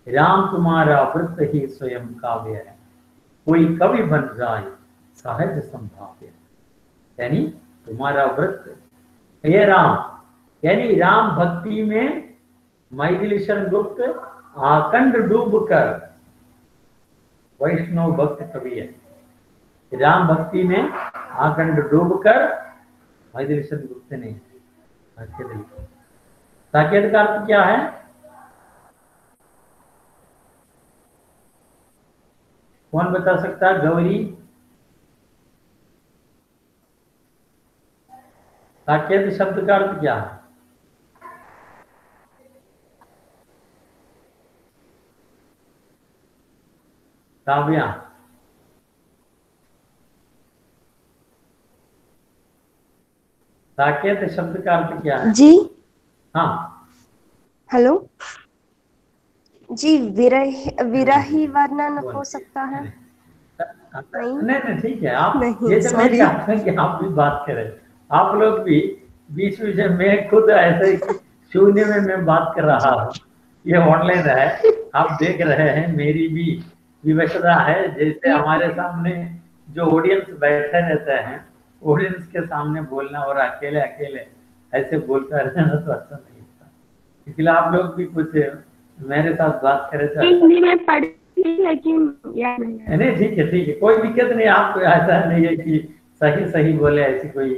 राम तुम्हारा वृत्त ही स्वयं काव्य है। कोई कवि बन जाए, सहज संभाव्य यानी तुम्हारा वृत्त हे राम, यानी राम भक्ति में मैथिलीशरण गुप्त आकंड डूब कर वैष्णव भक्त कवि है। राम भक्ति में आकंड डूब कर मैथिलीशरण गुप्त ने साकेत का अर्थ क्या है? कौन बता सकता है? गौरी। साकेत शब्द का अर्थ क्या है? काव्या। साकेत शब्द का अर्थ क्या है? जी। हाँ। हेलो? जी विरह विरही वर्णन हो सकता है? नहीं। नहीं? ठीक है। आप ये जब मैं sorry। चाहता कि आप भी बात करें। आप लोग भी बीच बीच में मैं खुद ऐसे शून्य में मैं बात कर रहा हूँ। ये ऑनलाइन है। आप देख रहे हैं मेरी भी विवशता है। जैसे हमारे सामने जो ऑडियंस बैठे रहते हैं ऑडियंस के सामने बोलना और अकेले अकेले ऐसे बोलता रहना तो अच्छा नहीं लगता इसलिए आप लोग भी कुछ मेरे साथ बात करें तो अच्छा। हिंदी में पढ़ी लेकिन नहीं ठीक है ठीक है। कोई दिक्कत नहीं आपको ऐसा नहीं है कि सही सही बोले ऐसी कोई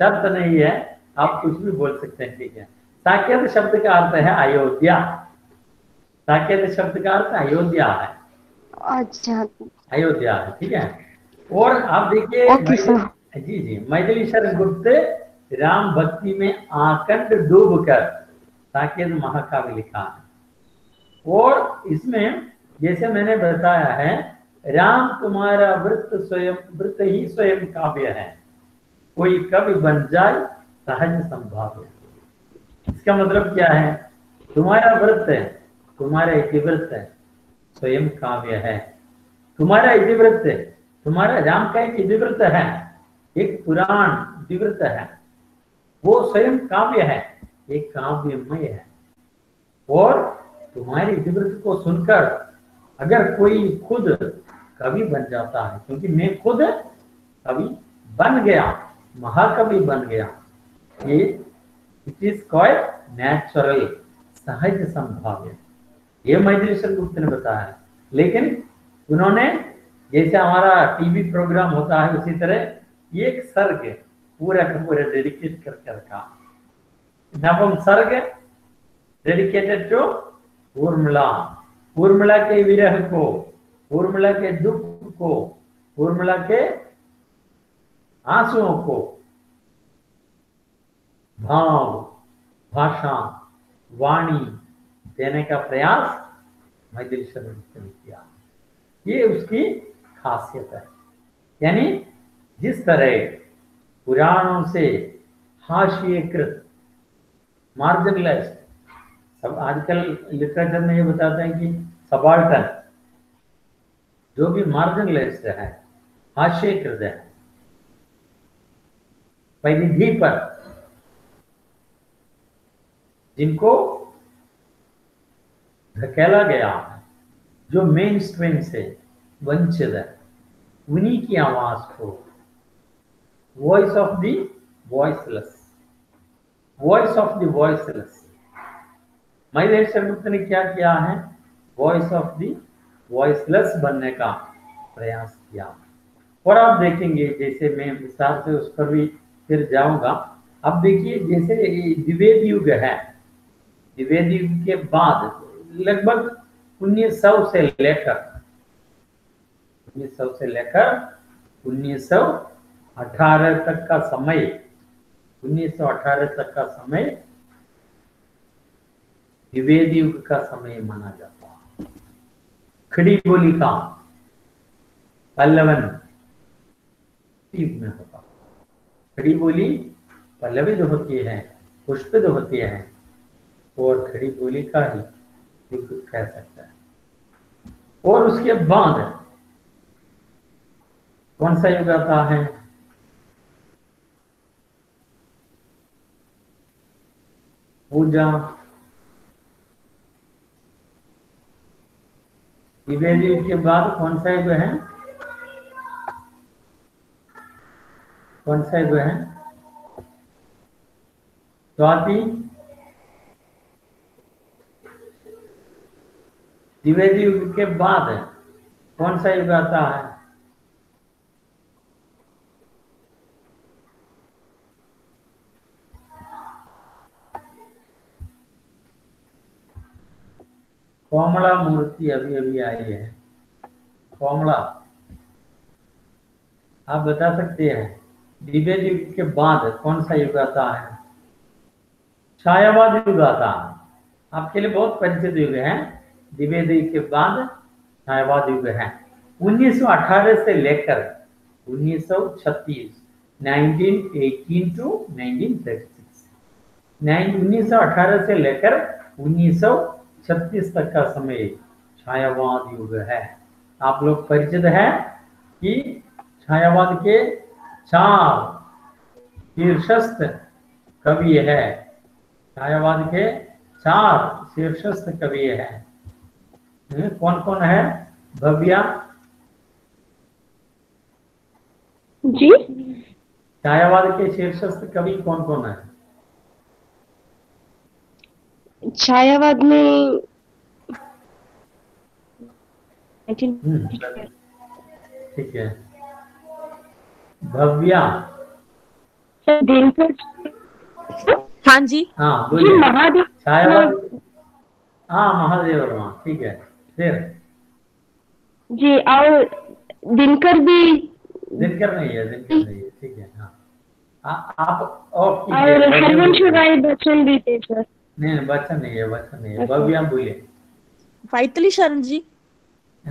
शब्द नहीं है। आप कुछ भी बोल सकते हैं ठीक है। साकेत शब्द का अर्थ है अयोध्या। साकेत शब्द का अर्थ अयोध्या है। अच्छा। अयोध्या है ठीक है। और आप देखिए जी जी। मैथिली शरण गुप्त राम भक्ति में आकंड डूब कर साकेत महाकाव्य लिखा है। और इसमें, जैसे मैंने बताया है, राम तुम्हारा वृत्त स्वयं, वृत्त ही स्वयं काव्य है। कोई कवि बन जाए, सहज संभाव्य इसका मतलब क्या है? तुम्हारा वृत्त है, तुम्हारा इतिवृत्त है, स्वयं काव्य है। तुम्हारा इतिवृत्त है, तुम्हारा राम का एक इतिवृत्त है, एक पुराण इतिवृत्त है। वो स्वयं काव्य है एक काव्यमय है। और तुम्हारी इतिवृत्त को सुनकर अगर कोई खुद कवि बन जाता है, क्योंकि मैं खुद कवि बन गया, महाकवि बन गया, ये इट इज़ क्वाइट नेचुरल सहज संभाव्य। ये मैथिली गुप्त ने बताया। लेकिन उन्होंने, जैसे हमारा टीवी प्रोग्राम होता है, उसी तरह ये एक सर्ग पूरा का पूरा डेडिकेट करके रखा नवम सर्ग डेडिकेटेड टू उर्मिला उर्मिला के विरह को उर्मिला के दुख को उर्मिला के आंसुओं को भाव भाषा वाणी देने का प्रयास मैथिली शरण ने किया ये उसकी खासियत है यानी जिस तरह पुराणों से हाशियकृत मार्जिनलाइज्ड सब आजकल लिटरेचर में ये बताते हैं कि सबाल्टन जो भी मार्जिनलाइज्ड है हाशियकृत है। परिधि पर जिनको धकेला गया जो मेन स्ट्रीम से वंचित है, उन्हीं की आवाज़ को voice of the voiceless voice of the voiceless Mahileshwar Gupt ने क्या किया है? वॉइस ऑफ़ दी वॉइसलेस बनने का प्रयास किया। और आप देखेंगे, जैसे मैं विस्तार से उस पर भी फिर जाऊँगा। अब देखिए, जैसे द्विवेद युग है, द्विवेद युग के बाद, लगभग 1900 से लेकर 1900 से लेकर 1918 तक का समय 1918 तक का समय द्विवेद युग का समय माना जाता है। खड़ी बोली का पल्लवन युग में होता खड़ी बोली पल्लवित होती है पुष्पित होती है, और खड़ी बोली का ही युग कह सकता है। और उसके बाद कौन सा युग आता है? पूजा। युग के बाद कौन सा युग है? कौन सा युग है? स्वाति। द्विवेद युग के बाद कौन सा युग आता है? कोमला मूर्ति अभी अभी आई है कोमला आप बता सकते हैं दिव्य युग के बाद कौन सा युग आता है छायावाद युग आता है आपके लिए बहुत परिचित युग है दिव्य युग के बाद छायावाद युग है 1918 से लेकर 1936 1918 टू 1936 1918 से लेकर 1936 तक का समय छायावाद युग है। आप लोग परिचित है कि छायावाद के चार शीर्षस्थ कवि है। छायावाद के चार शीर्षस्थ कवि है। हम्म, कौन कौन है? भव्या? जी। छायावाद के शीर्षस्थ कवि कौन कौन है? छायावाद में हम्म, ठीक है। भव्या। दिनकर हाँ जी। हाँ बोलिए। महादेव छायावाद हाँ महादेव वर्मा ठीक है। फिर? जी और दिनकर भी दिनकर नहीं है दिनकर नहीं है ठीक है हाँ। आ, आप और हरवंश राय बच्चन भी थे सर। नहीं बच्चन नहीं है बच्चन नहीं है। अच्छा। भव्या बोलिए। फाइतली शरण जी।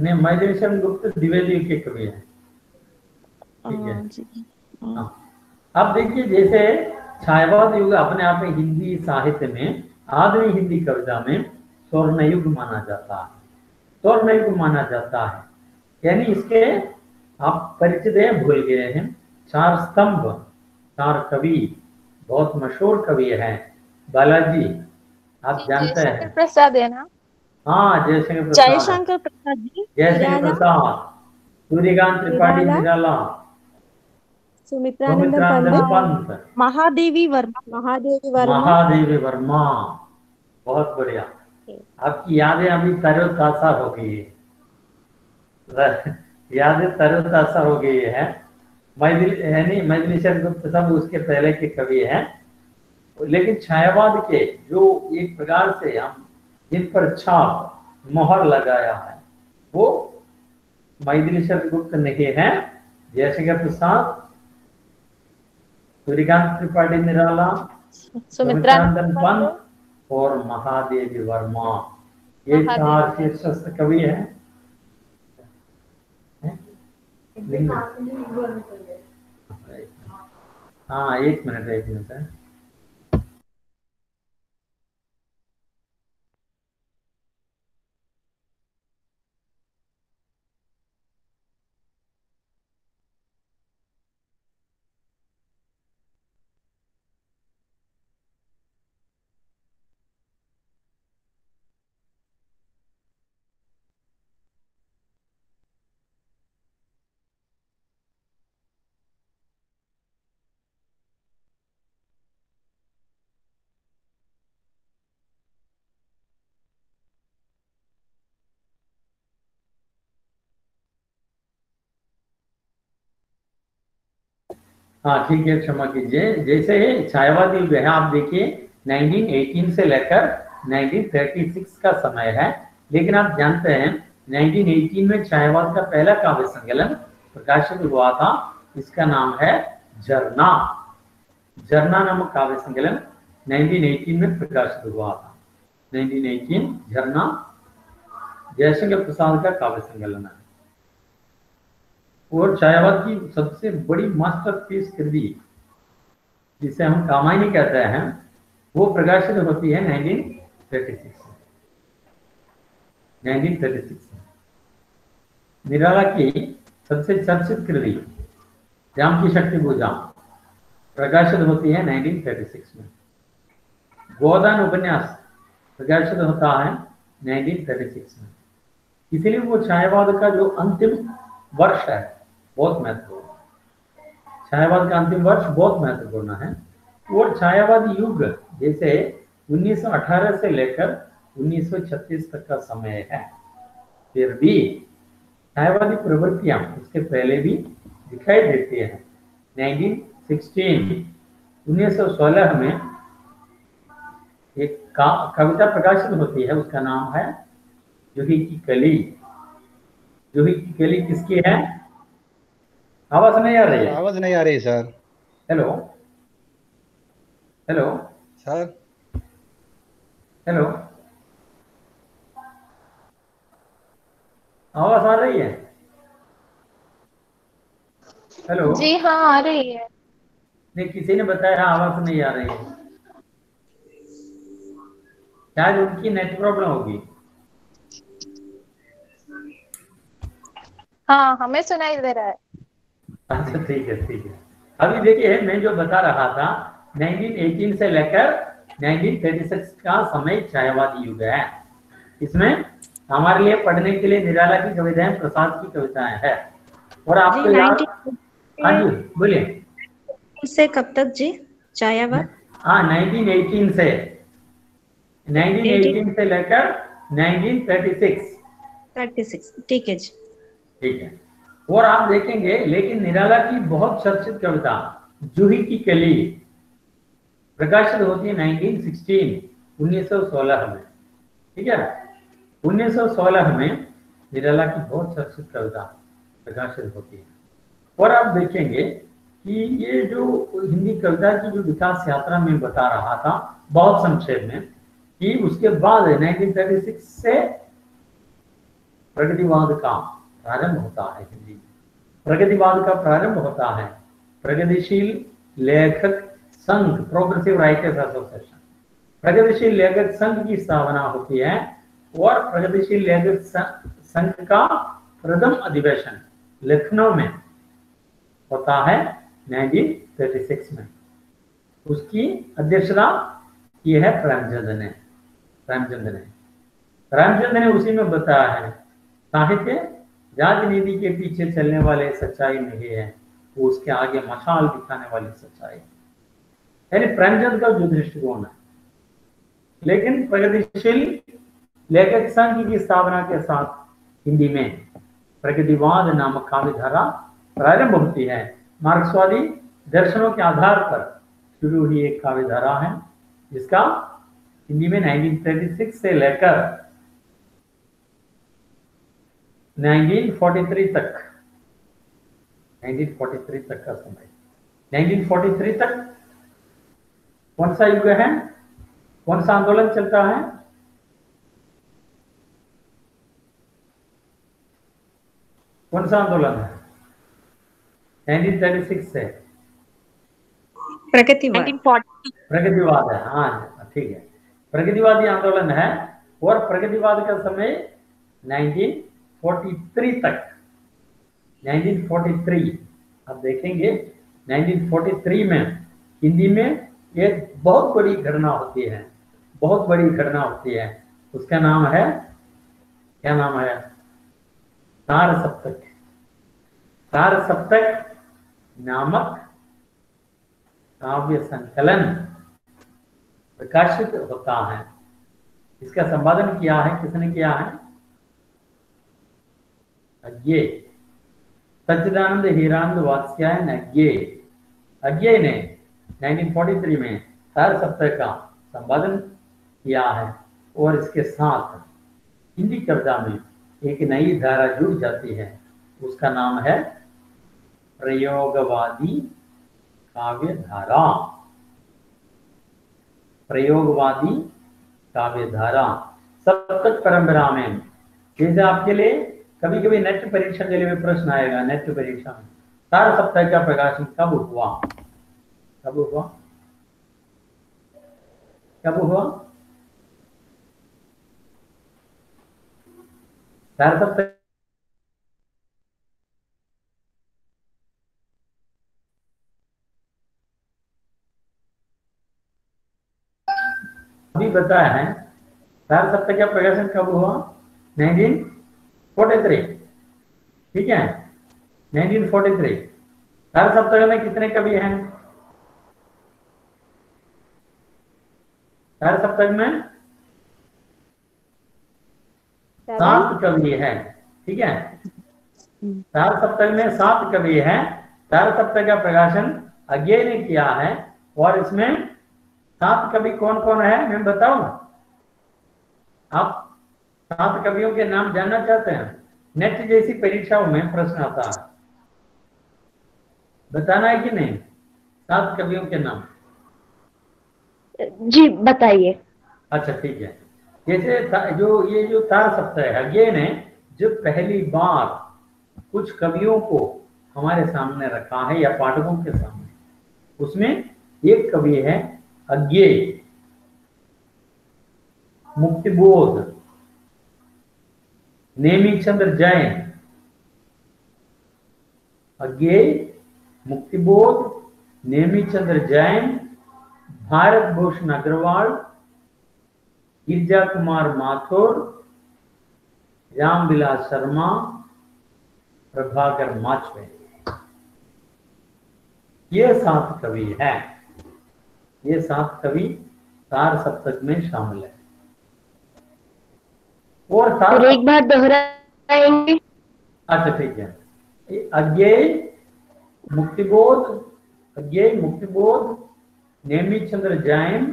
नहीं महिलेश्वर गुप्त द्विवेदी के कवि है। ठीक है। हाँ हाँ। अब देखिए जैसे छायावाद युग अपने आप में हिंदी साहित्य में आधुनिक हिंदी कविता में स्वर्ण युग माना जाता है। स्वर्ण युग माना जाता है। यानी इसके आप परिचित हैं भूल गए हैं। चार स्तंभ चार कवि बहुत मशहूर कवि हैं। बालाजी आप जानते हैं। प्रसाद है ना? हाँ जयशंकर प्रसाद। जयशंकर प्रसाद जी जयशंकर प्रसाद सूर्यकांत त्रिपाठी निराला, सुमित्रानंद पंत महादेवी वर्मा महादेवी वर्मा। महादेवी वर्मा बहुत बढ़िया। आपकी यादें अभी तरोताजा हो गई है। यादें तरोताजा हो गई है। मैथिल यानी मैथिलीशर गुप्त सब उसके पहले के कवि हैं। लेकिन छायावाद के जो एक प्रकार से हम जिन पर छाप मोहर लगाया है वो मैथिलीशर गुप्त नहीं है। जयशंकर प्रसाद सूर्यकांत त्रिपाठी निराला सुमित्रानंद पंत और महादेवी वर्मा। ये चार। शीर्षस्थ कवि हैं। हैं? हाँ एक मिनट एक मिनट है। हाँ ठीक है, क्षमा कीजिए। जैसे छायावादी युग है आप देखिए 1918 से लेकर 1936 का समय है। लेकिन आप जानते हैं 1918 में छायावाद का पहला काव्य संकलन प्रकाशित हुआ था। इसका नाम है झरना। झरना नामक काव्य संकलन 1918 में प्रकाशित हुआ था। 1918 झरना जयशंकर प्रसाद का काव्य संकलन है। और छायावाद की सबसे बड़ी मास्टरपीस कृति जिसे हम कामायनी कहते हैं, वो प्रकाशित होती है 1936 में। 1936 में। निराला की सबसे चर्चित कृति जाम की शक्ति पूजा, प्रकाशित होती है 1936 में। गोदान उपन्यास प्रकाशित होता है 1936 में। इसीलिए वो छायावाद का जो अंतिम वर्ष है बहुत महत्वपूर्ण छायावाद का अंतिम वर्ष बहुत महत्वपूर्ण है। और छायावादी युग जैसे 1918 से लेकर 1936 तक का समय है। फिर भी छायावादी प्रवृत्तियाँ उसके पहले भी दिखाई देती है। 1916 1916 में एक कविता प्रकाशित होती है, उसका नाम है जूही की कली। जूही की कली किसकी है? आवाज़ नहीं आ रही है। आवाज़ नहीं आ रही है sir. Hello. Hello. Sir. Hello. आवाज़ आ रही है? हेलो। जी हाँ आ रही है। नहीं किसी ने बताया आवाज़ नहीं आ रही है। शायद उनकी नेट प्रॉब्लम होगी। हाँ हमें सुनाई दे रहा है। अच्छा ठीक है ठीक है। अभी देखिए मैं जो बता रहा था 1918 से लेकर 1936 का समय छायावादी युग है। इसमें हमारे लिए पढ़ने के लिए निराला की कविताएँ प्रसाद की कविताएँ है। और आपको याद हाँ जी बोलिए। से कब तक जी? छायावाद? हाँ 1918 से। 1918 से लेकर 1936 थर्टी सिक्स ठीक है जी। ठीक है। और आप देखेंगे, लेकिन निराला की बहुत चर्चित कविता, जूही की कली, प्रकाशित होती है 1916 1916 में। ठीक है? 1916 में निराला की बहुत चर्चित कविता प्रकाशित होती है। और आप देखेंगे कि ये जो हिंदी कविता की जो विकास यात्रा में बता रहा था, बहुत संक्षेप में, कि उसके बाद 1936 से प्रगतिवाद का प्रारंभ होता है प्रगतिवाद का प्रारंभ होता है। प्रगतिशील लेखक संघ प्रोग्रेसिव राइटर्स एसोसिएशन प्रगतिशील लेखक संघ की स्थापना होती है और प्रगतिशील लेखक संघ का प्रथम अधिवेशन लखनऊ में होता है 1936 में। उसकी अध्यक्षता की है प्रेमचंद ने। प्रेमचंद ने। प्रेमचंद ने उसी में बताया है, साहित्य राजनीति के पीछे चलने वाले सच्चाई नहीं है, वो उसके आगे मशाल दिखाने वाली सच्चाई यानी प्रेमचंद का जो दृष्टिकोण है, लेकिन प्रगतिशील लेखक संघ की स्थापना के साथ हिंदी में प्रगतिवाद नामक काव्य धारा प्रारंभ होती है। मार्क्सवादी दर्शनों के आधार पर शुरू हुई एक काव्य धारा है, जिसका हिंदी में 1936 से लेकर 1943 तक। 1943 तक का समय। 1943 तक कौन सा युग है? कौन सा आंदोलन चलता है? कौन सा आंदोलन है? 1936 से। प्रगतिवाद। प्रगतिवाद है हाँ ठीक है। प्रगतिवादी आंदोलन है और प्रगतिवाद का समय 1943 तक। 1943 आप देखेंगे 1943 में हिंदी में एक बहुत बड़ी घटना होती है, बहुत बड़ी घटना होती है। उसका नाम है, क्या नाम है? तार सप्तक तार सप्तक नामक काव्य संकलन प्रकाशित होता है। इसका संपादन किया है, किसने किया है? अज्ञे। सच्चिदानंद हीरानंद वात्स्यायन अज्ञे अज्ञे ने 1943 में तार सप्ताह का संपादन किया है और इसके साथ हिंदी कविता में एक नई धारा जुड़ जाती है। उसका नाम है प्रयोगवादी काव्य धारा प्रयोगवादी काव्य धारा सप्तक परंपरा में जैसे आपके लिए कभी कभी नेट परीक्षा के लिए भी प्रश्न आएगा, नेट परीक्षा में तार सप्ताह का प्रकाशन कब हुआ? कब हुआ? कब हुआ? तार सप्ताह अभी बताया है तार सप्ताह का प्रकाशन कब हुआ? 1943 ठीक है? 1943 तार सप्ताह में कितने कवि हैं? तार सप्ताह में सात कवि हैं। ठीक है? तार सप्ताह में सात कवि हैं। तार सप्ताह का प्रकाशन अज्ञे ने किया है। और इसमें सात कवि कौन कौन है? मैं बताऊँ? आप सात कवियों के नाम जानना चाहते हैं? नेट जैसी परीक्षाओं में प्रश्न आता है। बताना है कि नहीं? सात कवियों के नाम। जी बताइए। अच्छा ठीक है। जैसे जो ये जो तार सप्ताह है ये ने जो पहली बार कुछ कवियों को हमारे सामने रखा है या पाठकों के सामने उसमें एक कवि है अज्ञे मुक्तिबोध। नेमी चंद्र जैन। अज्ञे मुक्तिबोध नेमी चंद्र जैन, भारत भूषण अग्रवाल, गिरजा कुमार माथुर, रामविलास शर्मा, प्रभाकर माचवे। ये सात कवि हैं। ये सात कवि तार सप्तक में शामिल है। और फिर एक बार दोहराएँगे। अच्छा ठीक है। अज्ञेय मुक्तिबोध अज्ञेय मुक्तिबोध नेमी चंद्र जैन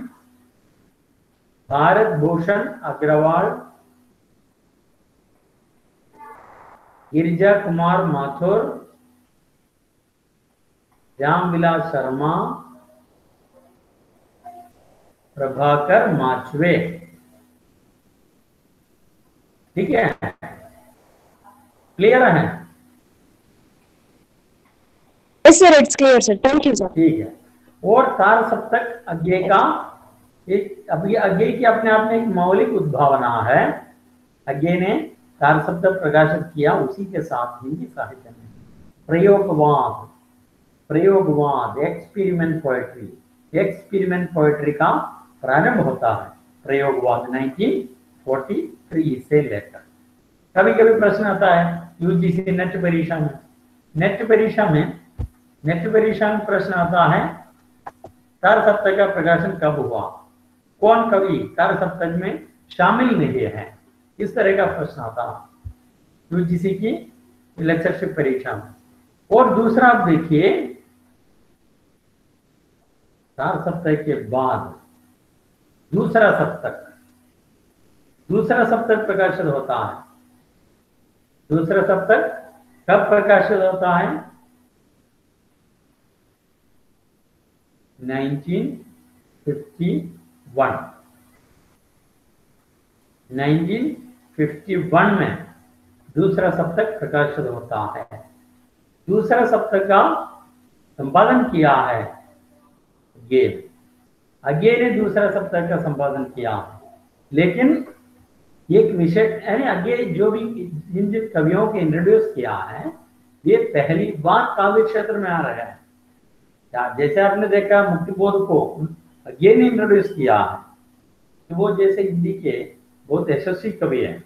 भारत भूषण अग्रवाल गिरिजा कुमार माथुर रामविलास शर्मा प्रभाकर माचवे। ठीक है? क्लियर है? Yes sir it's clear sir thank you sir ठीक है। और तार सप्तक अज्ञे का एक अभी अज्ञे की अपने आप में एक मौलिक उद्भावना है। अज्ञे ने तार सप्तक प्रकाशित किया उसी के साथ हिंदी साहित्य में। प्रयोगवाद प्रयोगवाद एक्सपेरिमेंट पोएट्री एक्सपेरिमेंट पोएट्री का प्रारंभ होता है। प्रयोगवाद 1943 से लेकर कभी कभी प्रश्न आता है यूजीसी नेट परीक्षा में। नेट परीक्षा में नेट परीक्षा में प्रश्न आता है, तार सप्तक का प्रकाशन कब हुआ? कौन कवि तार सप्तक में शामिल नहीं है? इस तरह का प्रश्न आता है। यूजीसी की लेक्चरशिप परीक्षा में। और दूसरा आप देखिए, तार सप्तक के बाद दूसरा सप्तक। दूसरा सप्तक प्रकाशित होता है। दूसरा सप्तक कब प्रकाशित होता है? 1951 1951 में दूसरा सप्तक प्रकाशित होता है। दूसरा सप्तक का संपादन किया है गेल अगे ने दूसरा सप्तक का संपादन किया लेकिन एक विषय, यानी आगे जो भी जिन जिन कवियों को इंट्रोड्यूस किया है, ये पहली बार काव्य क्षेत्र में आ रहा है। जैसे आपने देखा मुक्तिबोध को ये ने इंट्रोड्यूस किया है, कि वो जैसे हिंदी के बहुत यशस्वी कवि हैं।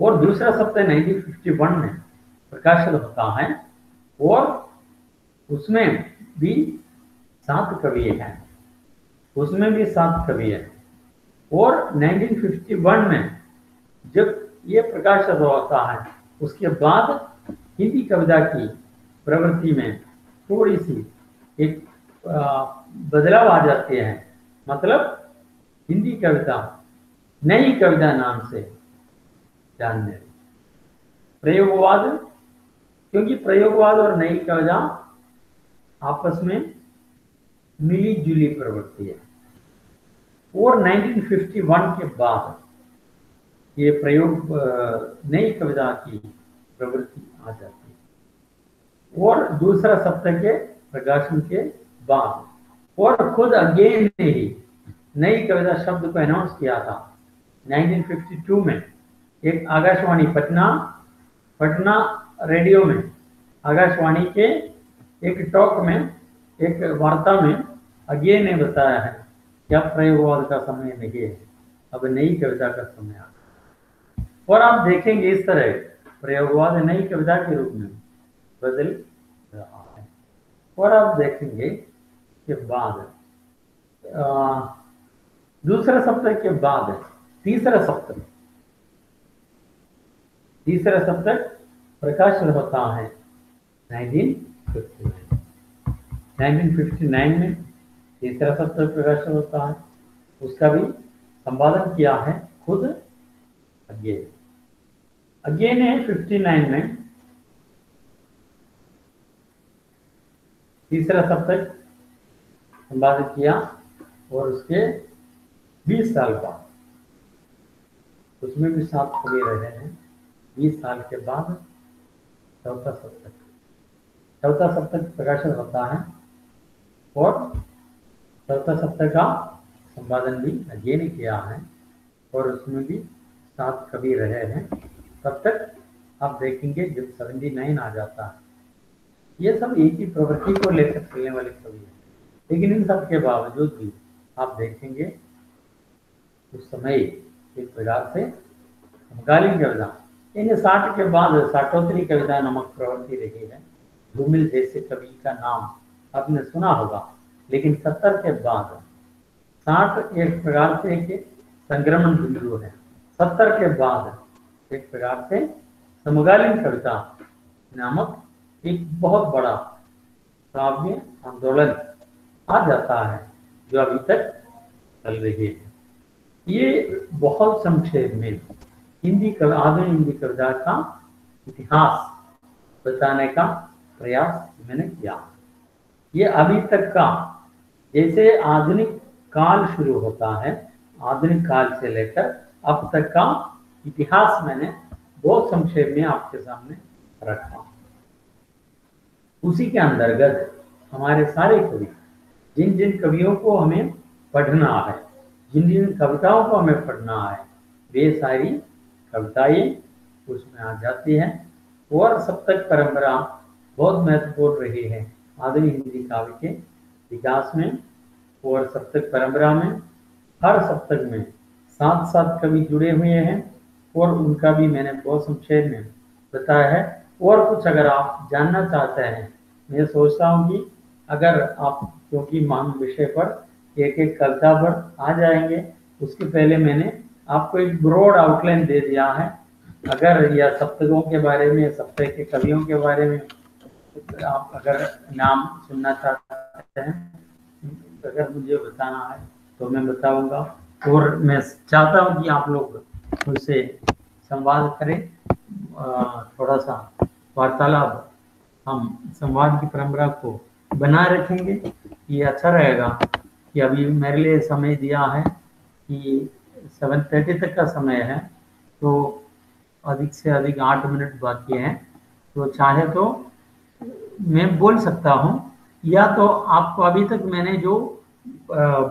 और दूसरा सप्ताह 1951 में प्रकाशित होता है, और उसमें भी सात कवि हैं। उसमें भी सात कवि हैं। और 1951 में जब ये प्रकाशित होता है, उसके बाद हिंदी कविता की प्रवृत्ति में थोड़ी सी एक बदलाव आ जाते हैं। मतलब हिंदी कविता नई कविता नाम से जानने प्रयोगवाद, क्योंकि प्रयोगवाद और नई कविता आपस में मिली जुली प्रवृत्ति है। और 1951 के बाद ये प्रयोग नई कविता की प्रवृत्ति आ जाती है। और दूसरा सप्ताह के प्रकाशन के बाद, और खुद अगेन ने ही नई कविता शब्द को अनाउंस किया था 1952 में। एक आकाशवाणी पटना पटना रेडियो में, आकाशवाणी के एक टॉक में, एक वार्ता में अगे ने बताया है कि अब प्रयोगवाद का समय नहीं है? अब नई कविता का समय आ। और आप देखेंगे इस तरह, प्रयोगवाद नई कविता के रूप में बदल रहा है। और आप देखेंगे के बाद दूसरा सप्ताह के बाद, तीसरा सप्ताह तीसरा सप्ताह प्रकाशन होता है। 1959 1959 में तीसरा सप्ताह प्रकाशन होता है। उसका भी संपादन किया है खुद अगे अगे ने 59 में तीसरा सप्तक संपादित किया और उसके 20 साल बाद, उसमें भी साथ कवि रहे हैं। 20 साल के बाद चौथा सप्तक चौथा सप्तक प्रकाशन होता है और चौथा सप्तक का संपादन भी अजय ने किया है और उसमें भी सात कवि रहे हैं। तब तक आप देखेंगे जब सेवेंटी नाइन आ जाता है। ये सब एक ही प्रवृत्ति को लेकर चलने वाले कवि हैं। लेकिन इन सब के बावजूद भी आप देखेंगे, उस समय एक प्रकार से समकालीन कविता यानी साठ के बाद साठोत्तरी कविता नामक प्रवृत्ति रही है। धूमिल जैसे कवि का नाम आपने सुना होगा। लेकिन सत्तर के बाद साठ एक प्रकार से एक संक्रमण बिंदु है। सत्तर के बाद एक प्रकार से समकालीन कविता नामक एक बहुत बड़ा काव्य आंदोलन आ जाता है, जो अभी तक चल रही है। ये बहुत संक्षेप में हिंदी कवि आधुनिक हिंदी कविता का इतिहास बताने का प्रयास मैंने किया। ये अभी तक का जैसे आधुनिक काल शुरू होता है। आधुनिक काल से लेकर अब तक का इतिहास मैंने बहुत संक्षेप में आपके सामने रखा। उसी के अंतर्गत हमारे सारे कवि जिन जिन कवियों को हमें पढ़ना है जिन जिन कविताओं को हमें पढ़ना है, वे सारी कविताएँ उसमें आ जाती हैं और सप्तक परंपरा बहुत महत्वपूर्ण रही है। आधुनिक हिंदी काव्य के विकास में और सप्तक परंपरा में, हर सप्तक में सात सात कवि जुड़े हुए हैं और उनका भी मैंने बहुत संक्षेप में बताया है। और कुछ अगर आप जानना चाहते हैं, मैं सोचता हूँ कि अगर आप क्योंकि मान विषय पर एक एक कविता पर आ जाएँगे, उसके पहले मैंने आपको एक ब्रॉड आउटलाइन दे दिया है। अगर या सप्तकों के बारे में सप्तक के कवियों के बारे में आप अगर नाम सुनना चाहते हैं, अगर मुझे बताना है तो मैं बताऊँगा। और मैं चाहता हूँ कि आप लोग मुझसे संवाद करें। थोड़ा सा वार्तालाप। हम संवाद की परंपरा को बना रखेंगे। ये अच्छा रहेगा कि अभी मेरे लिए समय दिया है कि सेवन थर्टी तक का समय है तो अधिक से अधिक आठ मिनट बाकी हैं। तो चाहे तो मैं बोल सकता हूँ या तो आपको अभी तक मैंने जो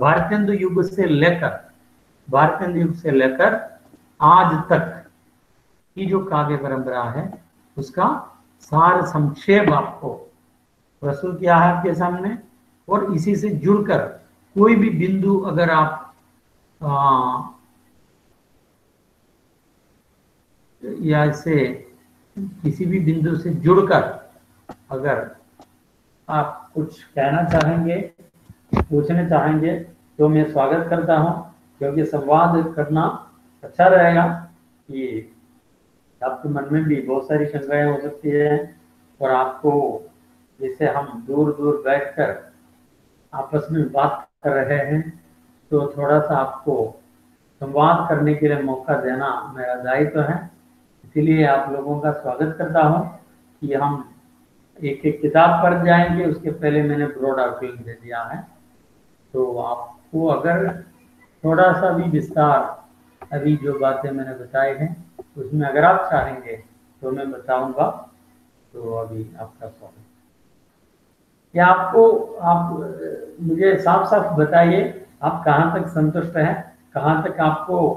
भारतेंदु युग से लेकर भारतेंदु युग से लेकर आज तक की जो काव्य परंपरा है उसका सार संक्षेप आपको प्रस्तुत किया है आपके सामने और इसी से जुड़कर कोई भी बिंदु अगर आप आ, या इसे किसी भी बिंदु से जुड़कर अगर आप कुछ कहना चाहेंगे, पूछने चाहेंगे तो मैं स्वागत करता हूँ, क्योंकि संवाद करना अच्छा रहेगा। कि आपके मन में भी बहुत सारी शंकाएँ हो सकती है, और आपको जैसे हम दूर दूर बैठकर आपस में बात कर रहे हैं तो थोड़ा सा आपको संवाद करने के लिए मौका देना मेरा दायित्व तो है। इसीलिए आप लोगों का स्वागत करता हूँ कि हम एक एक किताब पढ़ जाएँगे, उसके पहले मैंने ब्रॉड आउटलाइन दे दिया है। तो आपको अगर थोड़ा सा भी विस्तार अभी जो बातें मैंने बताई हैं, उसमें अगर आप चाहेंगे तो मैं बताऊँगा। तो अभी आपका स्वागत। या आपको, आप, मुझे साफ़ साफ़ बताइए, आप कहाँ तक संतुष्ट हैं? कहाँ तक आपको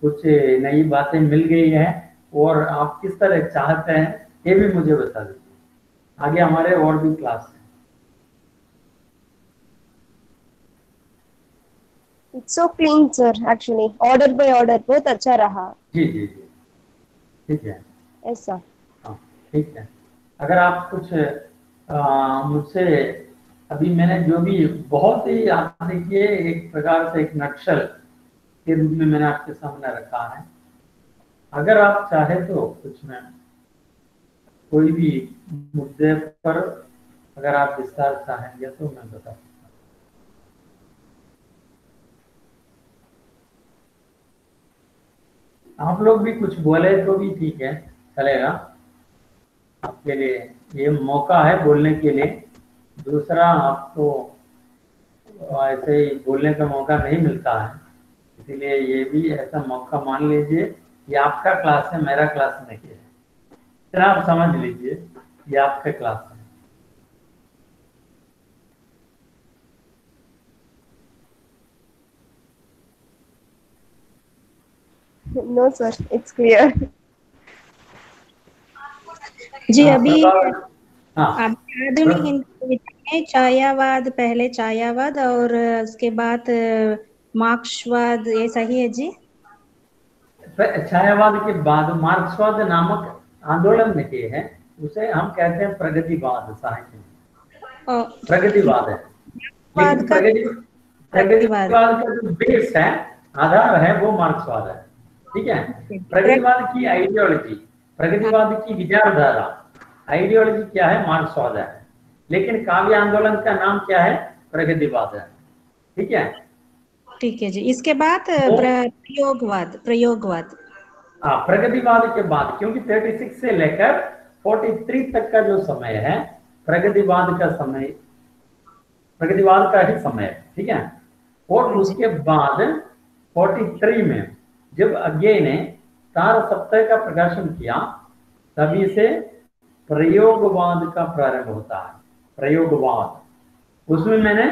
कुछ नई बातें मिल गई हैं? और आप किस तरह चाहते हैं, ये भी मुझे बता दीजिए। आगे हमारे और भी क्लास हैं। It's so clean sir actually order by order बहुत अच्छा रहा। जी जी जी। ठीक है। ऐसा हाँ ठीक है। अगर आप कुछ मुझसे अभी मैंने जो भी बहुत ही आप देखिए एक प्रकार से एक नक्शल के रूप में मैंने आपके सामने रखा है। अगर आप चाहे तो कुछ में कोई भी मुद्दे पर अगर आप विस्तार चाहेंगे तो मैं बता आप लोग भी कुछ बोले तो भी ठीक है, चलेगा। आपके लिए ये मौका है बोलने के लिए। दूसरा, आपको ऐसे ही बोलने का मौका नहीं मिलता है। इसीलिए ये भी ऐसा मौका मान लीजिए ये आपका क्लास है, मेरा क्लास नहीं है। इतना आप समझ लीजिए ये आपका क्लास है। नो सर इट्स क्लियर जी अभी हाँ। आधुनिक हिंदी में छायावाद पहले छायावाद और उसके बाद मार्क्सवाद ये सही है जी? छायावाद के बाद मार्क्सवाद नामक आंदोलन में किए है उसे हम कहते हैं प्रगतिवाद साहित्य में। प्रगतिवाद है। लेकिन प्रगति प्रगतिवाद। का जो बेस है आधार है वो मार्क्सवाद है। ठीक है? प्रगतिवाद की आइडियोलॉजी प्रगतिवाद की विचारधारा। आइडियोलॉजी क्या है? मार्क्सवाद है। लेकिन काव्य आंदोलन का नाम क्या है? प्रगतिवाद है। ठीक है? ठीक है जी। इसके बाद प्रयोगवाद प्रयोगवाद। हाँ प्रगतिवाद के बाद क्योंकि 36 से लेकर 43 तक का जो समय है प्रगतिवाद का समय प्रगतिवाद का ही समय है ठीक है? और उसके बाद 43 में जब अज्ञे ने तार सप्ताह का प्रकाशन किया तभी से प्रयोगवाद का प्रारंभ होता है प्रयोगवाद। उसमें मैंने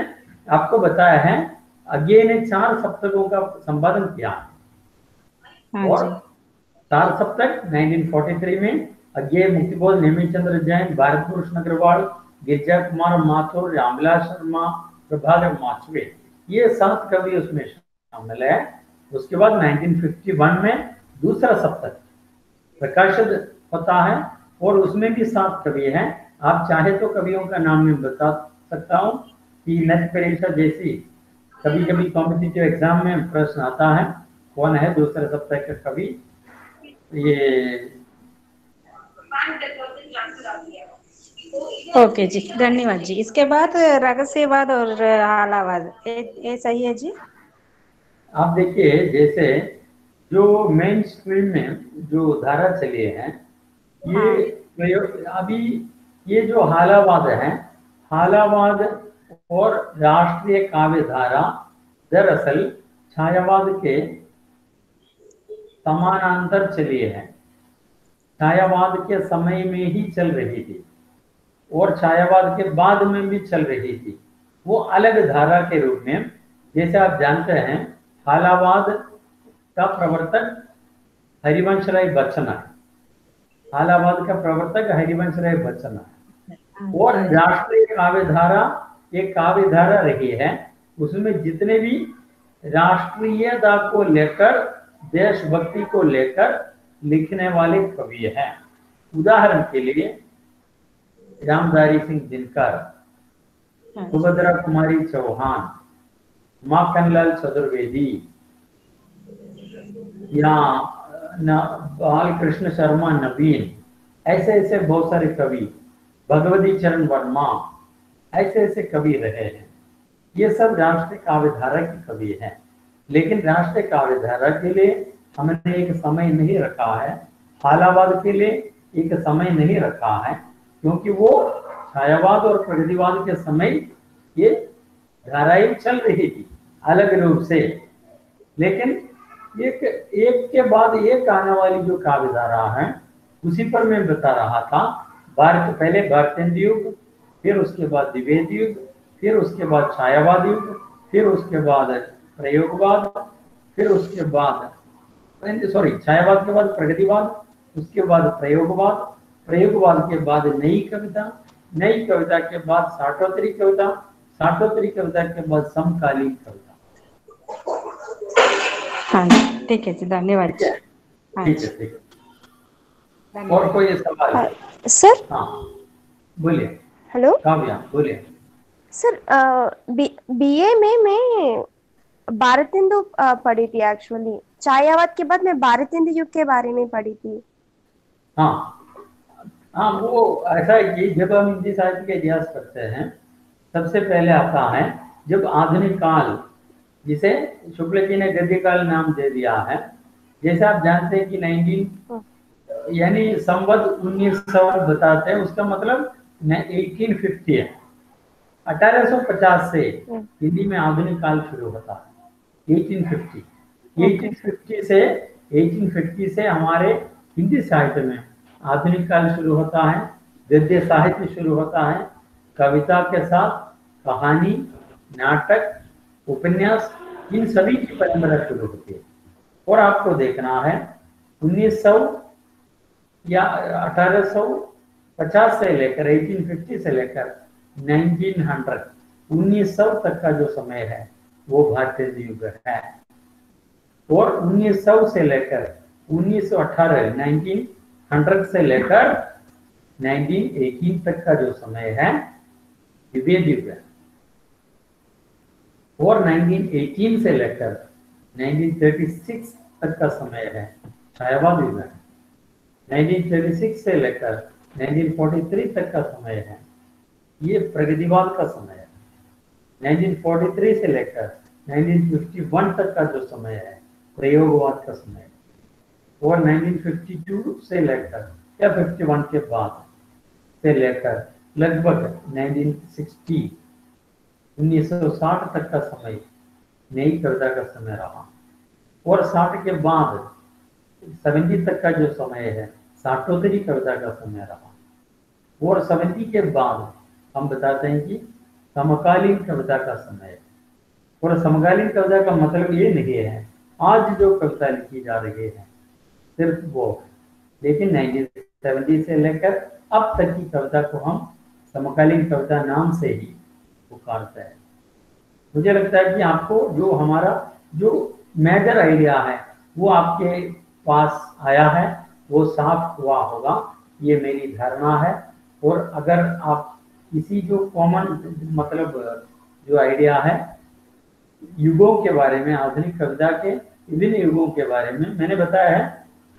आपको बताया है अज्ञे ने चार सप्तकों का संपादन किया। हाँ और चार सप्तक 1943 में अज्ञे मुक्तिबोध नेमीचंद्र जैन भारत भूषण अग्रवाल गिरजा कुमार माथुर, रामविलास शर्मा, प्रभाकर माचवे। ये सात कवि उसमें शामिल है। उसके बाद 1951 में दूसरा सप्तक प्रकाशित होता है और उसमें भी सात कवि हैं। आप चाहे तो कवियों का नाम मैं बता सकता हूँ कि नेट परीक्षा जैसी कभी कभी कॉम्पिटिटिव एग्ज़ाम में प्रश्न आता है, कौन है दूसरे सप्ताह का कवि? ये ओके जी धन्यवाद जी। इसके बाद रहस्यवाद और आलावाद ये ये सही है जी? आप देखिए जैसे जो मेन स्ट्रीम में जो धारा चली है ये अभी ये जो हालावाद है हालावाद और राष्ट्रीय काव्य धारा दरअसल छायावाद के समानांतर चली है। छायावाद के समय में ही चल रही थी और छायावाद के बाद में भी चल रही थी। वो अलग धारा के रूप में जैसे आप जानते हैं हालावाद का प्रवर्तक हरिवंश राय बच्चन है। हालावाद का प्रवर्तक हरिवंश राय बच्चन है। और राष्ट्रीय काव्य धारा एक काव्य धारा रही है उसमें जितने भी राष्ट्रीयता को लेकर देशभक्ति को लेकर लिखने वाले कवि हैं। उदाहरण के लिए रामधारी सिंह दिनकर सुभद्रा कुमारी चौहान माखनलाल चतुर्वेदी या बाल कृष्ण शर्मा नवीन ऐसे ऐसे बहुत सारे कवि भगवती चरण वर्मा ऐसे ऐसे कवि रहे हैं। ये सब राष्ट्रीय काव्यधारा के कवि हैं। लेकिन राष्ट्रीय काव्यधारा के लिए हमने एक समय नहीं रखा है। हालावाद के लिए एक समय नहीं रखा है, क्योंकि वो छायावाद और प्रगतिवाद के समय ये धाराएँ चल रही थी, अलग रूप से। लेकिन एक एक के बाद एक आने वाली जो काव्यधारा है, उसी पर मैं बता रहा था, भारत पहले भारतेंद्र युग, फिर उसके बाद द्विवेद युग, फिर उसके बाद छायावाद युग, फिर उसके बाद प्रयोगवाद फिर उसके बाद सॉरी छायावाद के बाद प्रगतिवाद उसके बाद प्रयोगवाद प्रयोगवाद के बाद नई कविता नई कविता के बाद साठोत्तरी कविता साठोत्तरी कविता के बाद समकालीन कविता। हाँ ठीक है जी धन्यवाद हाँ? ठीक है ठीक है। और कोई सवाल? सर? हाँ बोलिए। हेलो? काव्या बोलिए। सर बीए में मैं भारतेंदु अ, पढ़ी थी एक्चुअली छायावाद के बाद मैं भारतेंदु युग के बारे में पढ़ी थी। हाँ। हाँ वो ऐसा है कि जब हम हिंदी साहित्य का इतिहास पढ़ते हैं सबसे पहले आता है जब आधुनिक काल जिसे शुक्ल जी ने गद्य काल नाम दे दिया है। जैसे आप जानते हैं कि 19 यानी संवत उन्नीस सौ बताते हैं उसका मतलब एटीन फिफ्टी है। 1850 से हिंदी में आधुनिक काल शुरू होता है। 1850 1850 से 1850 से हमारे हिंदी साहित्य में आधुनिक काल शुरू होता है गद्य साहित्य शुरू होता है, कविता के साथ कहानी, नाटक, उपन्यास, इन सभी की परंपरा शुरू होती है। और आपको देखना है 1900 या 1850 से लेकर 1850 से लेकर 1900 1900 तक का जो समय है वो भारतीय युग है। और 1900 से लेकर 1918 1900 से लेकर 1918 तक का जो समय है विभेद युग है। और 1918 से लेकर 1936 तक का समय है, छायावाद युग है। 1936 से लेकर 1943 तक का समय है, ये प्रगतिवाद का समय है। 1943 से लेकर 1951 तक का जो समय है, प्रयोगवाद का समय है और 1952 से लेकर या 51 के बाद से लेकर लगभग 1960 1960 तक का समय, नई कविता का समय रहा। और 60 के बाद 70 तक का जो समय है साठोत्तरी कविता का समय रहा। और 70 के बाद हम बताते हैं कि समकालीन कविता का समय और समकालीन कविता का मतलब ये नहीं है, आज जो कविता लिखी जा रही है, सिर्फ़ वो लेकिन 1970 से लेकर अब तक की कविता को हम समकालीन कविता नाम से ही पुकारते हैं। मुझे लगता है कि आपको जो हमारा, जो मेजर आइडिया है, वो आपके पास आया है, वो साफ़ हुआ होगा। ये मेरी धारणा है। और अगर आप किसी जो कॉमन मतलब जो आइडिया है, युगों के बारे में, आधुनिक कविता के, विभिन्न युगों के बारे में, मैंने बताया है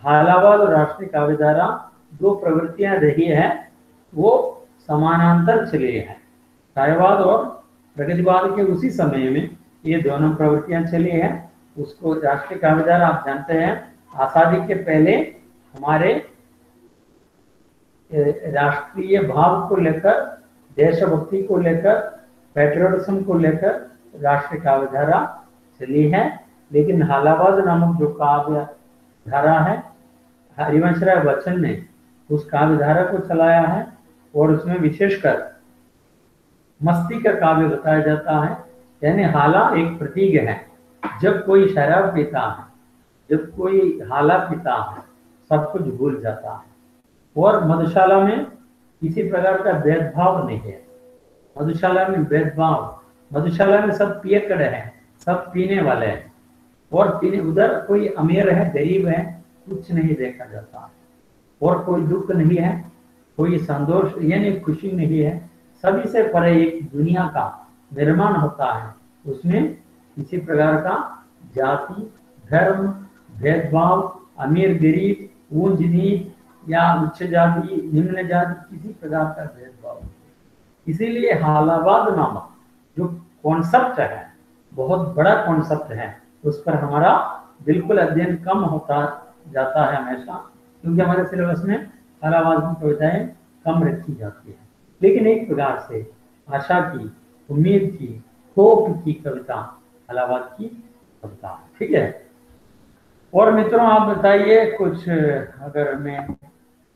हालावाद और राष्ट्रीय काव्यधारा दो प्रवृत्तियाँ रही है, वो समानांतर चली है। छायावाद और प्रगतिवाद के उसी समय में ये दोनों प्रवृत्तियाँ चली है, उसको राष्ट्रीय काव्यधारा, आप जानते हैं आज़ादी के पहले हमारे राष्ट्रीय भाव को लेकर देशभक्ति को लेकर पेट्रियोटिज्म को लेकर राष्ट्रीय काव्यधारा चली है, लेकिन हालाबाद नामक जो काव्य धारा है हरिवंश राय बच्चन ने उस काव्य धारा को चलाया है और उसमें विशेषकर मस्ती का काव्य बताया जाता है, यानी हाला एक प्रतीक है। जब कोई शराब पीता है, जब कोई हाला पीता है, सब कुछ भूल जाता है। और मधुशाला में किसी प्रकार का भेदभाव नहीं है। मधुशाला में भेदभाव, मधुशाला में सब पियकड़ है, सब पीने वाले हैं। और पीने, उधर कोई अमीर है, गरीब है, कुछ नहीं देखा जाता। और कोई दुख नहीं है, कोई संतोष, यानी खुशी नहीं है। सभी से परे एक दुनिया का निर्माण होता है। उसमें किसी प्रकार का जाति, धर्म, भेदभाव, अमीर, गरीब ऊंच नीच या उच्च जाति निम्न जाति किसी प्रकार का भेदभाव। इसीलिए हालावाद नामक जो कॉन्सेप्ट है, बहुत बड़ा कॉन्सेप्ट है, उस पर हमारा बिल्कुल अध्ययन कम होता जाता है हमेशा, क्योंकि हमारे सिलेबस में अलाहाबाद की कविताएँ कम रखी जाती है। लेकिन एक प्रकार से आशा की, उम्मीद की, होप की कविता अलाहाबाद की कविता। ठीक है? और मित्रों, आप बताइए कुछ, अगर मैं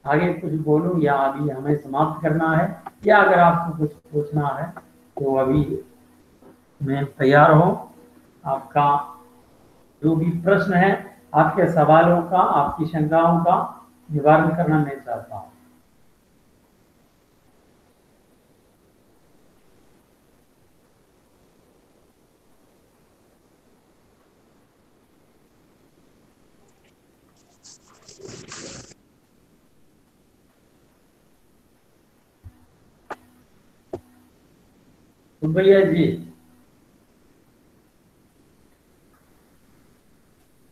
आगे कुछ बोलूँ, या अभी हमें समाप्त करना है, या अगर आपको कुछ पूछना है तो अभी मैं तैयार हूँ। आपका जो भी प्रश्न है, आपके सवालों का, आपकी शंकाओं का निवारण करना मैं चाहता हूँ। सुब्बैया जी।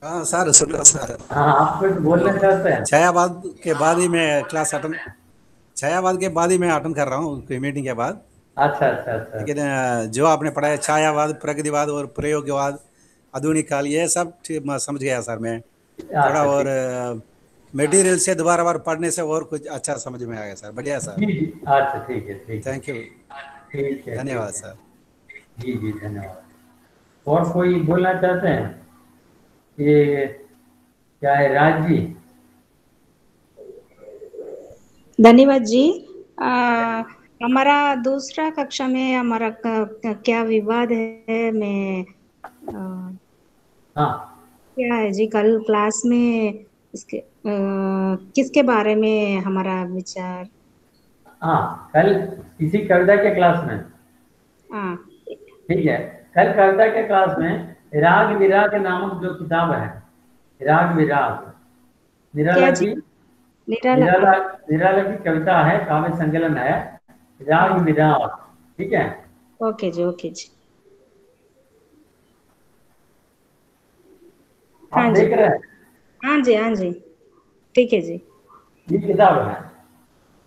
हाँ सर सुन रहा सर। हाँ आप कुछ बोलना चाहते हैं? छायावाद के बाद ही मैं क्लास अटेंड छायावाद के बाद ही मैं अटेंड कर रहा हूँ मीटिंग के बाद। अच्छा अच्छा अच्छा। लेकिन जो आपने पढ़ाया छायावाद प्रगतिवाद और प्रयोगवाद आधुनिक काल ये सब समझ गया सर मैं। थोड़ा अच्छा, और मटेरियल से दोबारा बार पढ़ने से और कुछ अच्छा समझ में आ गया सर। बढ़िया सर। अच्छा ठीक है ठीक है। थैंक यू ठीक है धन्यवाद सर। जी जी धन्यवाद। और कोई बोलना चाहते हैं? ये क्या है राज जी? धन्यवाद जी। आ, हमारा दूसरा कक्षा में हमारा क्या विवाद है मैं आ, हाँ। क्या है जी कल क्लास में इसके आ, किसके बारे में हमारा विचार हाँ कल इसी कविता के क्लास में। हाँ। ठीक है कल कविता के क्लास में राग विराग नामक जो किताब है राग विराग निराला की निराला। निराला की कविता है काव्य संकलन है राग विराग। ठीक है? ओके जी ओके जी। हाँ जी। देख रहे हाँ जी हाँ जी। ठीक है जी। ये किताब है।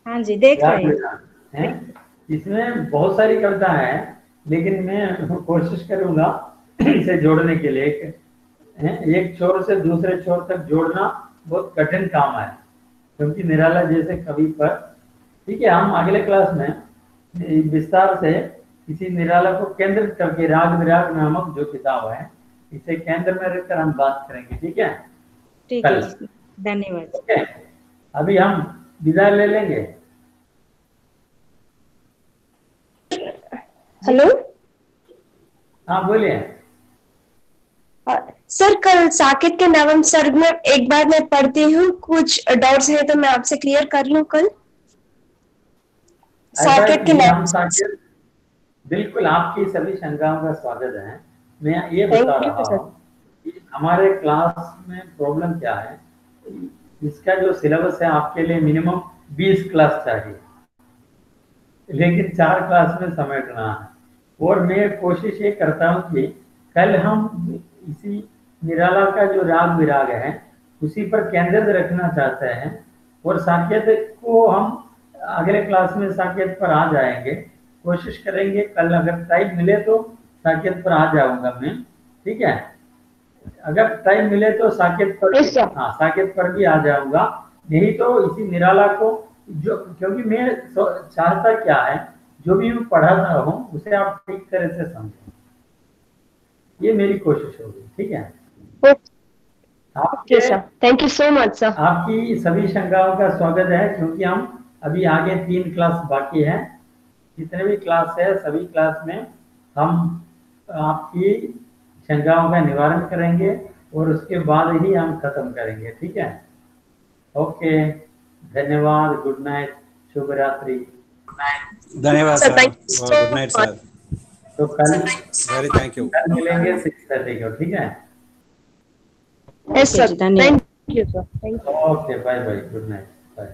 हाँ जी देख रहे हैं। इसमें बहुत सारी कविता है लेकिन मैं कोशिश करूँगा इसे जोड़ने के लिए एक छोर से दूसरे छोर तक जोड़ना बहुत कठिन काम है क्योंकि निराला जैसे कवि पर ठीक है हम अगले क्लास में विस्तार से इसी निराला को केंद्रित करके राग विराग नामक जो किताब है इसे केंद्र में रखकर हम बात करेंगे ठीक है? ठीक है धन्यवाद। अभी हम विदा ले लेंगे? हेलो? हाँ बोलिए। सर कल साकेत के नवम सर्ग में एक बार मैं पढ़ती हूँ। कुछ डाउट्स है तो मैं आपसे क्लियर कर लू कल? साकेत के नवम साकेत बिल्कुल आपकी सभी शंकाओं का स्वागत है। मैं ये बता रहा हूँ हमारे क्लास में प्रॉब्लम क्या है? इसका जो सिलेबस है आपके लिए मिनिमम 20 क्लास चाहिए। लेकिन चार क्लास में समेटना है। और मैं कोशिश ये करता हूँ कि कल हम इसी निराला का जो राग विराग है, उसी पर केंद्रित रखना चाहते हैं और साकेत को हम अगले क्लास में साकेत पर आ जाएँगे। कोशिश करेंगे कल अगर टाइम मिले तो साकेत पर आ जाऊँगा मैं। ठीक है? अगर टाइम मिले तो साकेत पर Yes, हाँ साकेत पर भी आ जाऊँगा। नहीं तो इसी निराला को जो क्योंकि मैं चाहता क्या है जो भी मैं पढ़ाता हूँ उसे आप ठीक तरह से समझें। ये मेरी कोशिश होगी ठीक है? Sir thank you so much sir आपकी सभी शंकाओं का स्वागत है क्योंकि हम अभी आगे तीन क्लास बाकी है। जितने भी क्लास है सभी क्लास में हम आपकी शंकाओं का निवारण करेंगे और उसके बाद ही हम खत्म करेंगे ठीक है? ओके धन्यवाद गुड नाइट शुभ रात्रि। धन्यवाद सर। गुड नाइट सर तो कल वेरी थैंक यू कल मिलेंगे सिक्स थर्टी को ठीक है? Yes sir. Thank you sir thank you okay bye bye good night bye